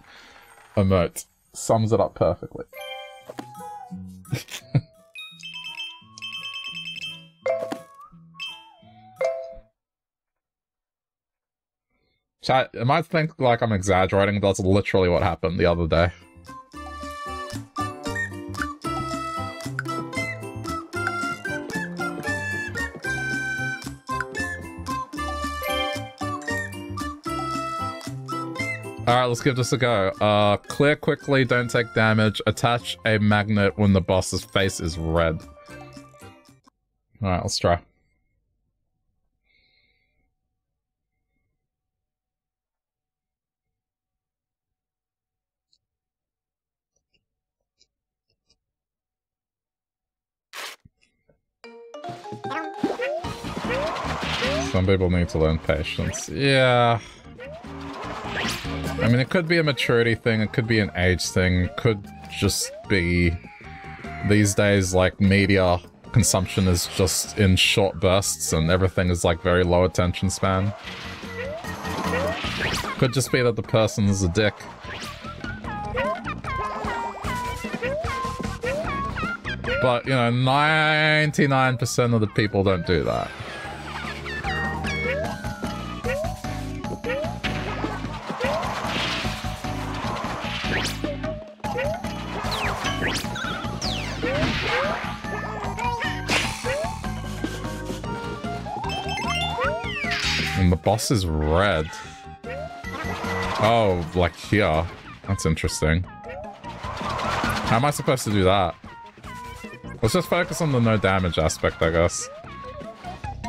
emote sums it up perfectly. Chat, it might think like I'm exaggerating, but that's literally what happened the other day. Alright, let's give this a go. Uh, clear quickly, don't take damage. Attach a magnet when the boss's face is red. Alright, let's try. Some people need to learn patience. Yeah. I mean, it could be a maturity thing, it could be an age thing, it could just be... These days, like, media consumption is just in short bursts and everything is, like, very low attention span. Could just be that the person is a dick. But, you know, 99% of the people don't do that. Boss is red. Oh, like here. That's interesting. How am I supposed to do that? Let's just focus on the no damage aspect, I guess.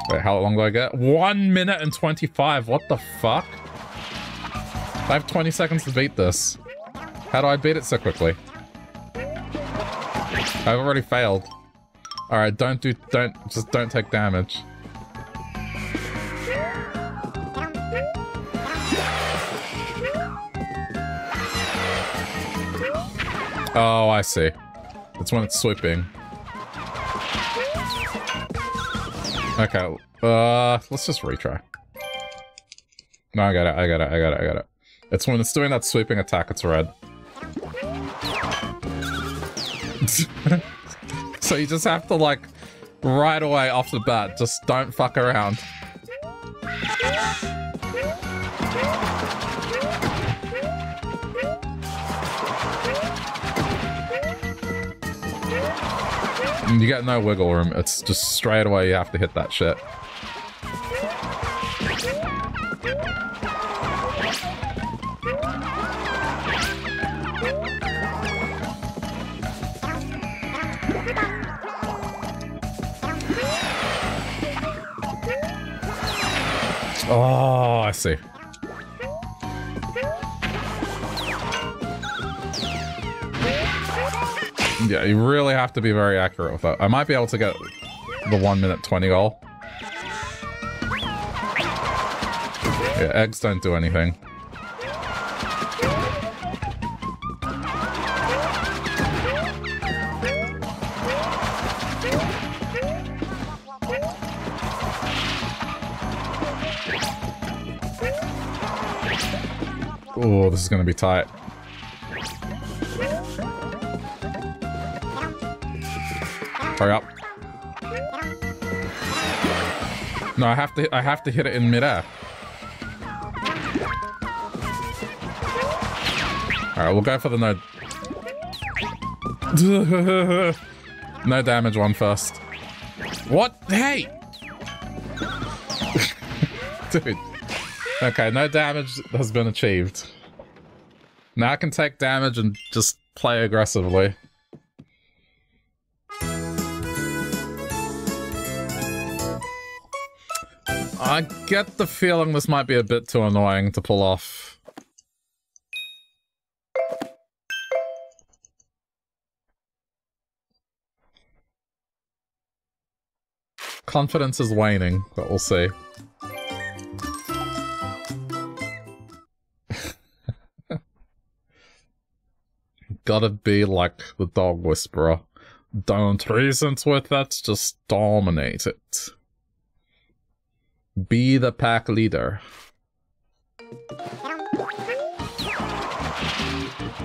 Wait, how long do I get? One minute and 25. What the fuck? I have 20 seconds to beat this. How do I beat it so quickly? I've already failed. Alright, don't do- don't- just don't take damage. Oh, I see. That's when it's sweeping. Okay, uh, let's just retry. No, I got it, I got it, I got it, I got it. It's when it's doing that sweeping attack, it's red. so you just have to, like, right away off the bat, just don't fuck around. You get no wiggle room. It's just straight away you have to hit that shit. Oh, I see. Yeah, you really have to be very accurate with that. I might be able to get the 1 minute 20 goal. Yeah, eggs don't do anything. Oh, this is going to be tight. Hurry up. No, I have to I have to hit it in midair. Alright, we'll go for the no... no damage one first. What? Hey! Dude. Okay, no damage has been achieved. Now I can take damage and just play aggressively. I get the feeling this might be a bit too annoying to pull off. Confidence is waning, but we'll see. Gotta be like the dog whisperer. Don't reason with it, just dominate it. Be the pack leader.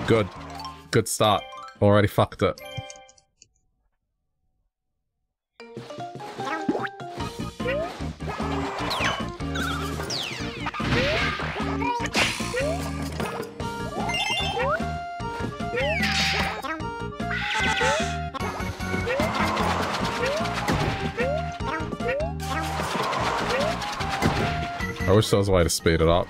Good. Good start. Already fucked it. I wish there was a way to speed it up.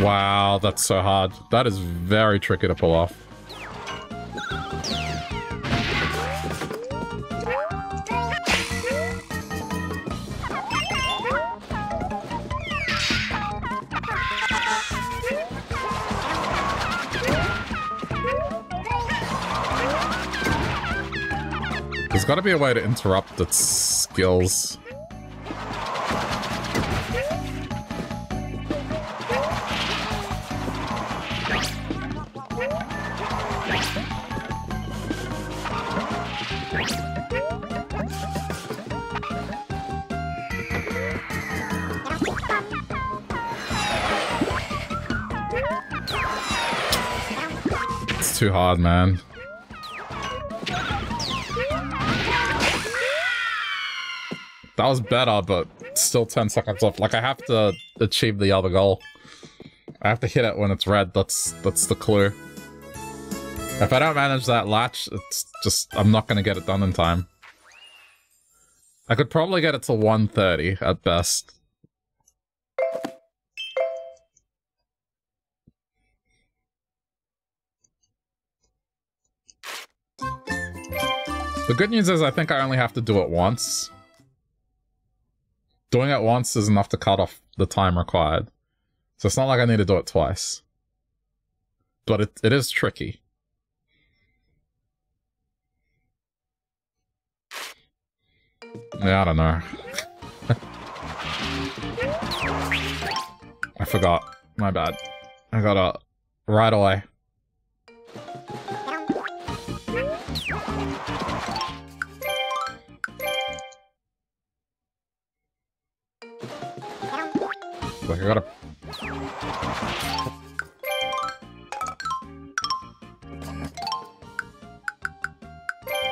Wow, that's so hard. That is very tricky to pull off. There's gotta be a way to interrupt its skills. It's too hard, man. That was better, but still 10 seconds left. Like, I have to achieve the other goal. I have to hit it when it's red. That's that's the clue. If I don't manage that latch, it's just... I'm not gonna get it done in time. I could probably get it to 130 at best. The good news is I think I only have to do it once. Doing it once is enough to cut off the time required. So it's not like I need to do it twice. But it, it is tricky. Yeah, I don't know. I forgot. My bad. I gotta... Right away. I gotta...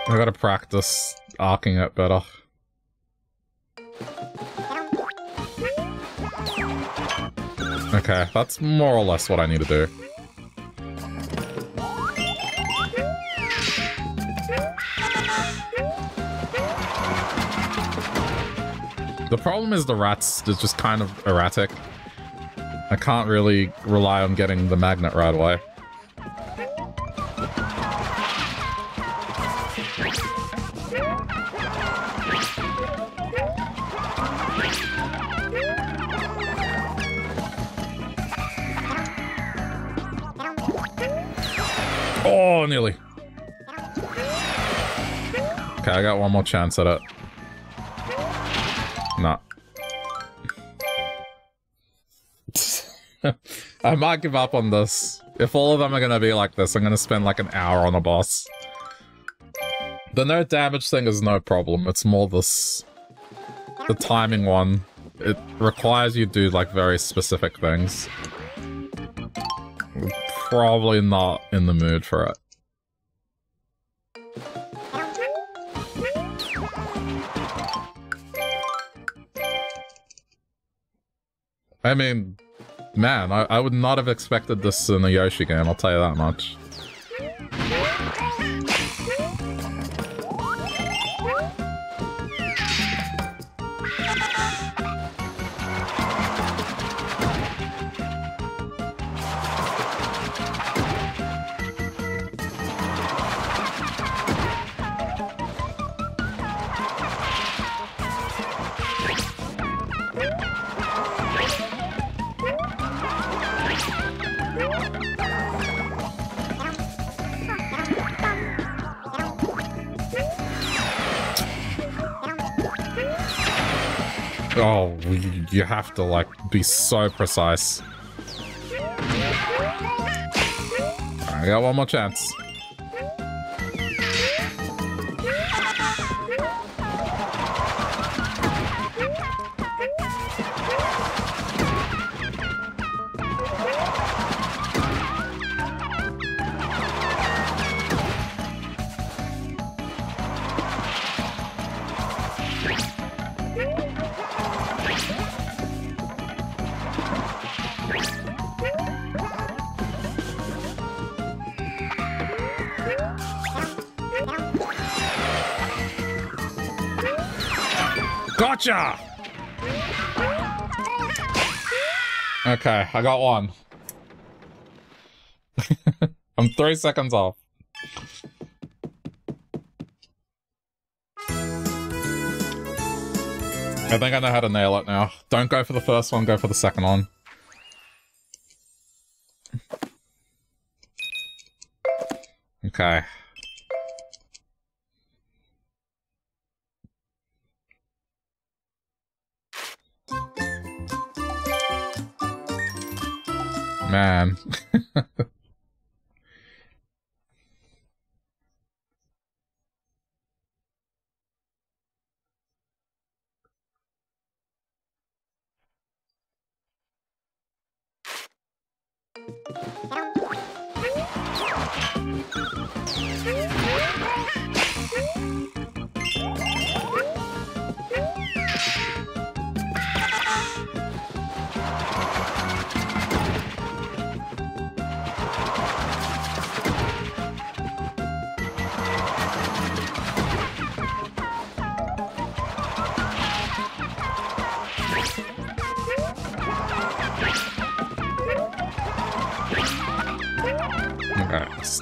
I gotta practice arcing it better. Okay, that's more or less what I need to do. The problem is the rats is just kind of erratic. I can't really rely on getting the magnet right away. Oh, nearly. Okay, I got one more chance at it. I might give up on this. If all of them are gonna be like this, I'm gonna spend like an hour on a boss. The no damage thing is no problem. It's more this... The timing one. It requires you to do like very specific things. Probably not in the mood for it. I mean, man, I, I would not have expected this in a Yoshi game, I'll tell you that much. You have to, like, be so precise. I got one more chance. Gotcha! Okay, I got one. I'm three seconds off. I think I know how to nail it now. Don't go for the first one, go for the second one. Okay. Man.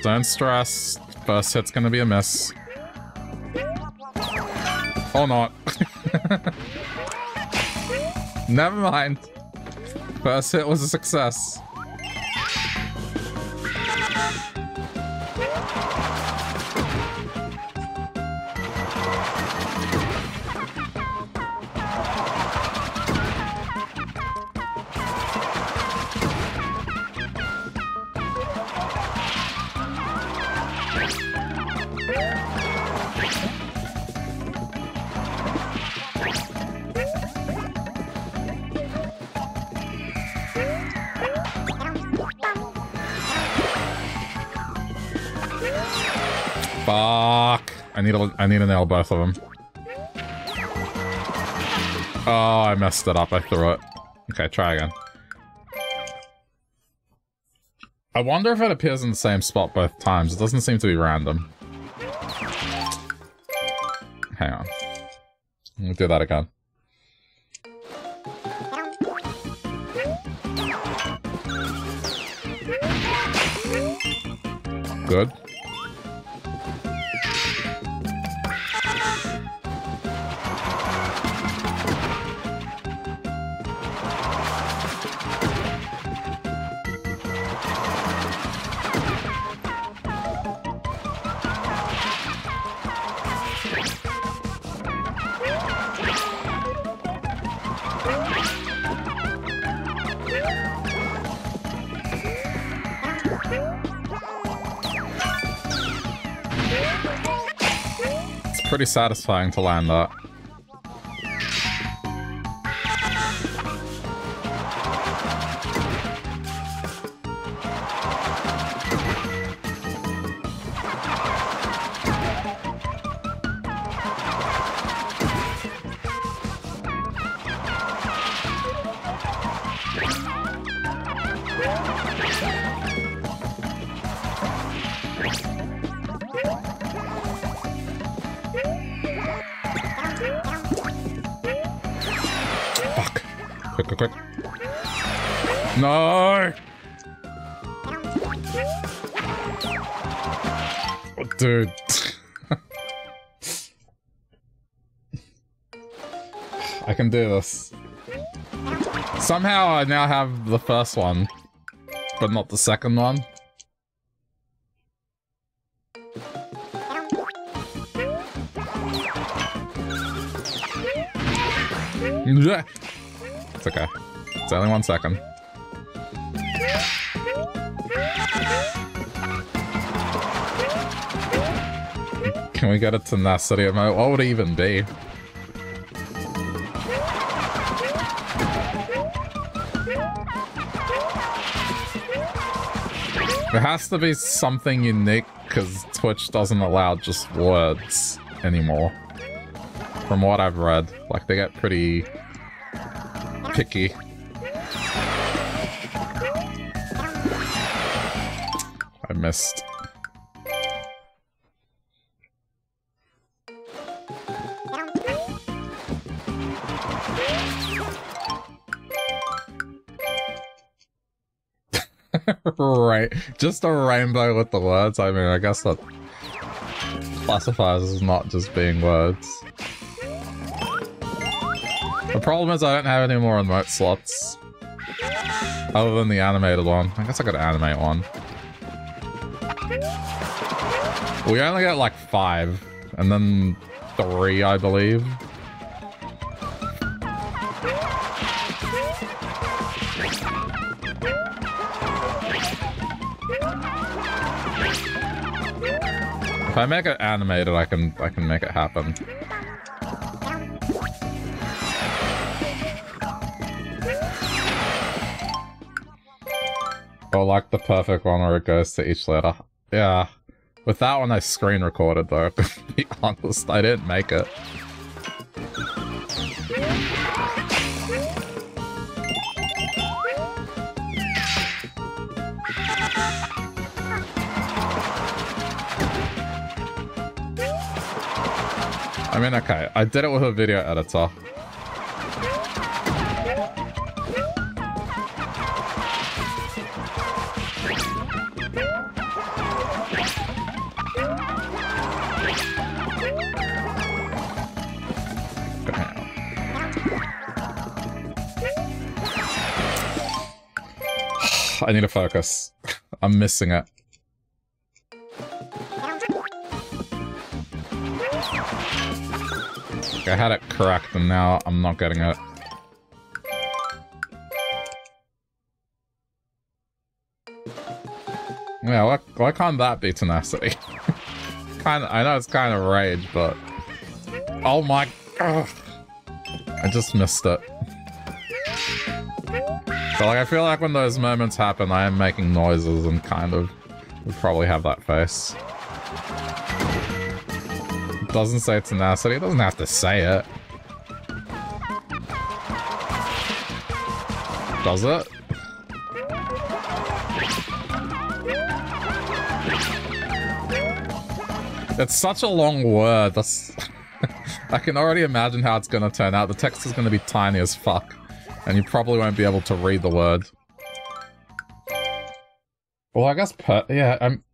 Don't stress. First hit's gonna be a miss. Or not. Never mind. First hit was a success. Need to nail both of them. Oh, I messed it up. I threw it. Okay, try again. I wonder if it appears in the same spot both times. It doesn't seem to be random. Hang on. We'll do that again. Good. Pretty satisfying to land that. Do this. Somehow I now have the first one, but not the second one. It's okay. It's only one second. Can we get a tenacity? What would it even be? There has to be something unique, because Twitch doesn't allow just words anymore. From what I've read. Like, they get pretty picky. I missed. Right. Just a rainbow with the words. I mean, I guess that classifies as not just being words. The problem is I don't have any more remote slots. Other than the animated one. I guess I could animate one. We only get like five. And then three, I believe. I make it animated, I can I can make it happen. Oh, like the perfect one where it goes to each letter. Yeah. With that one, I screen recorded though, to be honest. I didn't make it. I mean, okay, I did it with a video editor. I need to focus. I'm missing it. I had it correct and now I'm not getting it. Yeah, why, why can't that be tenacity? kind of, I know it's kind of rage, but... Oh my... Ugh. I just missed it. So like, I feel like when those moments happen, I am making noises and kind of would probably have that face. Doesn't say tenacity, it doesn't have to say it. Does it? It's such a long word, that's... I can already imagine how it's gonna turn out. The text is gonna be tiny as fuck. And you probably won't be able to read the word. Well, I guess per- yeah, I'm...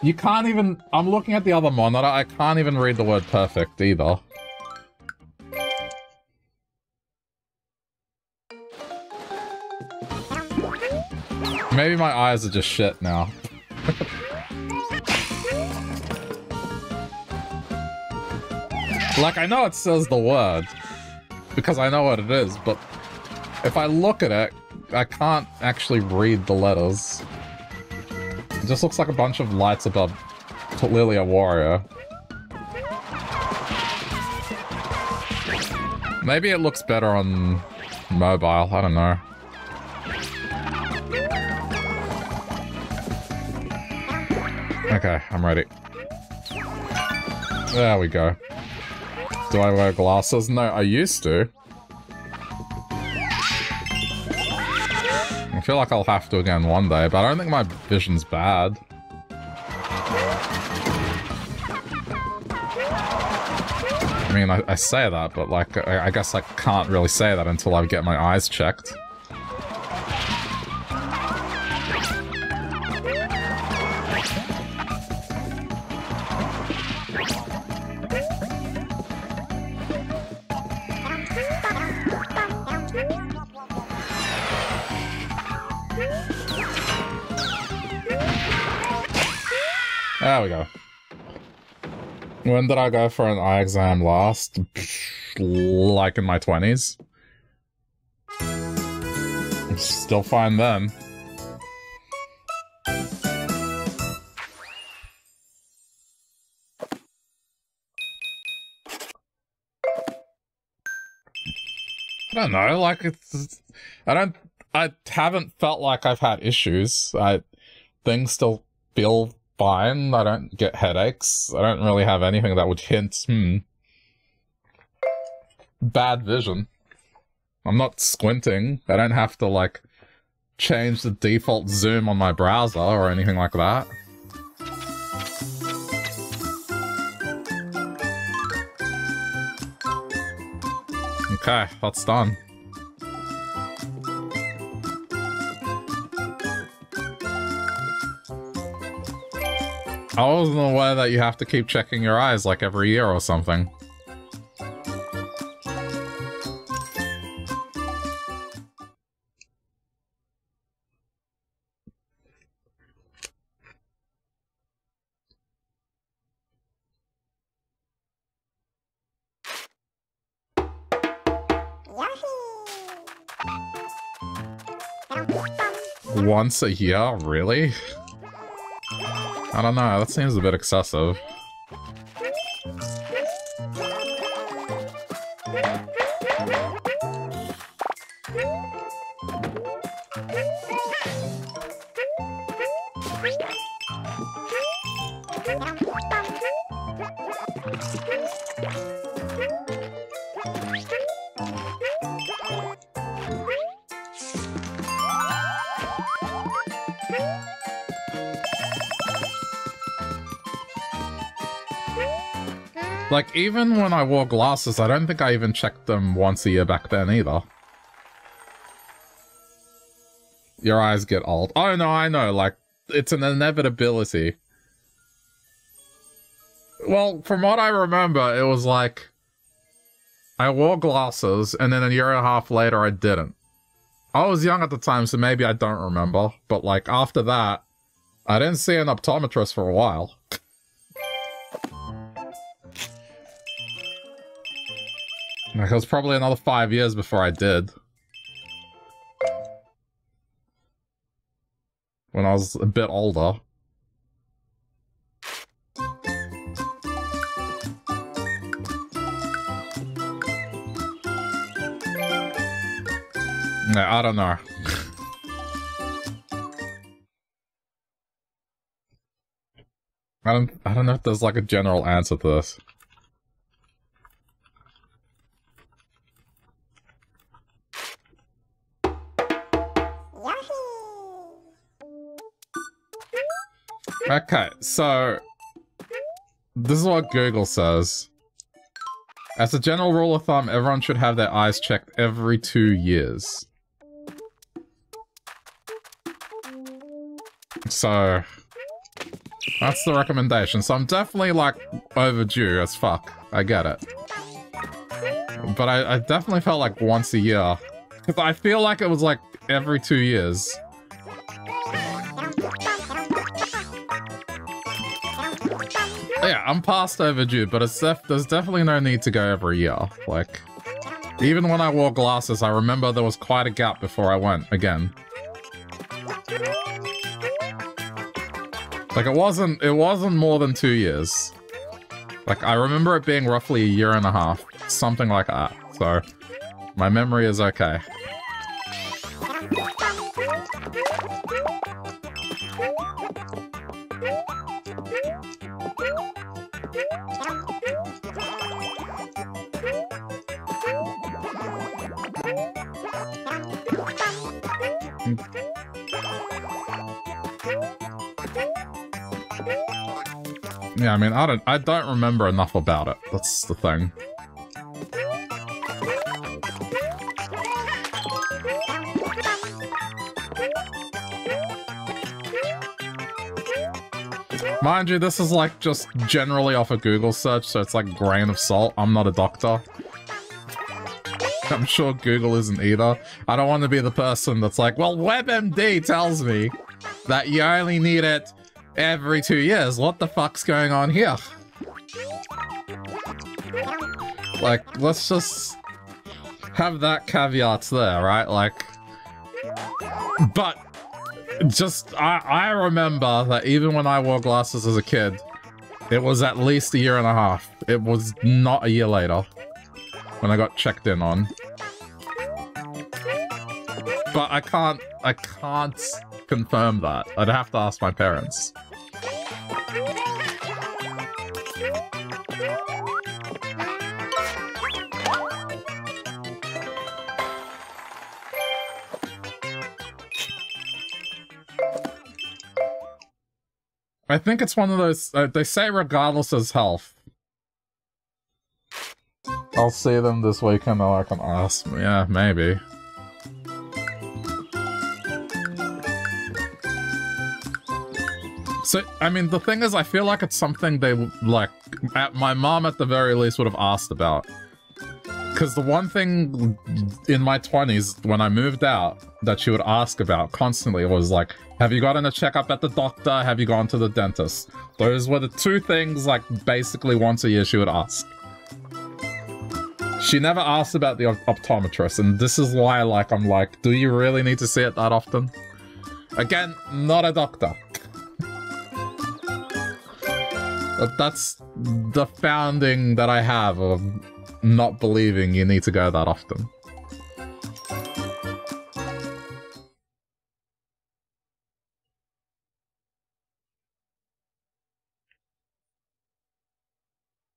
You can't even... I'm looking at the other monitor, I can't even read the word perfect either. Maybe my eyes are just shit now. like, I know it says the word, because I know what it is, but if I look at it, I can't actually read the letters. Just looks like a bunch of lights above clearly a warrior. Maybe it looks better on mobile, I don't know. Okay, I'm ready. There we go. Do I wear glasses? No, I used to. Feel like I'll have to again one day, but I don't think my vision's bad. I mean, I, I say that, but like, I, I guess I can't really say that until I get my eyes checked. There we go. When did I go for an eye exam last? like in my 20s. Still fine then. I don't know, like, it's, I don't, I haven't felt like I've had issues. I, things still feel fine. I don't get headaches. I don't really have anything that would hint, hmm. bad vision. I'm not squinting. I don't have to, like, change the default zoom on my browser or anything like that. Okay, that's done. I wasn't aware that you have to keep checking your eyes like every year or something. Once a year? Really? I don't know, that seems a bit excessive. Like, even when I wore glasses, I don't think I even checked them once a year back then either. Your eyes get old. Oh, no, I know, like, it's an inevitability. Well, from what I remember, it was like... I wore glasses, and then a year and a half later, I didn't. I was young at the time, so maybe I don't remember. But, like, after that, I didn't see an optometrist for a while. Like, it was probably another five years before I did. When I was a bit older. No, I don't know. I don't I don't know if there's like a general answer to this. Okay, so this is what Google says. As a general rule of thumb, everyone should have their eyes checked every two years. So, that's the recommendation. So I'm definitely, like, overdue as fuck. I get it. But I, I definitely felt like once a year. Because I feel like it was, like, every two years. I'm past overdue, but def there's definitely no need to go every year. Like, even when I wore glasses, I remember there was quite a gap before I went again. Like, it wasn't, it wasn't more than two years. Like, I remember it being roughly a year and a half, something like that. So, my memory is okay. Yeah, I mean, I don't, I don't remember enough about it. That's the thing. Mind you, this is like just generally off a Google search, so it's like grain of salt. I'm not a doctor. I'm sure Google isn't either. I don't want to be the person that's like, well, WebMD tells me that you only need it every two years. What the fuck's going on here? Like, let's just have that caveat there, right? Like, but just, I, I remember that even when I wore glasses as a kid, it was at least a year and a half. It was not a year later when I got checked in on. But I can't, I can't confirm that. I'd have to ask my parents. I think it's one of those, uh, they say regardless of health. I'll see them this weekend or I can ask. Yeah, maybe. So, I mean, the thing is, I feel like it's something they, like, at my mom at the very least would have asked about. Because the one thing in my 20s, when I moved out, that she would ask about constantly was like, have you gotten a checkup at the doctor? Have you gone to the dentist? Those were the two things, like, basically once a year she would ask. She never asked about the optometrist, and this is why, like, I'm like, do you really need to see it that often? Again, not a doctor. But that's the founding that I have of not believing you need to go that often.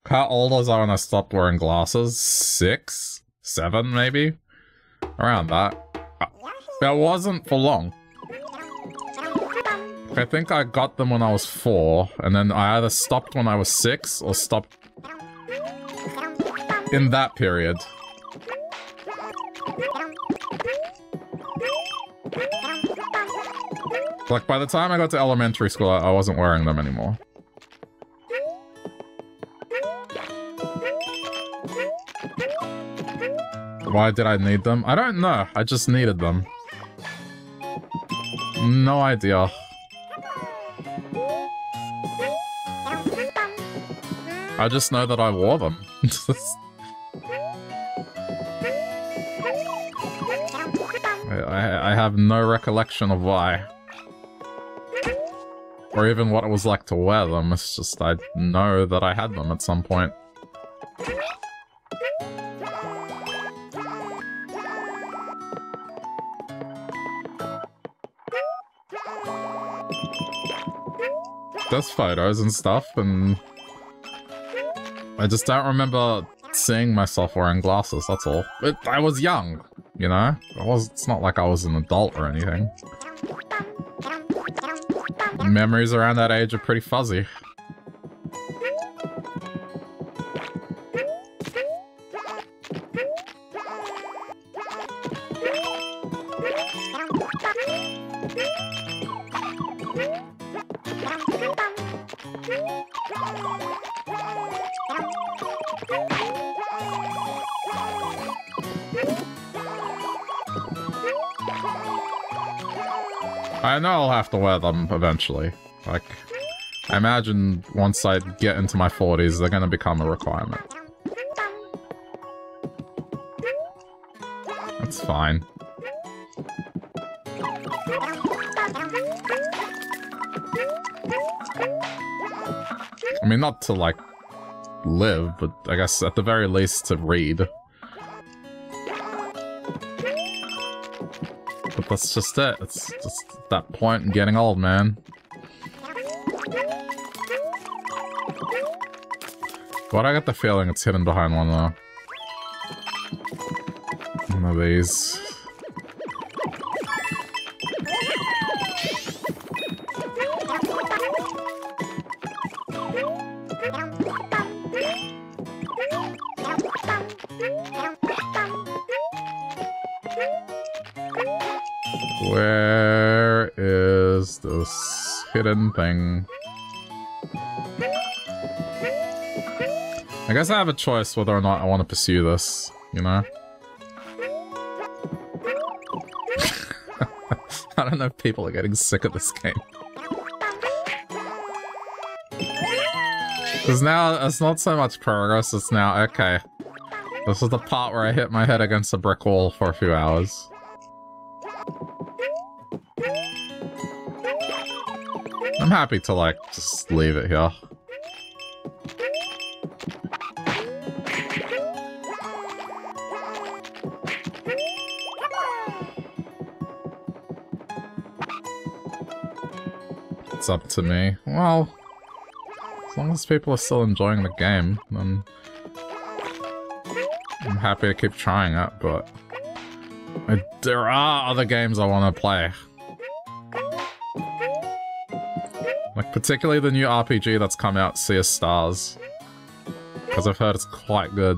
How old was I when I stopped wearing glasses? Six? Seven, maybe? Around that. That wasn't for long. I think I got them when I was four, and then I either stopped when I was six, or stopped in that period. Like, by the time I got to elementary school, I wasn't wearing them anymore. Why did I need them? I don't know. I just needed them. No idea. I just know that I wore them. I, I have no recollection of why. Or even what it was like to wear them, it's just I know that I had them at some point. There's photos and stuff, and I just don't remember seeing myself wearing glasses, that's all. But I was young, you know? I was, it's not like I was an adult or anything. Memories around that age are pretty fuzzy. I know I'll have to wear them eventually. Like, I imagine once I get into my 40s, they're gonna become a requirement. That's fine. I mean, not to, like, live, but I guess at the very least to read. That's just it. It's just that point in getting old, man. But I got the feeling it's hidden behind one, though. One of these. Hidden thing? I guess I have a choice whether or not I want to pursue this, you know? I don't know if people are getting sick of this game. Because now it's not so much progress, it's now, okay. This is the part where I hit my head against a brick wall for a few hours. I'm happy to, like, just leave it here. It's up to me. Well, as long as people are still enjoying the game, then I'm happy to keep trying it, but there are other games I want to play. Particularly the new RPG that's come out, Sea of Stars. Because I've heard it's quite good.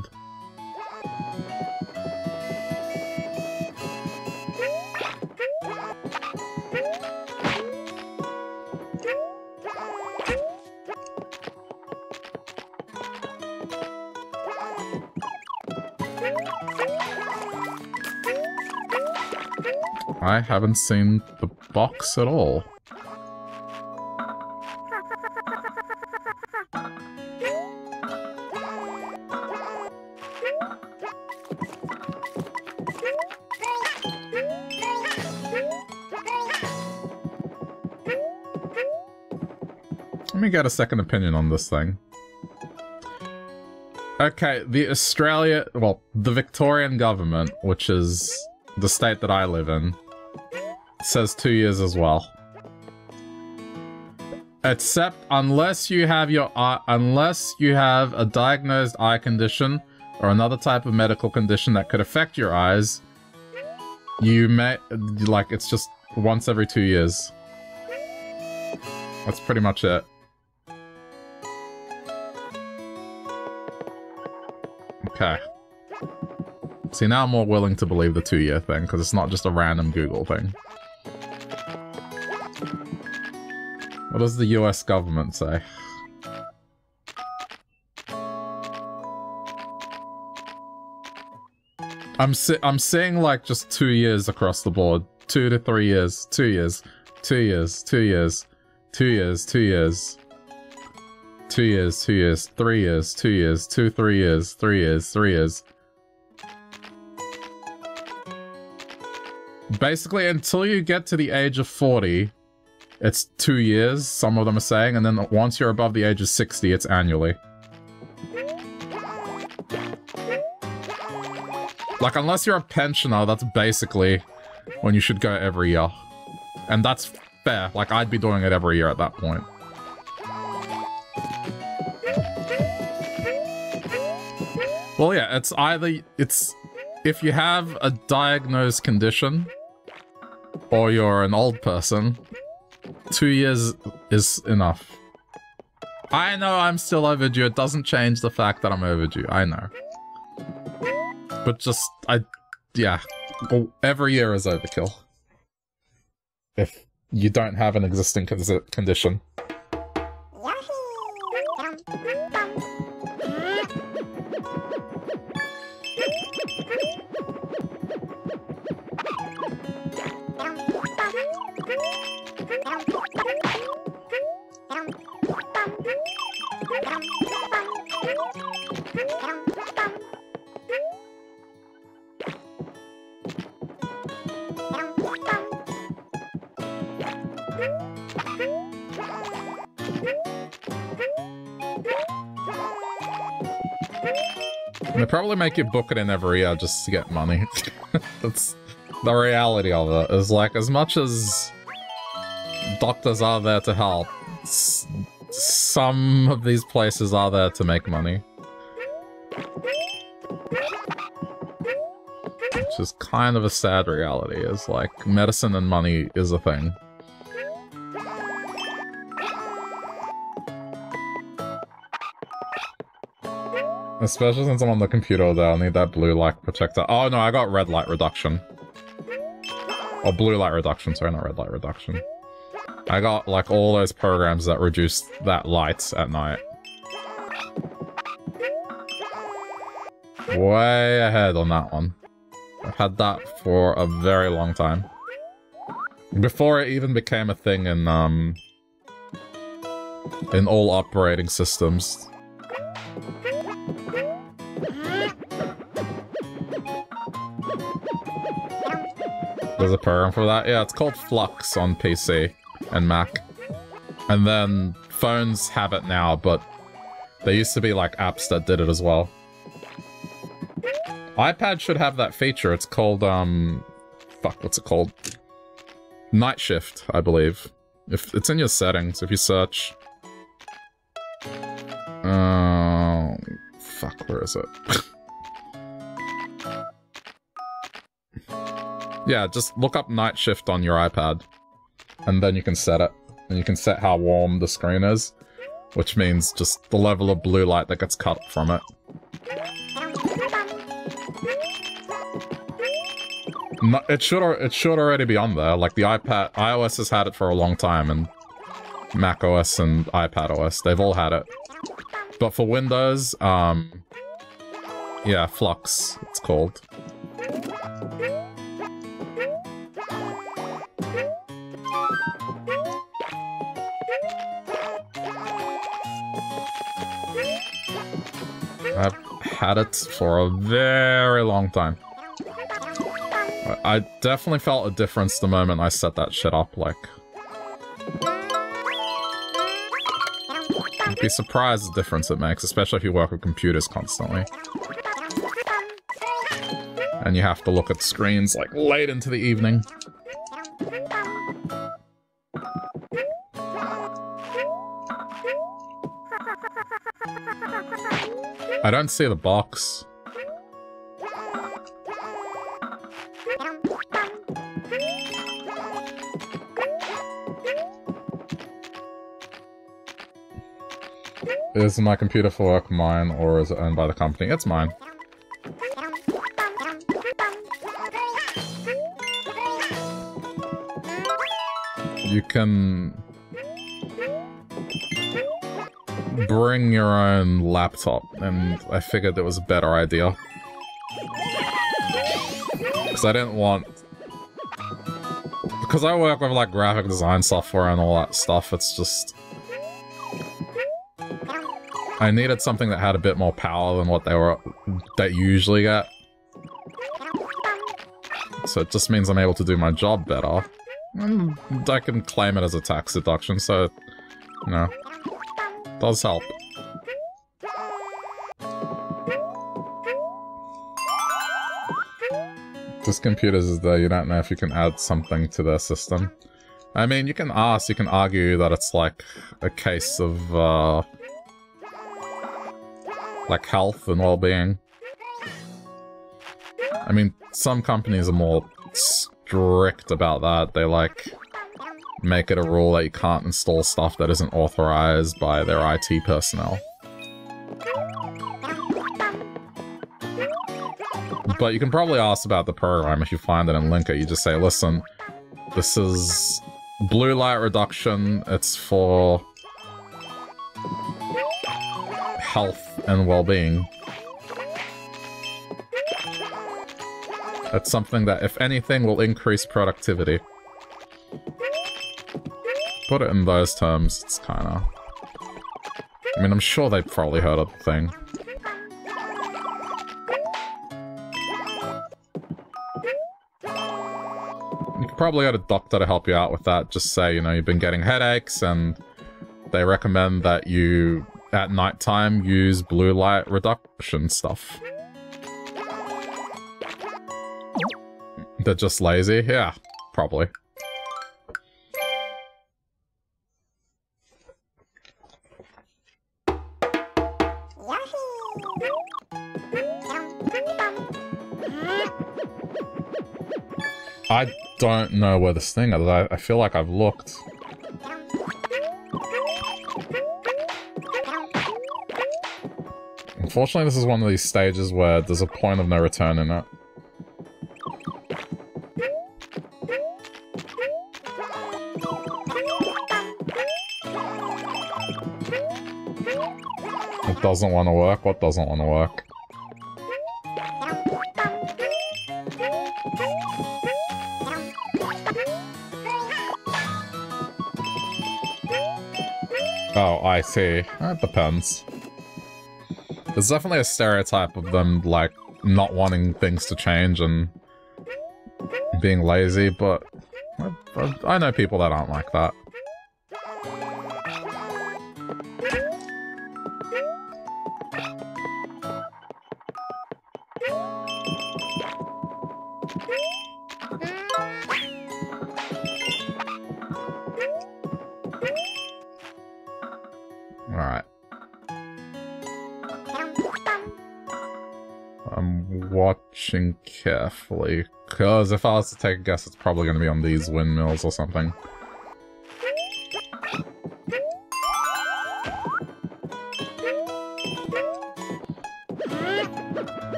I haven't seen the box at all. Get a second opinion on this thing. Okay, the Australia, well, the Victorian government, which is the state that I live in, says two years as well. Except unless you have your eye, unless you have a diagnosed eye condition or another type of medical condition that could affect your eyes, you may like it's just once every two years. That's pretty much it. See, now I'm more willing to believe the two-year thing, because it's not just a random Google thing. What does the US government say? I'm si I'm seeing like just two years across the board. Two to three years. Two years. Two years. Two years. Two years. Two years. Two years. Two years. Three years. Two years. Two, three years. Three years. Three years. Basically, until you get to the age of 40, it's two years, some of them are saying, and then once you're above the age of 60, it's annually. Like, unless you're a pensioner, that's basically when you should go every year. And that's fair. Like, I'd be doing it every year at that point. Well, yeah, it's either... It's... If you have a diagnosed condition, or you're an old person, two years is enough. I know I'm still overdue. It doesn't change the fact that I'm overdue. I know. But just, I, yeah. Every year is overkill. If you don't have an existing condition. Probably make you book it in every year just to get money. That's the reality of it. Is like, as much as doctors are there to help, some of these places are there to make money. Which is kind of a sad reality, is like, medicine and money is a thing. Especially since I'm on the computer there, I'll need that blue light protector. Oh no, I got red light reduction. Or blue light reduction, sorry, not red light reduction. I got like all those programs that reduce that light at night. Way ahead on that one. I've had that for a very long time. Before it even became a thing in, um... In all operating systems. There's a program for that? Yeah, it's called Flux on PC and Mac. And then phones have it now, but there used to be like apps that did it as well. iPad should have that feature. It's called, um... Fuck, what's it called? Night Shift, I believe. If It's in your settings, if you search... Uh, fuck, where is it? Yeah, just look up night shift on your iPad. And then you can set it. and you can set how warm the screen is, which means just the level of blue light that gets cut from it. No, it should it should already be on there. Like the iPad, iOS has had it for a long time, and Mac OS and iPad OS, they've all had it. But for Windows, um, yeah, Flux, it's called. I've had it for a very long time. I definitely felt a difference the moment I set that shit up, like... You'd be surprised the difference it makes, especially if you work with computers constantly. And you have to look at screens, like, late into the evening. I don't see the box. Is my computer for work mine or is it owned by the company? It's mine. You can bring your own laptop, and I figured it was a better idea. Because I didn't want... Because I work with, like, graphic design software and all that stuff, it's just... I needed something that had a bit more power than what they were... that usually get. So it just means I'm able to do my job better. And I can claim it as a tax deduction, so... You know does help. This computer's is there, you don't know if you can add something to their system. I mean, you can ask, you can argue that it's like a case of, uh, like health and well-being. I mean, some companies are more strict about that. They like make it a rule that you can't install stuff that isn't authorized by their IT personnel. But you can probably ask about the program if you find it in Linker. You just say, listen, this is blue light reduction. It's for health and well-being. It's something that, if anything, will increase productivity put it in those terms, it's kind of... I mean, I'm sure they've probably heard of the thing. You could probably get a doctor to help you out with that. Just say, you know, you've been getting headaches and they recommend that you, at nighttime, use blue light reduction stuff. They're just lazy? Yeah, probably. I don't know where this thing is. I, I feel like I've looked. Unfortunately, this is one of these stages where there's a point of no return in it. It doesn't want to work? What doesn't want to work? I see. Uh, it depends. There's definitely a stereotype of them, like, not wanting things to change and being lazy, but I, I know people that aren't like that. Carefully, because if I was to take a guess, it's probably going to be on these windmills or something.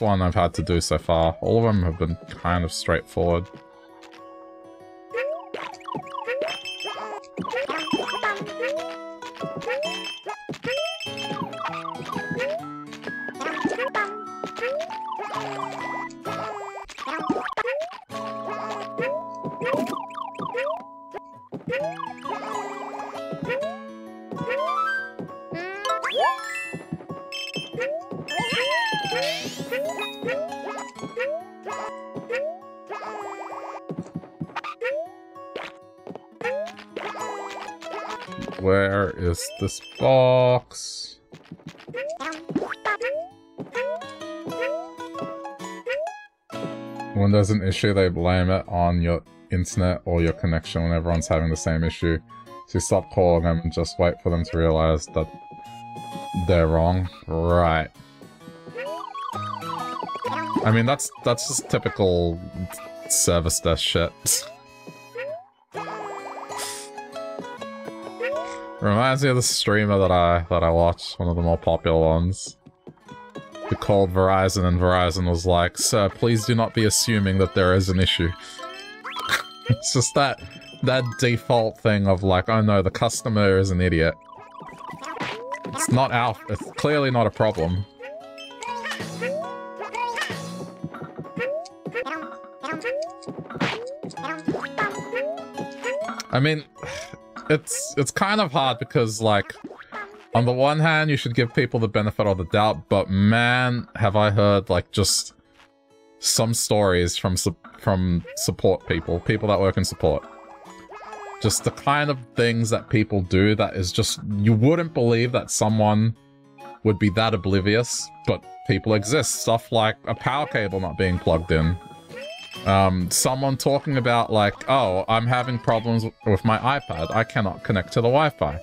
One I've had to do so far. All of them have been kind of straightforward. Box? When there's an issue, they blame it on your internet or your connection when everyone's having the same issue. So stop calling them and just wait for them to realize that they're wrong. Right. I mean, that's that's just typical service desk shit. Reminds me of the streamer that I that I watched, one of the more popular ones. Who called Verizon and Verizon was like, Sir, please do not be assuming that there is an issue. it's just that that default thing of like, oh no, the customer is an idiot. It's not our it's clearly not a problem. I mean, it's it's kind of hard because like on the one hand you should give people the benefit of the doubt but man have i heard like just some stories from su from support people people that work in support. Just the kind of things that people do that is just you wouldn't believe that someone would be that oblivious but people exist. Stuff like a power cable not being plugged in um, someone talking about like, oh, I'm having problems with my iPad. I cannot connect to the Wi-Fi.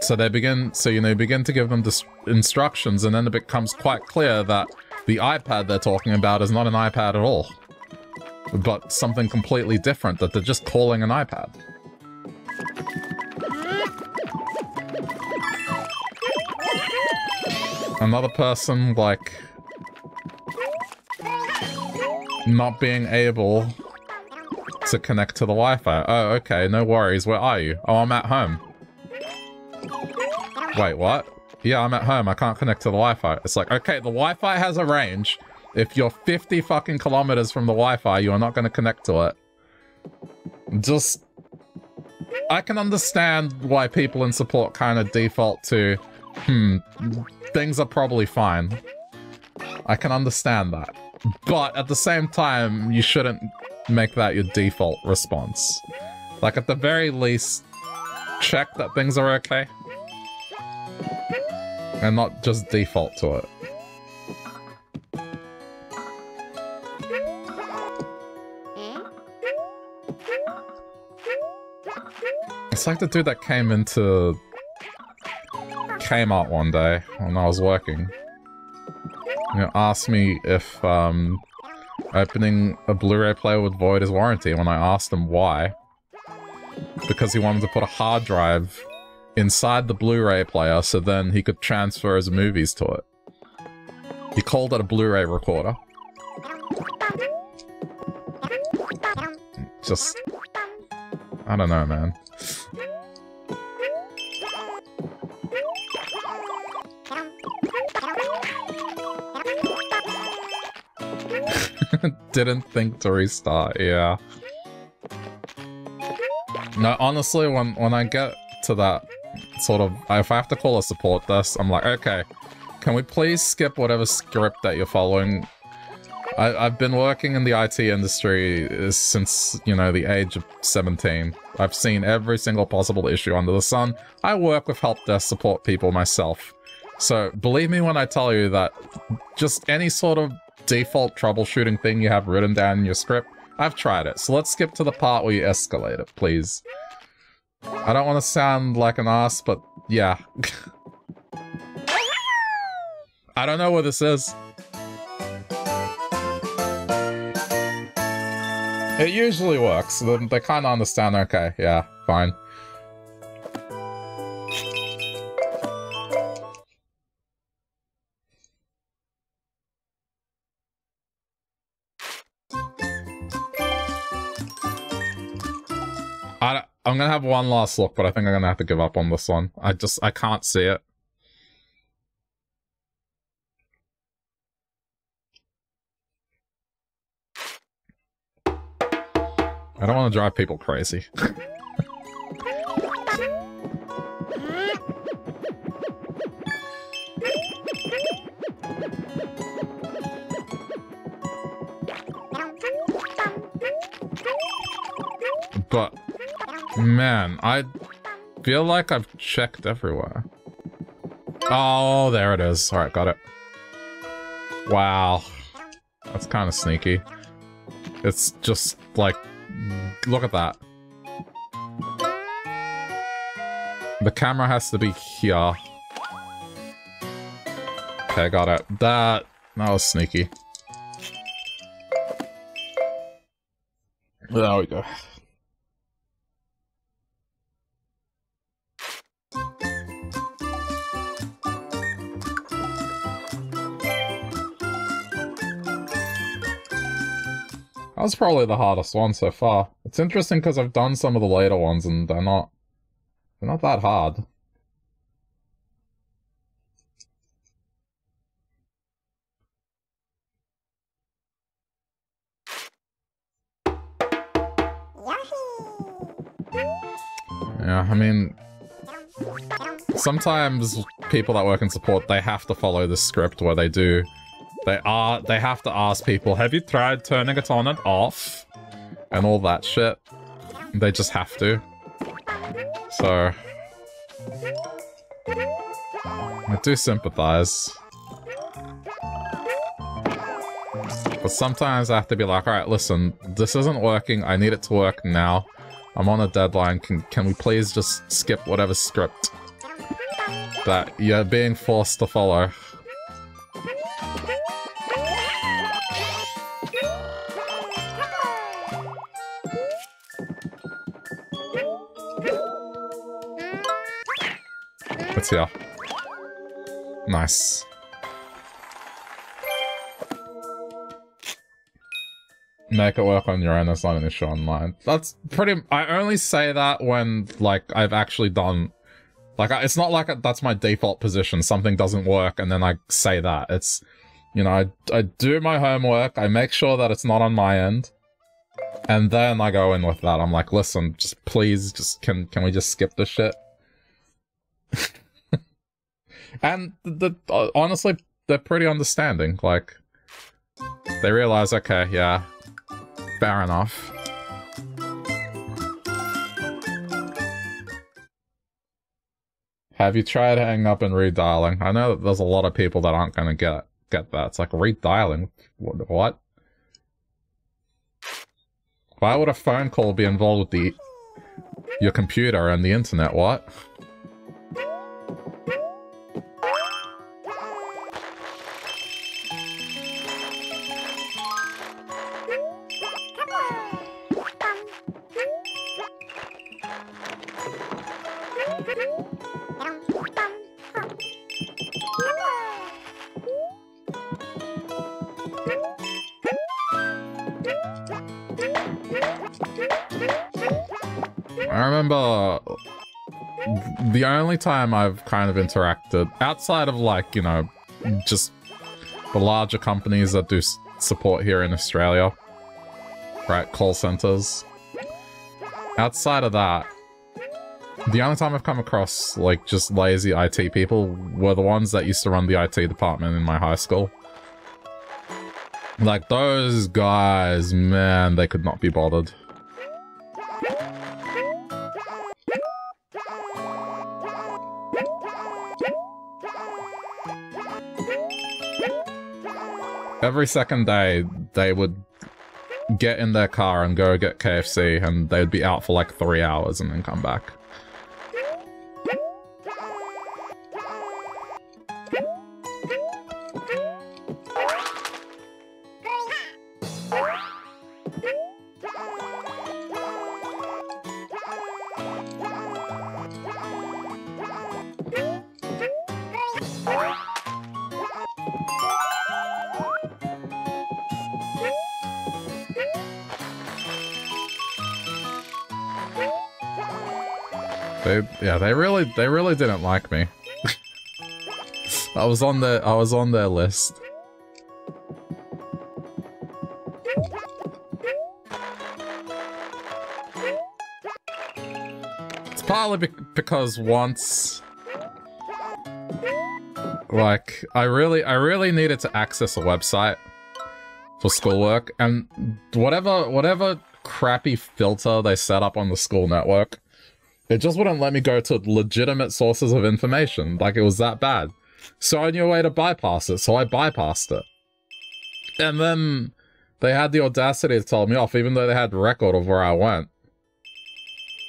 So they begin, so you know, begin to give them the instructions, and then it becomes quite clear that the iPad they're talking about is not an iPad at all, but something completely different that they're just calling an iPad. Another person, like, not being able to connect to the Wi-Fi. Oh, okay, no worries. Where are you? Oh, I'm at home. Wait, what? Yeah, I'm at home. I can't connect to the Wi-Fi. It's like, okay, the Wi-Fi has a range. If you're 50 fucking kilometers from the Wi-Fi, you are not going to connect to it. Just... I can understand why people in support kind of default to, hmm, things are probably fine. I can understand that. But at the same time, you shouldn't make that your default response. Like, at the very least, check that things are okay. And not just default to it. It's like the dude that came into Kmart one day when I was working you know, asked me if um, opening a Blu-ray player would void his warranty when I asked him why. Because he wanted to put a hard drive inside the Blu-ray player so then he could transfer his movies to it. He called it a Blu-ray recorder. Just... I don't know, man. Didn't think to restart, yeah. No, honestly, when, when I get to that sort of... If I have to call a support desk, I'm like, okay, can we please skip whatever script that you're following? I, I've been working in the IT industry uh, since, you know, the age of 17. I've seen every single possible issue under the sun. I work with help desk support people myself. So believe me when I tell you that just any sort of default troubleshooting thing you have written down in your script. I've tried it, so let's skip to the part where you escalate it, please. I don't want to sound like an ass, but yeah. I don't know what this is. It usually works. They, they kind of understand, okay, yeah, fine. Gonna have one last look, but I think I'm gonna have to give up on this one. I just, I can't see it. I don't want to drive people crazy. man, I feel like I've checked everywhere. Oh, there it is. Alright, got it. Wow. That's kind of sneaky. It's just, like, Look at that. The camera has to be here. Okay, got it. That, that was sneaky. There we go. Probably the hardest one so far. It's interesting because I've done some of the later ones and they're not... They're not that hard. Yeah, I mean... Sometimes people that work in support, they have to follow the script where they do they are they have to ask people, have you tried turning it on and off? And all that shit. They just have to. So I do sympathize. But sometimes I have to be like, alright, listen, this isn't working, I need it to work now. I'm on a deadline, can, can we please just skip whatever script that you're being forced to follow? Yeah. Nice. Make it work on your own, that's not an issue online. That's pretty... I only say that when, like, I've actually done... Like, it's not like that's my default position. Something doesn't work, and then I say that. It's... You know, I, I do my homework, I make sure that it's not on my end, and then I go in with that. I'm like, listen, just please, just can can we just skip this shit? And the, the uh, honestly, they're pretty understanding. Like, they realize, okay, yeah, fair enough. Have you tried hanging up and redialing? I know that there's a lot of people that aren't going to get get that. It's like redialing. What? Why would a phone call be involved with the your computer and the internet? What? Time I've kind of interacted, outside of like, you know, just the larger companies that do support here in Australia, right, call centers. Outside of that, the only time I've come across, like, just lazy IT people were the ones that used to run the IT department in my high school. Like, those guys, man, they could not be bothered. Every second day, they would get in their car and go get KFC, and they'd be out for like three hours and then come back. They, really, they really didn't like me. I was on the, I was on their list. It's partly be because once, like, I really, I really needed to access a website for schoolwork, and whatever, whatever crappy filter they set up on the school network, it just wouldn't let me go to legitimate sources of information. Like, it was that bad. So I knew a way to bypass it, so I bypassed it. And then they had the audacity to tell me off, even though they had record of where I went.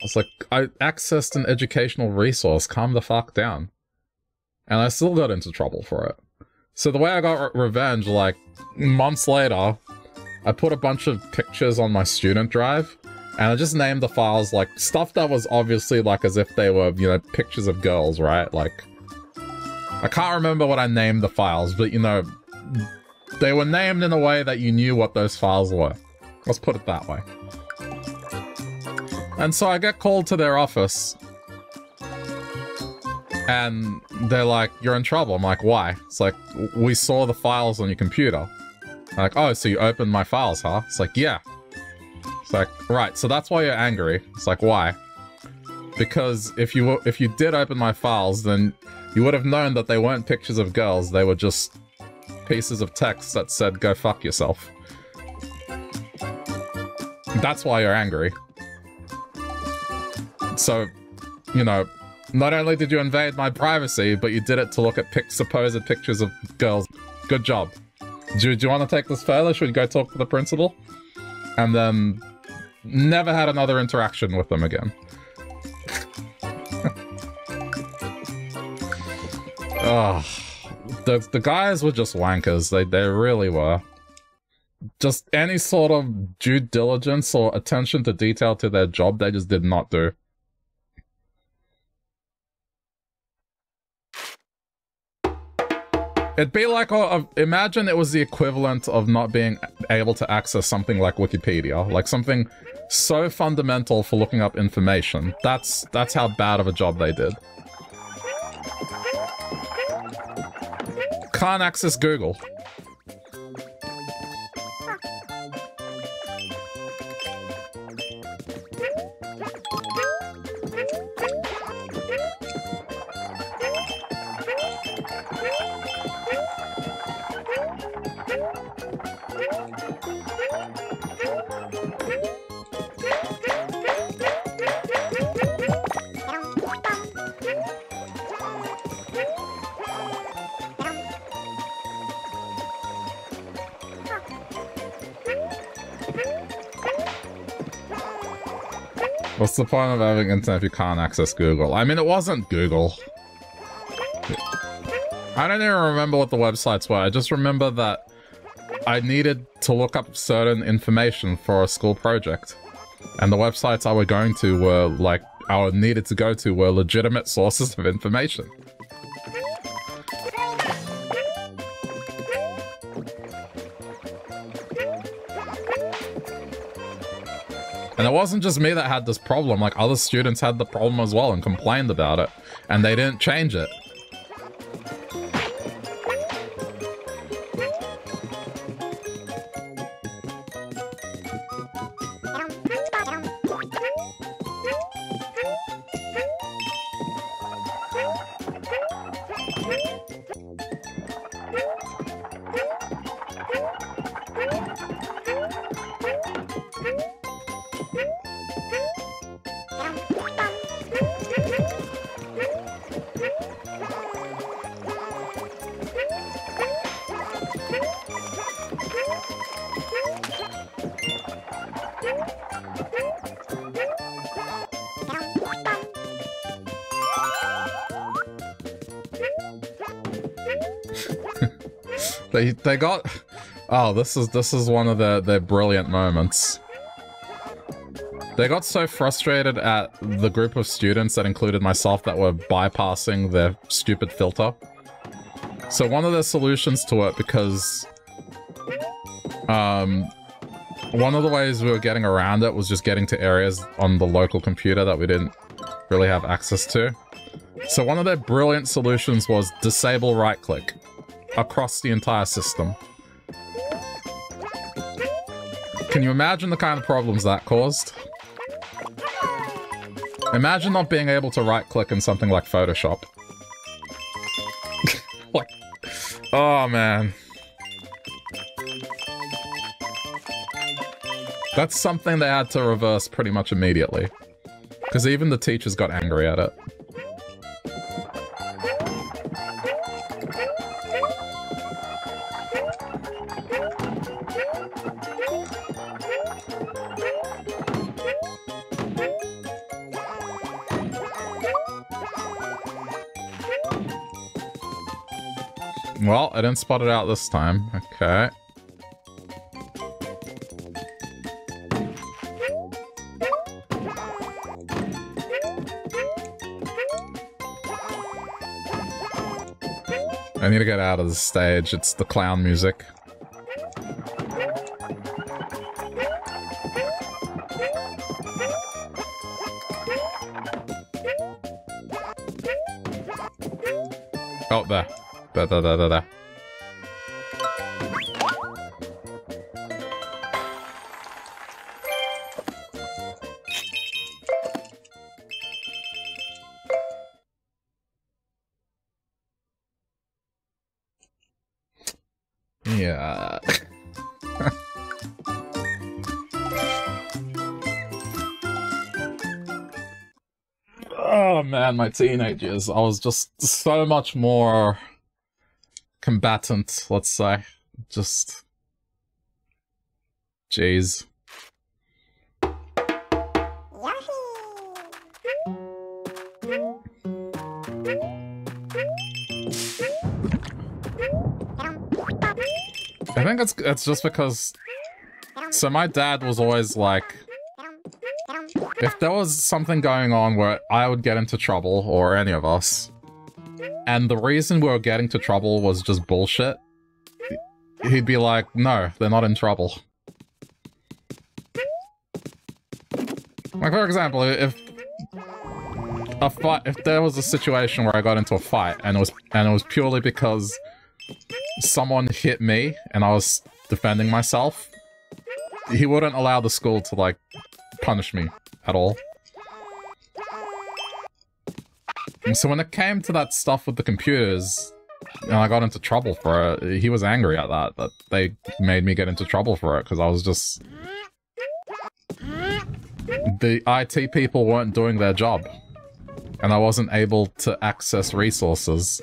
I was like, I accessed an educational resource, calm the fuck down. And I still got into trouble for it. So the way I got re revenge, like, months later, I put a bunch of pictures on my student drive, and I just named the files, like, stuff that was obviously, like, as if they were, you know, pictures of girls, right? Like, I can't remember what I named the files, but, you know, they were named in a way that you knew what those files were. Let's put it that way. And so I get called to their office, and they're like, you're in trouble. I'm like, why? It's like, we saw the files on your computer. I'm like, oh, so you opened my files, huh? It's like, yeah. It's like, right, so that's why you're angry. It's like, why? Because if you if you did open my files, then you would have known that they weren't pictures of girls. They were just pieces of text that said, go fuck yourself. That's why you're angry. So, you know, not only did you invade my privacy, but you did it to look at pic supposed pictures of girls. Good job. Do, do you want to take this further? Should we go talk to the principal? And then never had another interaction with them again. Ugh. The, the guys were just wankers. They, they really were. Just any sort of due diligence or attention to detail to their job, they just did not do. It'd be like, uh, imagine it was the equivalent of not being able to access something like Wikipedia, like something so fundamental for looking up information. That's that's how bad of a job they did. Can't access Google. What's the point of having internet if you can't access Google? I mean, it wasn't Google. I don't even remember what the websites were. I just remember that I needed to look up certain information for a school project. And the websites I were going to were, like, I needed to go to were legitimate sources of information. And it wasn't just me that had this problem, like other students had the problem as well and complained about it. And they didn't change it. They they got Oh, this is this is one of their, their brilliant moments. They got so frustrated at the group of students that included myself that were bypassing their stupid filter. So one of the solutions to it, because um, one of the ways we were getting around it was just getting to areas on the local computer that we didn't really have access to. So one of their brilliant solutions was disable right-click across the entire system. Can you imagine the kind of problems that caused? Imagine not being able to right-click in something like Photoshop. like, oh man. That's something they had to reverse pretty much immediately. Because even the teachers got angry at it. I didn't spot it out this time. Okay. I need to get out of the stage. It's the clown music. Oh, there. There, there, there, there, there. My teenage years. I was just so much more combatant, let's say. Just... Jeez. I think it's it's just because so my dad was always like if there was something going on where I would get into trouble or any of us and the reason we were getting to trouble was just bullshit he'd be like no they're not in trouble. Like for example if a fight if there was a situation where I got into a fight and it was and it was purely because someone hit me and I was defending myself, he wouldn't allow the school to, like, punish me at all. And so when it came to that stuff with the computers, and I got into trouble for it, he was angry at that, that they made me get into trouble for it, because I was just... The IT people weren't doing their job. And I wasn't able to access resources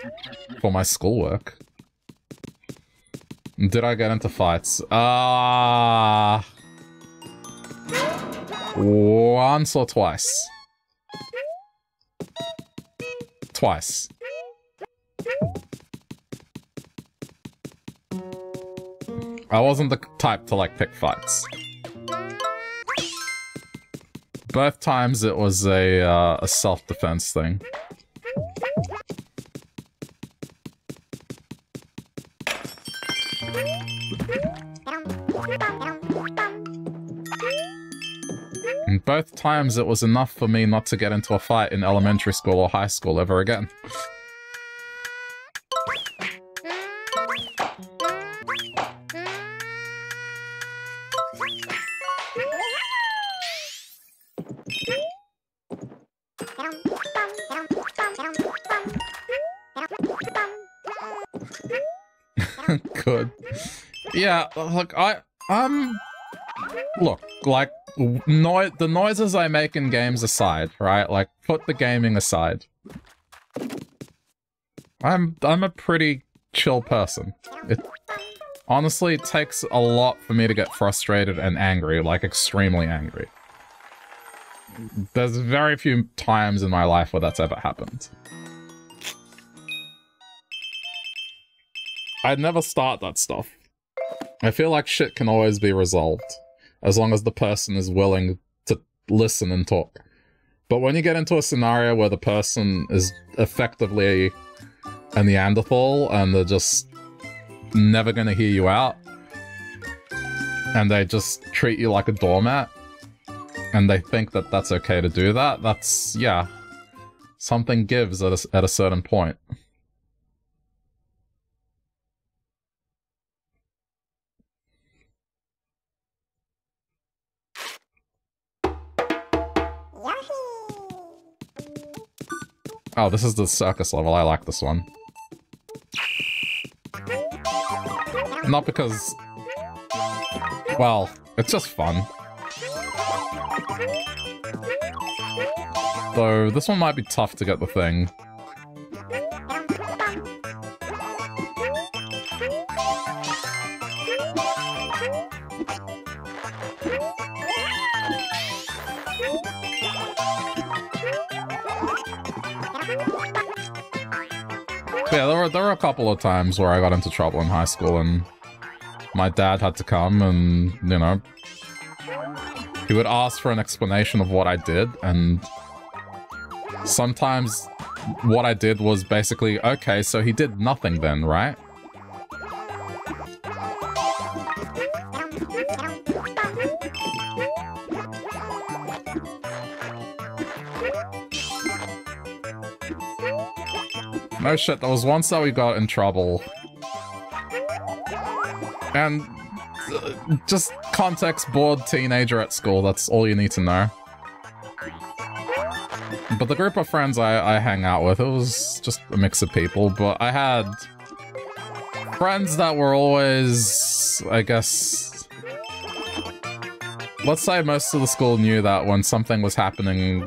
for my schoolwork. Did I get into fights? Ah. Uh, once or twice. Twice. I wasn't the type to, like, pick fights. Both times it was a, uh, a self-defense thing. Both times it was enough for me not to get into a fight in elementary school or high school ever again. Good. Yeah, look, I, um, look, like, no the noises I make in games aside, right? Like, put the gaming aside. I'm, I'm a pretty chill person. It, honestly, it takes a lot for me to get frustrated and angry, like extremely angry. There's very few times in my life where that's ever happened. I'd never start that stuff. I feel like shit can always be resolved as long as the person is willing to listen and talk. But when you get into a scenario where the person is effectively a Neanderthal and they're just never going to hear you out, and they just treat you like a doormat, and they think that that's okay to do that, that's, yeah, something gives at a, at a certain point. Oh, this is the circus level. I like this one. Not because... Well, it's just fun. Though, this one might be tough to get the thing. Were, there were a couple of times where I got into trouble in high school and my dad had to come and, you know, he would ask for an explanation of what I did and sometimes what I did was basically, okay, so he did nothing then, right? No shit, there was once that we got in trouble. And uh, just context bored teenager at school, that's all you need to know. But the group of friends I, I hang out with, it was just a mix of people, but I had friends that were always, I guess... Let's say most of the school knew that when something was happening,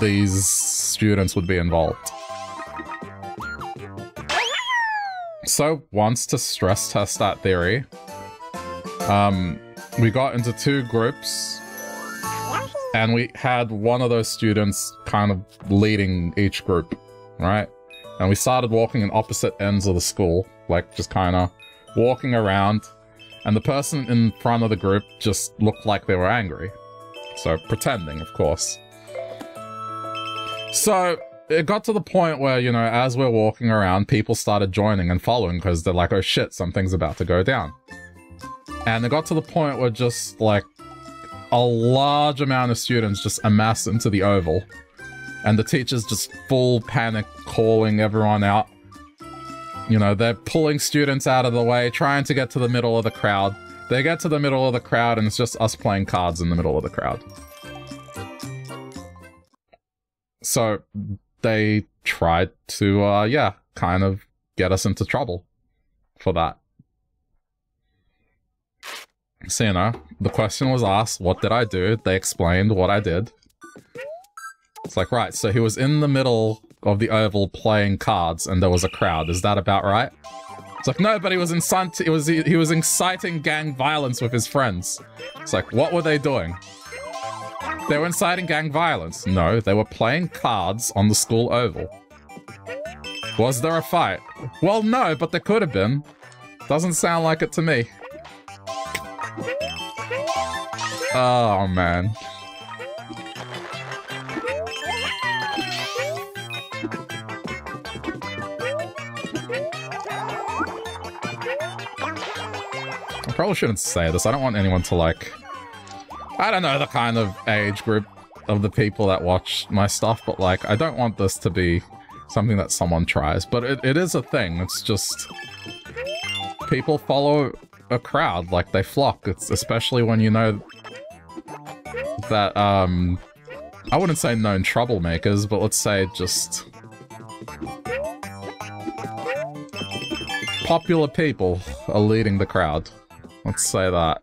these students would be involved. So, once to stress test that theory, um, we got into two groups, and we had one of those students kind of leading each group, right? And we started walking in opposite ends of the school, like just kind of walking around, and the person in front of the group just looked like they were angry. So, pretending, of course. So, it got to the point where, you know, as we're walking around, people started joining and following because they're like, oh shit, something's about to go down. And it got to the point where just like a large amount of students just amassed into the oval. And the teachers just full panic calling everyone out. You know, they're pulling students out of the way, trying to get to the middle of the crowd. They get to the middle of the crowd and it's just us playing cards in the middle of the crowd. So they tried to, uh, yeah, kind of get us into trouble for that. So, you know, the question was asked, what did I do? They explained what I did. It's like, right, so he was in the middle of the oval playing cards and there was a crowd. Is that about right? It's like, no, but he was, incite he was, he, he was inciting gang violence with his friends. It's like, what were they doing? They were inciting gang violence. No, they were playing cards on the school oval. Was there a fight? Well, no, but there could have been. Doesn't sound like it to me. Oh, man. I probably shouldn't say this. I don't want anyone to, like, I don't know the kind of age group of the people that watch my stuff, but like, I don't want this to be something that someone tries, but it, it is a thing. It's just people follow a crowd, like they flock. It's especially when you know that, um, I wouldn't say known troublemakers, but let's say just popular people are leading the crowd. Let's say that.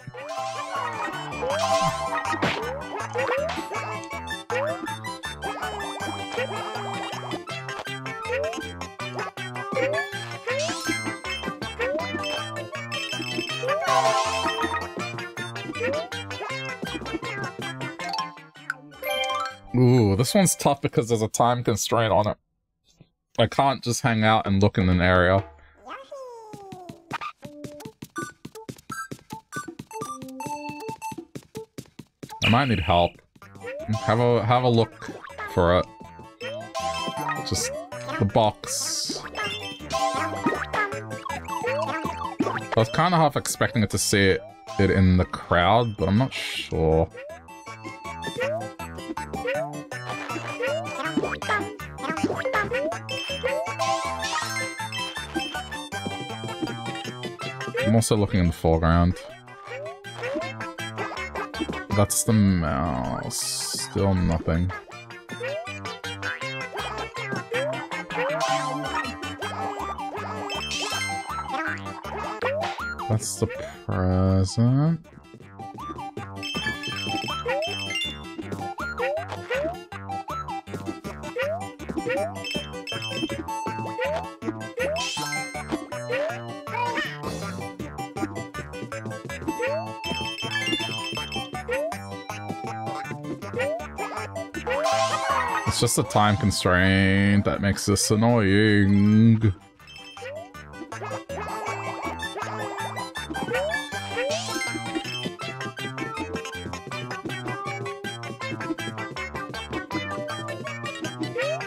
Ooh, this one's tough because there's a time constraint on it. I can't just hang out and look in an area. I might need help. Have a have a look for it. Just the box. I was kind of half expecting it to see it, it in the crowd, but I'm not sure. I'm also looking in the foreground. That's the mouse. Still nothing. That's the present. It's just a time constraint that makes this annoying.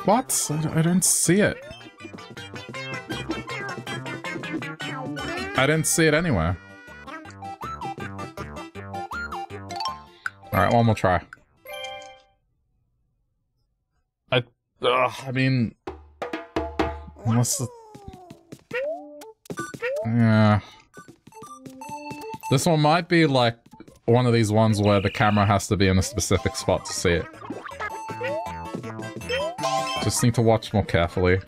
What? I don't see it. I didn't see it anywhere. Alright, one more try. Ugh, I mean... The... Yeah... This one might be like one of these ones where the camera has to be in a specific spot to see it. Just need to watch more carefully.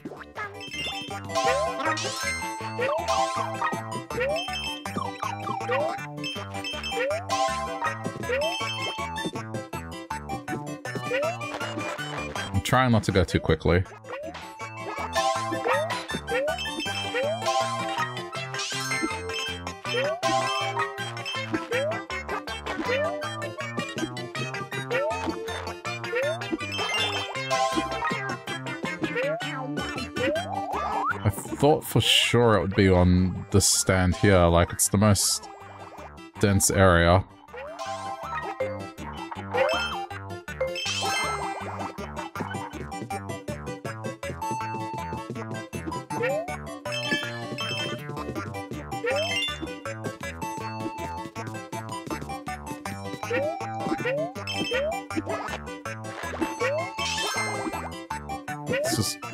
Trying not to go too quickly. I thought for sure it would be on this stand here, like it's the most dense area.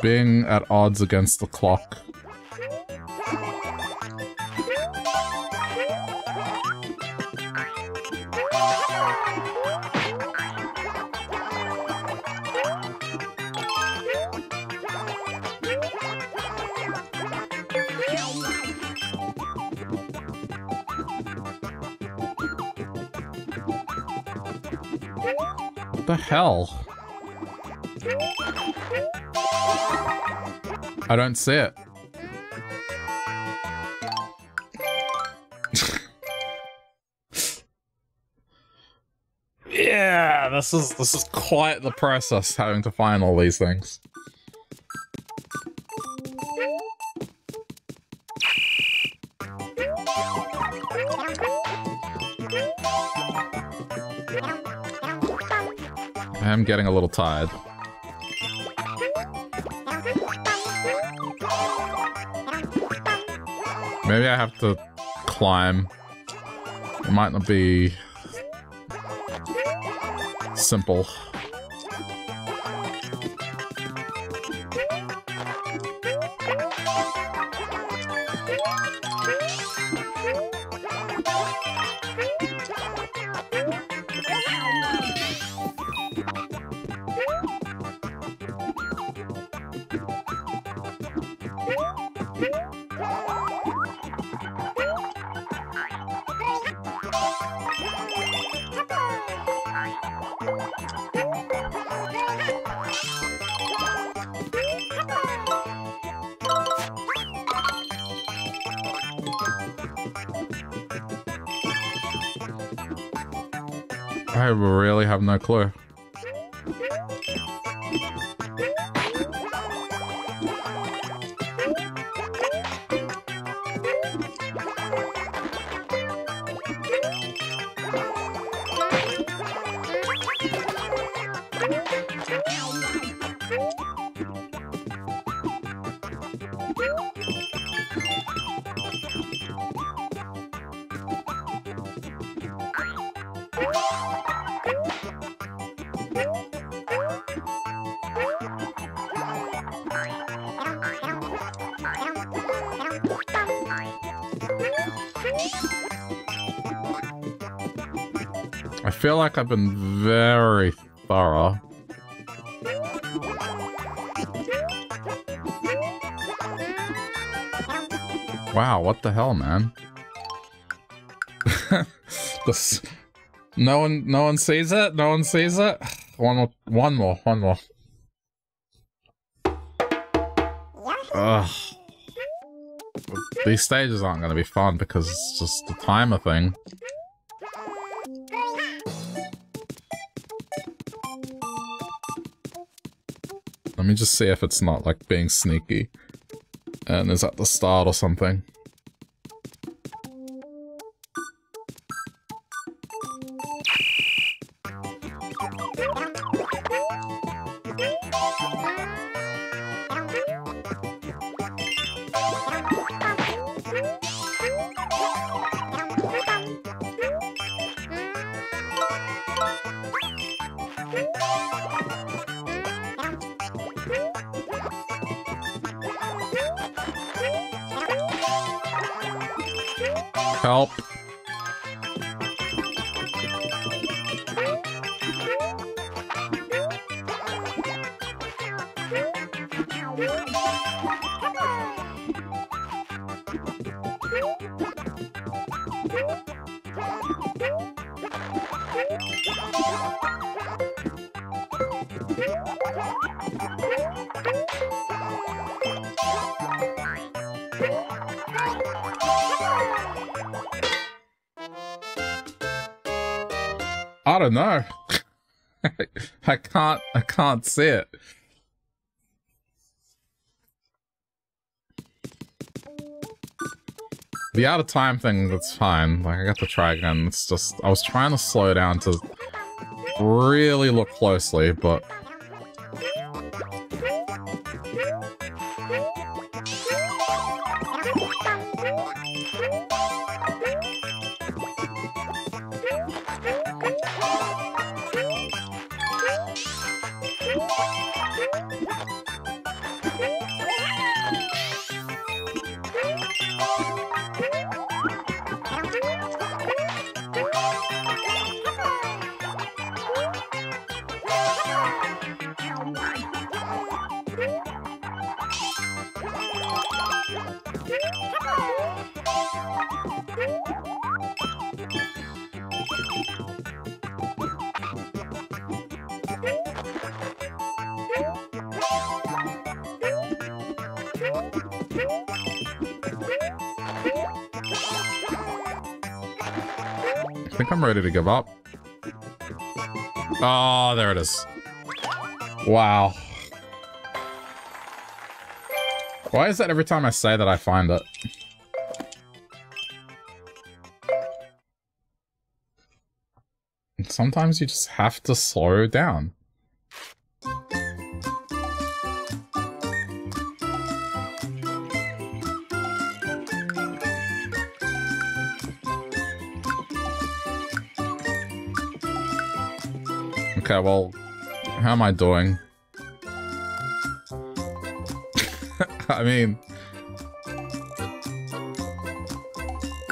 Being at odds against the clock. I don't see it. yeah, this is this is quite the process having to find all these things. I am getting a little tired. Maybe I have to climb. It might not be simple. Really feel like I've been very thorough. Wow, what the hell, man? this, no one, no one sees it. No one sees it. One more, one more, one more. Ugh. These stages aren't going to be fun because it's just the timer thing. Let me just see if it's not like being sneaky and is at the start or something. Don't know. I can't, I can't see it. The out of time thing, that's fine. Like, I got to try again. It's just, I was trying to slow down to really look closely, but to give up. Oh, there it is. Wow. Why is that every time I say that I find it? Sometimes you just have to slow down. Okay, well, how am I doing? I mean,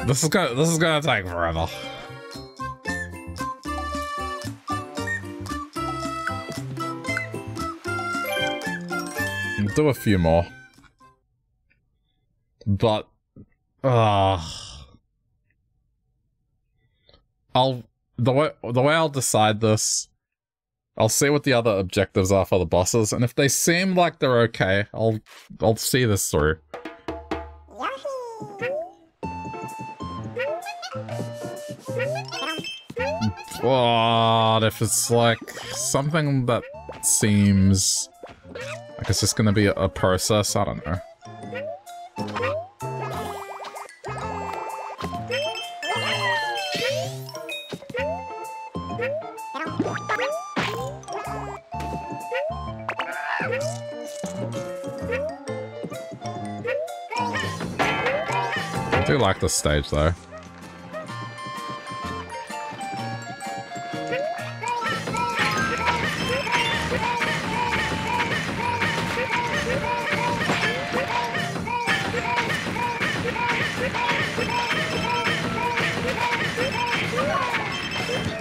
this is gonna this is gonna take forever. Do a few more, but uh, I'll the way the way I'll decide this I'll see what the other objectives are for the bosses, and if they seem like they're okay, I'll I'll see this through. But if it's like something that seems like it's just gonna be a process, I don't know. Do like this stage though.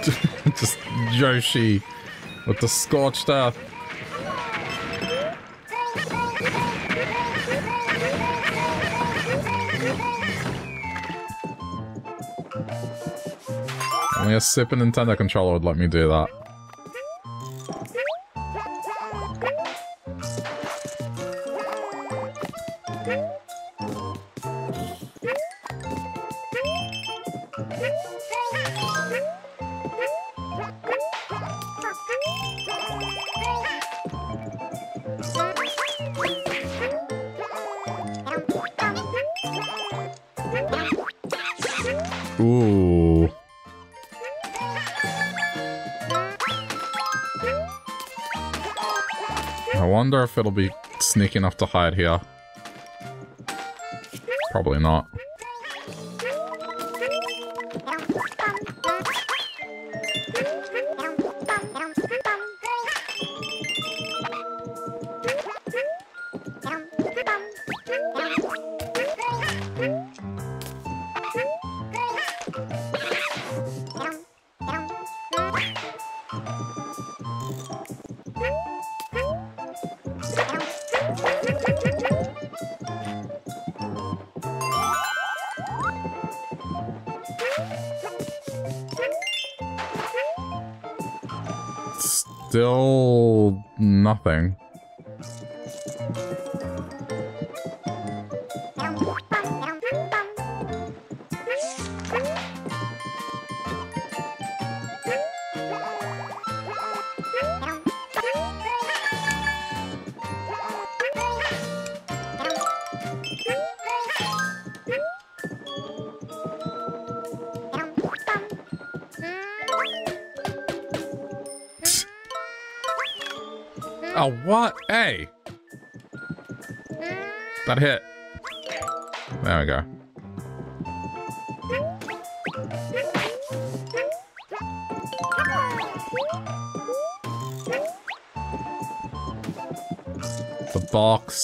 Just Yoshi with the scorched earth. Only a Super Nintendo controller would let me do that. If it'll be sneaky enough to hide here. Probably not. Nothing.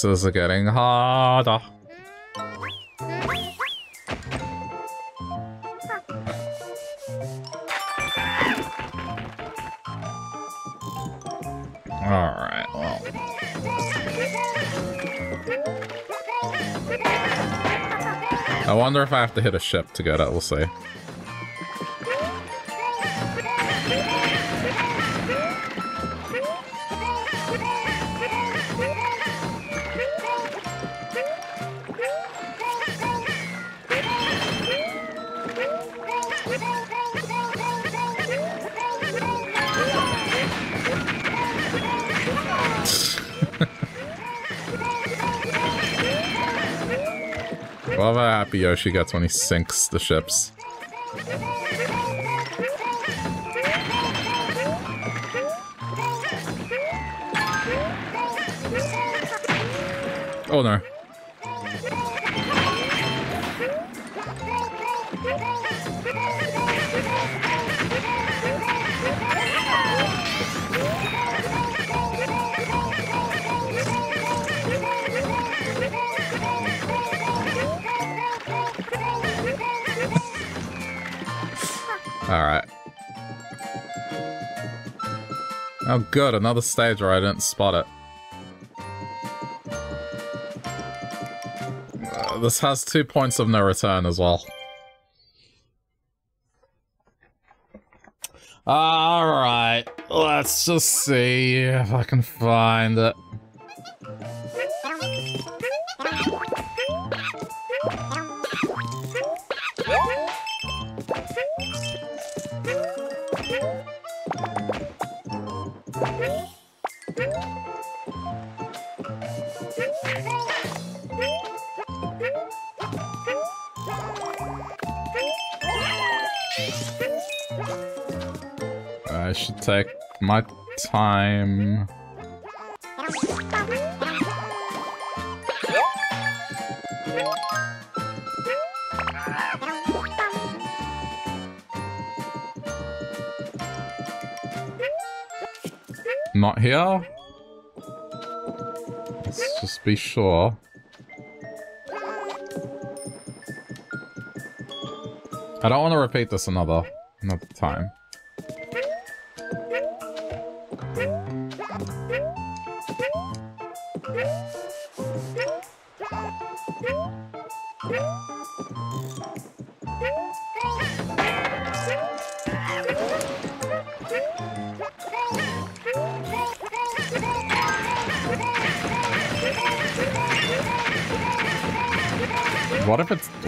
Boxes are getting harder. Alright, well. I wonder if I have to hit a ship to get it, we'll see. Happy Yoshi gets when he sinks the ships. Oh no. Oh good, another stage where I didn't spot it. Uh, this has two points of no return as well. Alright, let's just see if I can find it. My time. Not here? Let's just be sure. I don't want to repeat this another another time.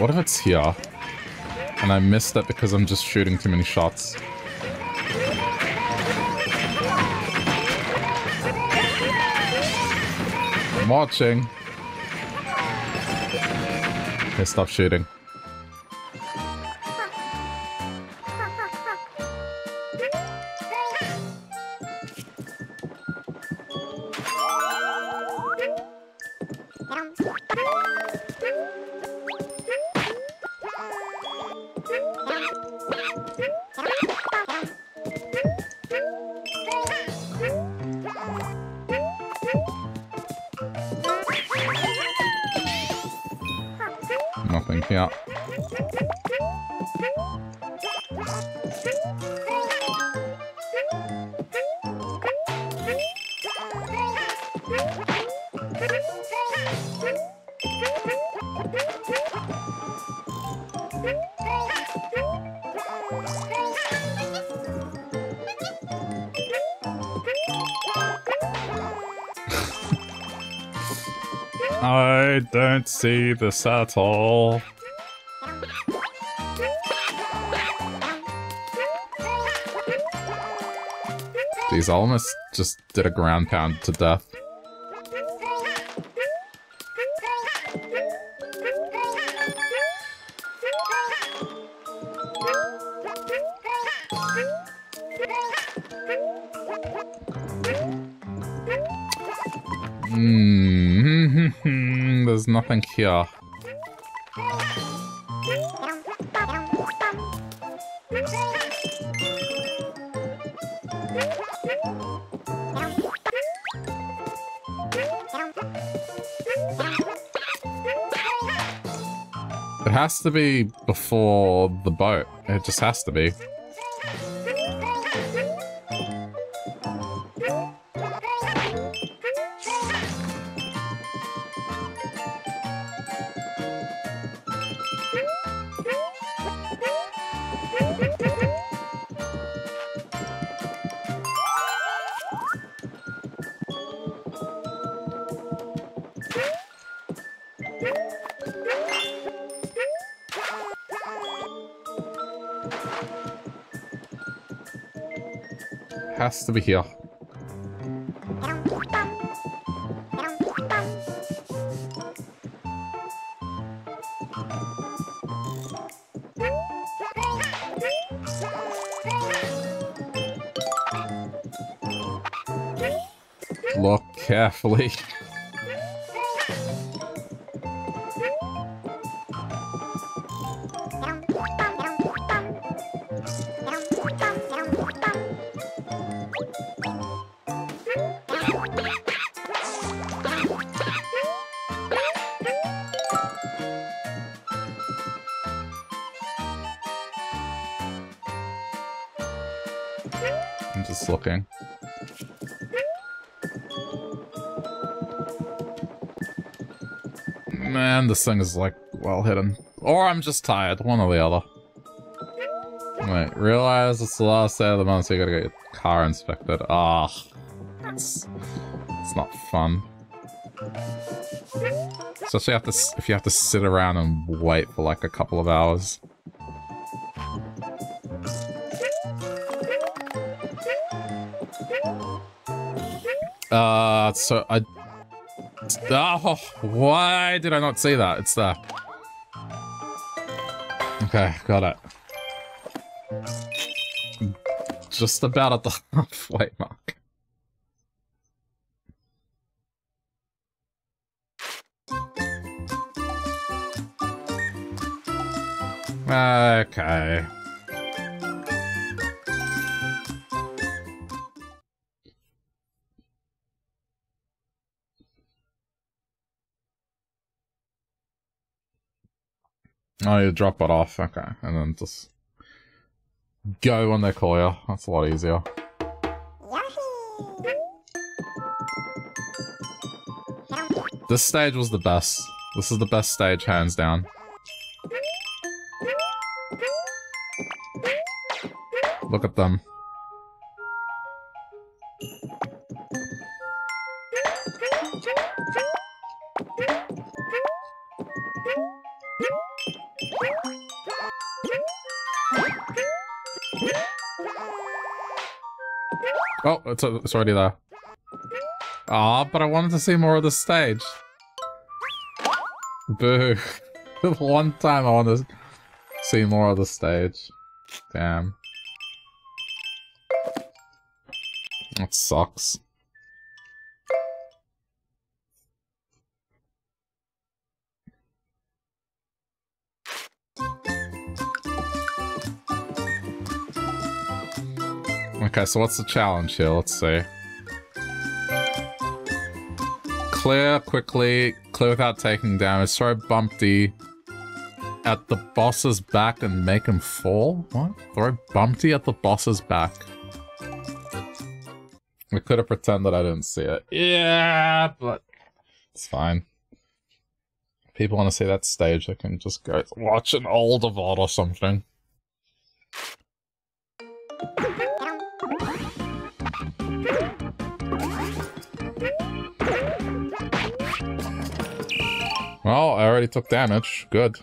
What if it's here? And I missed it because I'm just shooting too many shots. I'm watching. Okay, stop shooting. Don't see this at all. These almost just did a ground pound to death. Here. It has to be before the boat. It just has to be. To be here. Look carefully. thing is, like, well hidden. Or I'm just tired, one or the other. Wait, realize it's the last day of the month, so you gotta get your car inspected. Ah, it's, it's not fun. Especially have to, if you have to sit around and wait for like a couple of hours. Uh, so I Oh, why did I not see that? It's there. Okay, got it. Just about at the halfway mark. Okay. Oh, you drop it off. Okay. And then just go when they call you. That's a lot easier. This stage was the best. This is the best stage, hands down. Look at them. Oh, it's, it's already there. Ah, but I wanted to see more of the stage. Boo. One time I want to see more of the stage. Damn. That sucks. Okay, so what's the challenge here? Let's see. Clear quickly, clear without taking damage, throw Bumpty at the boss's back and make him fall? What? Throw Bumpty at the boss's back. We could have pretended I didn't see it. Yeah, but it's fine. If people want to see that stage, they can just go watch an old VOD or something. Well, I already took damage. Good.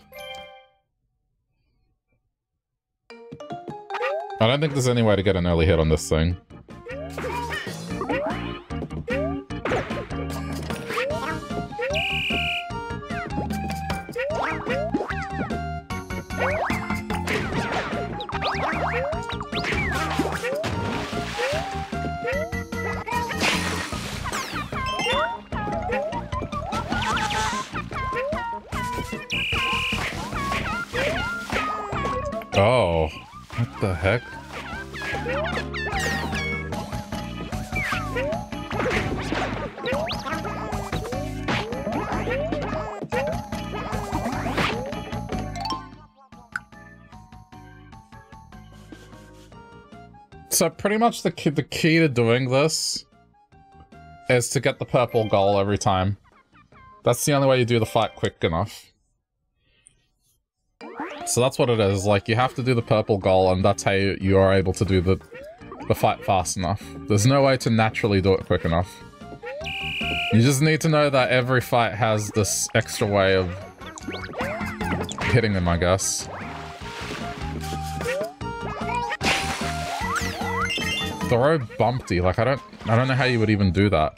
I don't think there's any way to get an early hit on this thing. So pretty much the key, the key to doing this is to get the purple goal every time. That's the only way you do the fight quick enough. So that's what it is, like, you have to do the purple goal, and that's how you, you are able to do the, the fight fast enough. There's no way to naturally do it quick enough. You just need to know that every fight has this extra way of hitting them, I guess. Throw Bumpty, like, I don't, I don't know how you would even do that.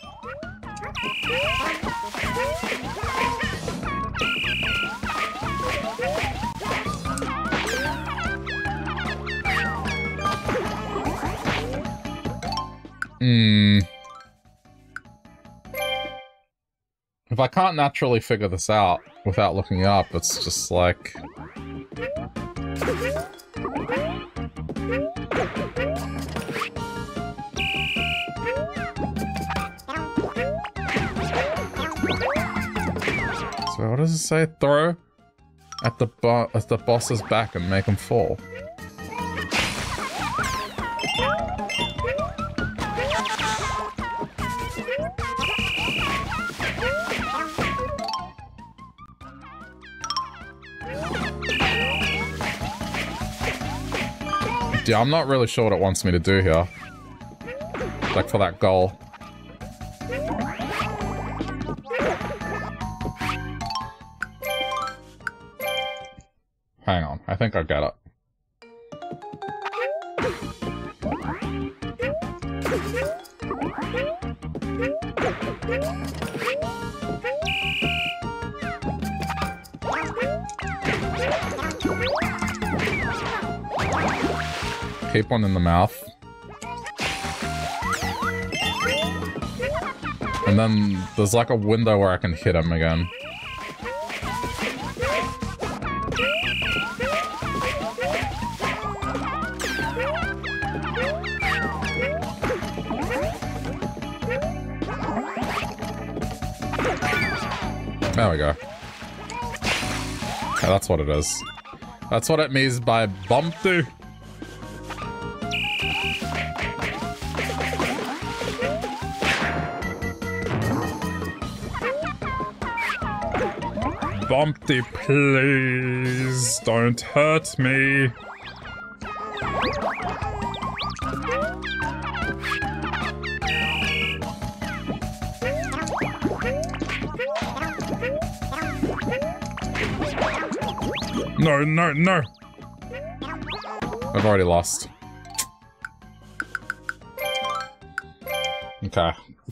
Hmm. If I can't naturally figure this out without looking up, it's just like... What does it say? Throw at the bo at the boss's back and make him fall. Yeah, I'm not really sure what it wants me to do here. Like for that goal. Hang on, I think I got it. Keep one in the mouth. And then there's like a window where I can hit him again. There we go. Yeah, that's what it is. That's what it means by bumpy. Bumpty, please don't hurt me. No, no, no. I've already lost. Okay.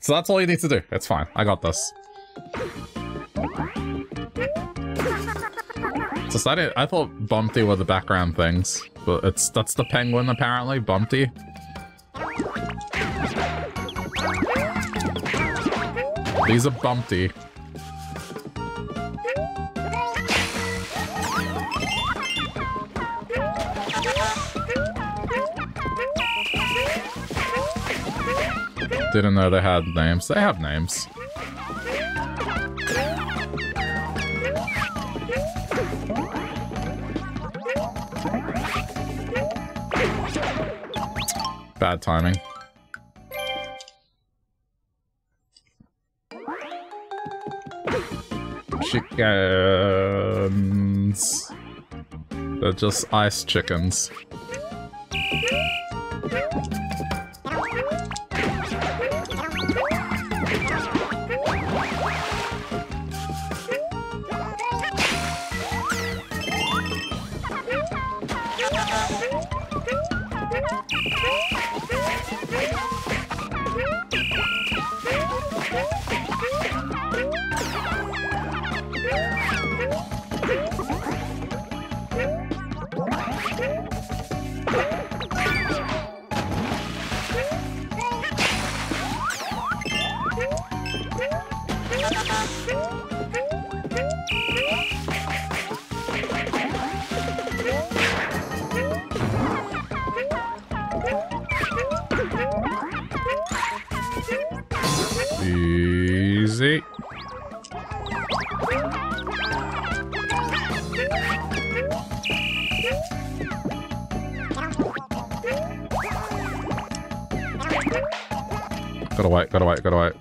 so that's all you need to do. It's fine. I got this. Just I, did, I thought Bumpty were the background things, but it's that's the penguin apparently, Bumpty. These are Bumpty. Didn't know they had names. They have names. Bad timing. Chickens. They're just ice chickens. Gotta wait, gotta wait.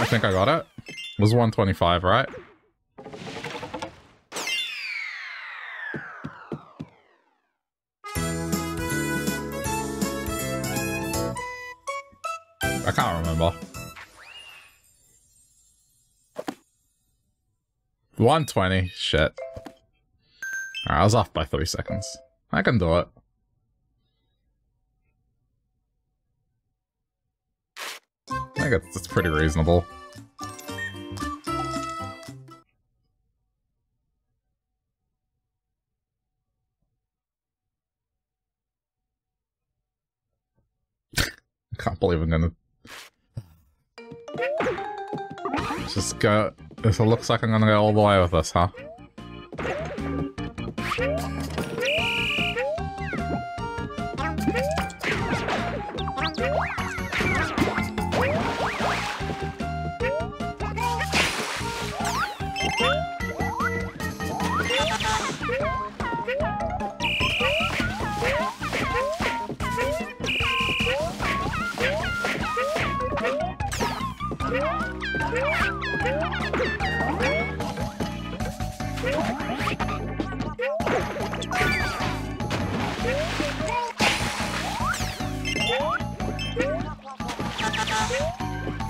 I think I got it. It was 125, right? 120. Shit. I was off by three seconds. I can do it. I think it's, it's pretty reasonable. I can't believe I'm gonna just go. This looks like I'm gonna go all the way with this, huh?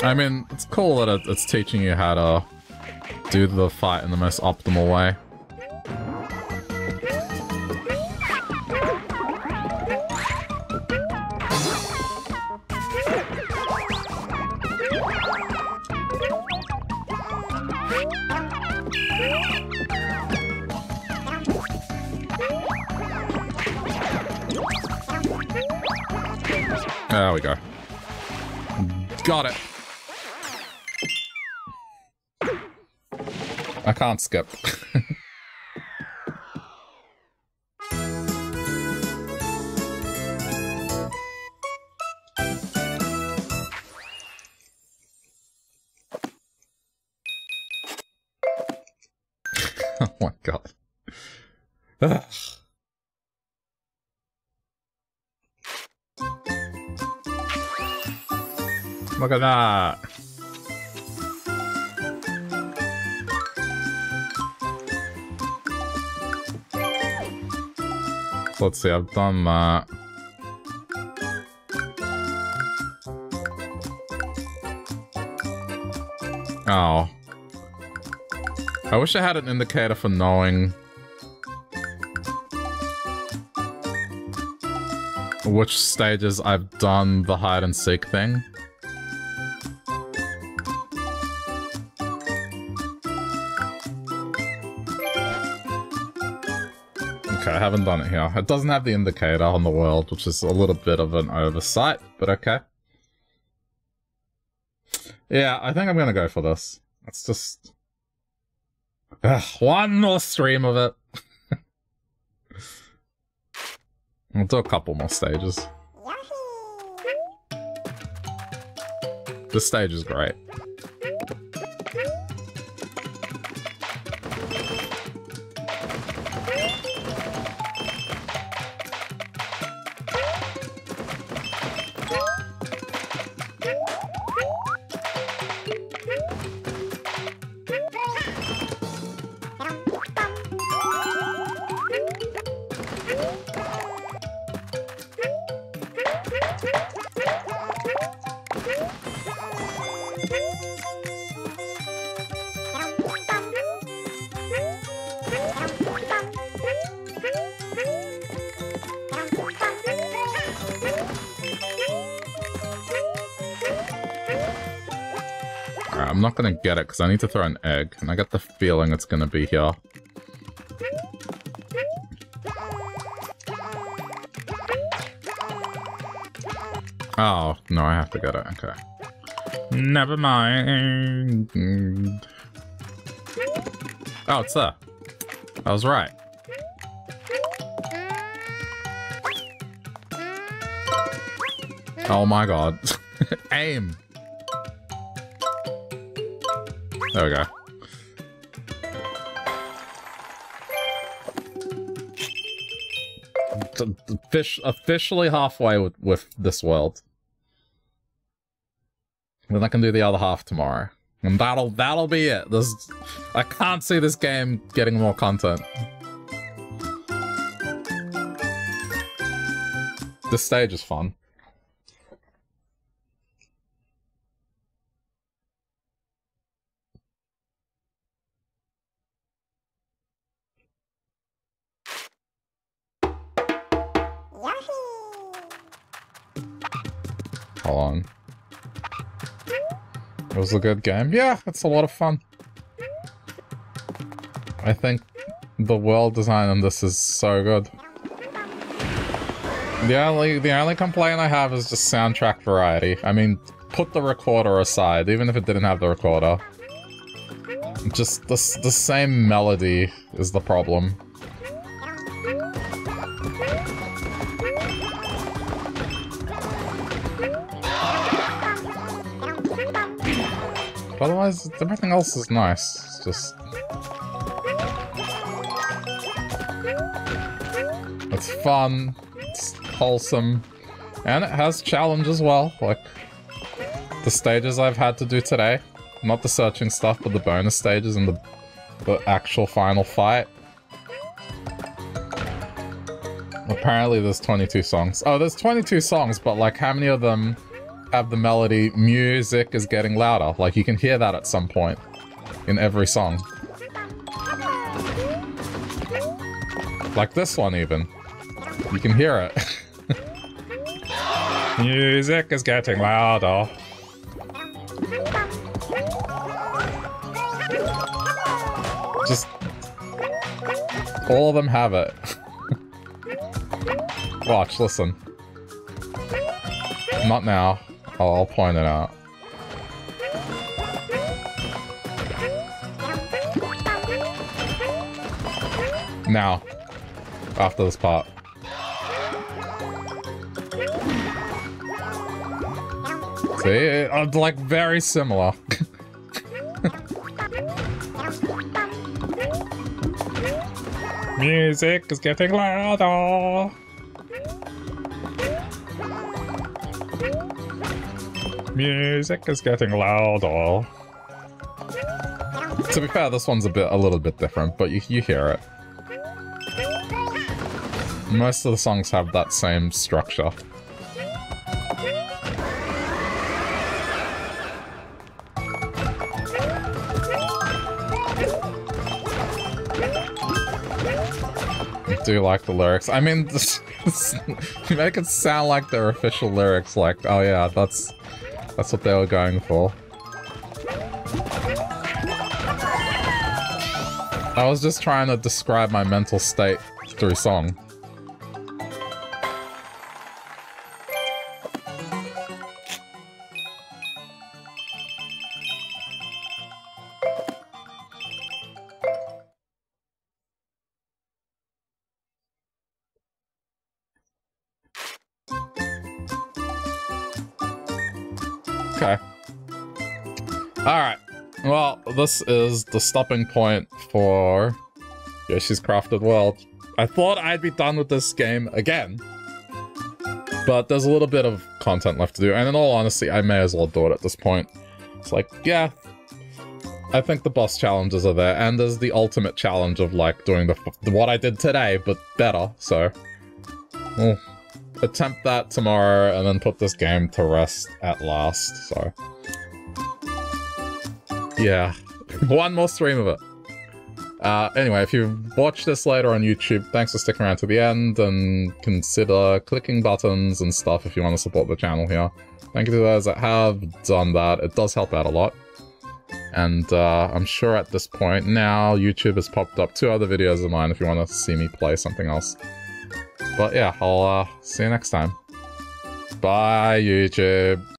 I mean, it's cool that it's teaching you how to do the fight in the most optimal way. Can't skip. oh my god. Ugh. Look at that. let's see, I've done that. Oh. I wish I had an indicator for knowing which stages I've done the hide and seek thing. I haven't done it here. It doesn't have the indicator on the world, which is a little bit of an oversight, but okay. Yeah, I think I'm gonna go for this. It's just... Ugh, one more stream of it. We'll do a couple more stages. This stage is great. Get it because I need to throw an egg, and I get the feeling it's gonna be here. Oh, no, I have to get it, okay. Never mind. Oh, it's there. I was right. Oh my god. Aim! There we go. Fish officially halfway with, with this world. Then I can do the other half tomorrow. And that'll that'll be it. This I can't see this game getting more content. This stage is fun. Hold on. It was a good game. Yeah, it's a lot of fun. I think the world design on this is so good. The only the only complaint I have is just soundtrack variety. I mean, put the recorder aside, even if it didn't have the recorder. Just the, the same melody is the problem. But otherwise, everything else is nice. It's just... It's fun, it's wholesome, and it has challenge as well, like the stages I've had to do today. Not the searching stuff, but the bonus stages and the, the actual final fight. Apparently there's 22 songs. Oh, there's 22 songs, but like how many of them have the melody music is getting louder. Like you can hear that at some point in every song. Like this one even. You can hear it. music is getting louder. Just all of them have it. Watch, listen. Not now. I'll, I'll point it out. Now. After this part. See? It's uh, like very similar. Music is getting louder. music is getting louder. To be fair, this one's a bit, a little bit different, but you, you hear it. Most of the songs have that same structure. do you like the lyrics. I mean, this, this, make it sound like they're official lyrics, like, oh yeah, that's that's what they were going for. I was just trying to describe my mental state through song. This is the stopping point for Yoshi's Crafted World. I thought I'd be done with this game again. But there's a little bit of content left to do, and in all honesty, I may as well do it at this point. It's like, yeah, I think the boss challenges are there, and there's the ultimate challenge of, like, doing the what I did today, but better, so... We'll attempt that tomorrow, and then put this game to rest at last, so... Yeah. One more stream of it. Uh, anyway, if you watch this later on YouTube, thanks for sticking around to the end, and consider clicking buttons and stuff if you want to support the channel here. Thank you to those that have done that. It does help out a lot. And uh, I'm sure at this point now, YouTube has popped up two other videos of mine if you want to see me play something else. But yeah, I'll uh, see you next time. Bye, YouTube.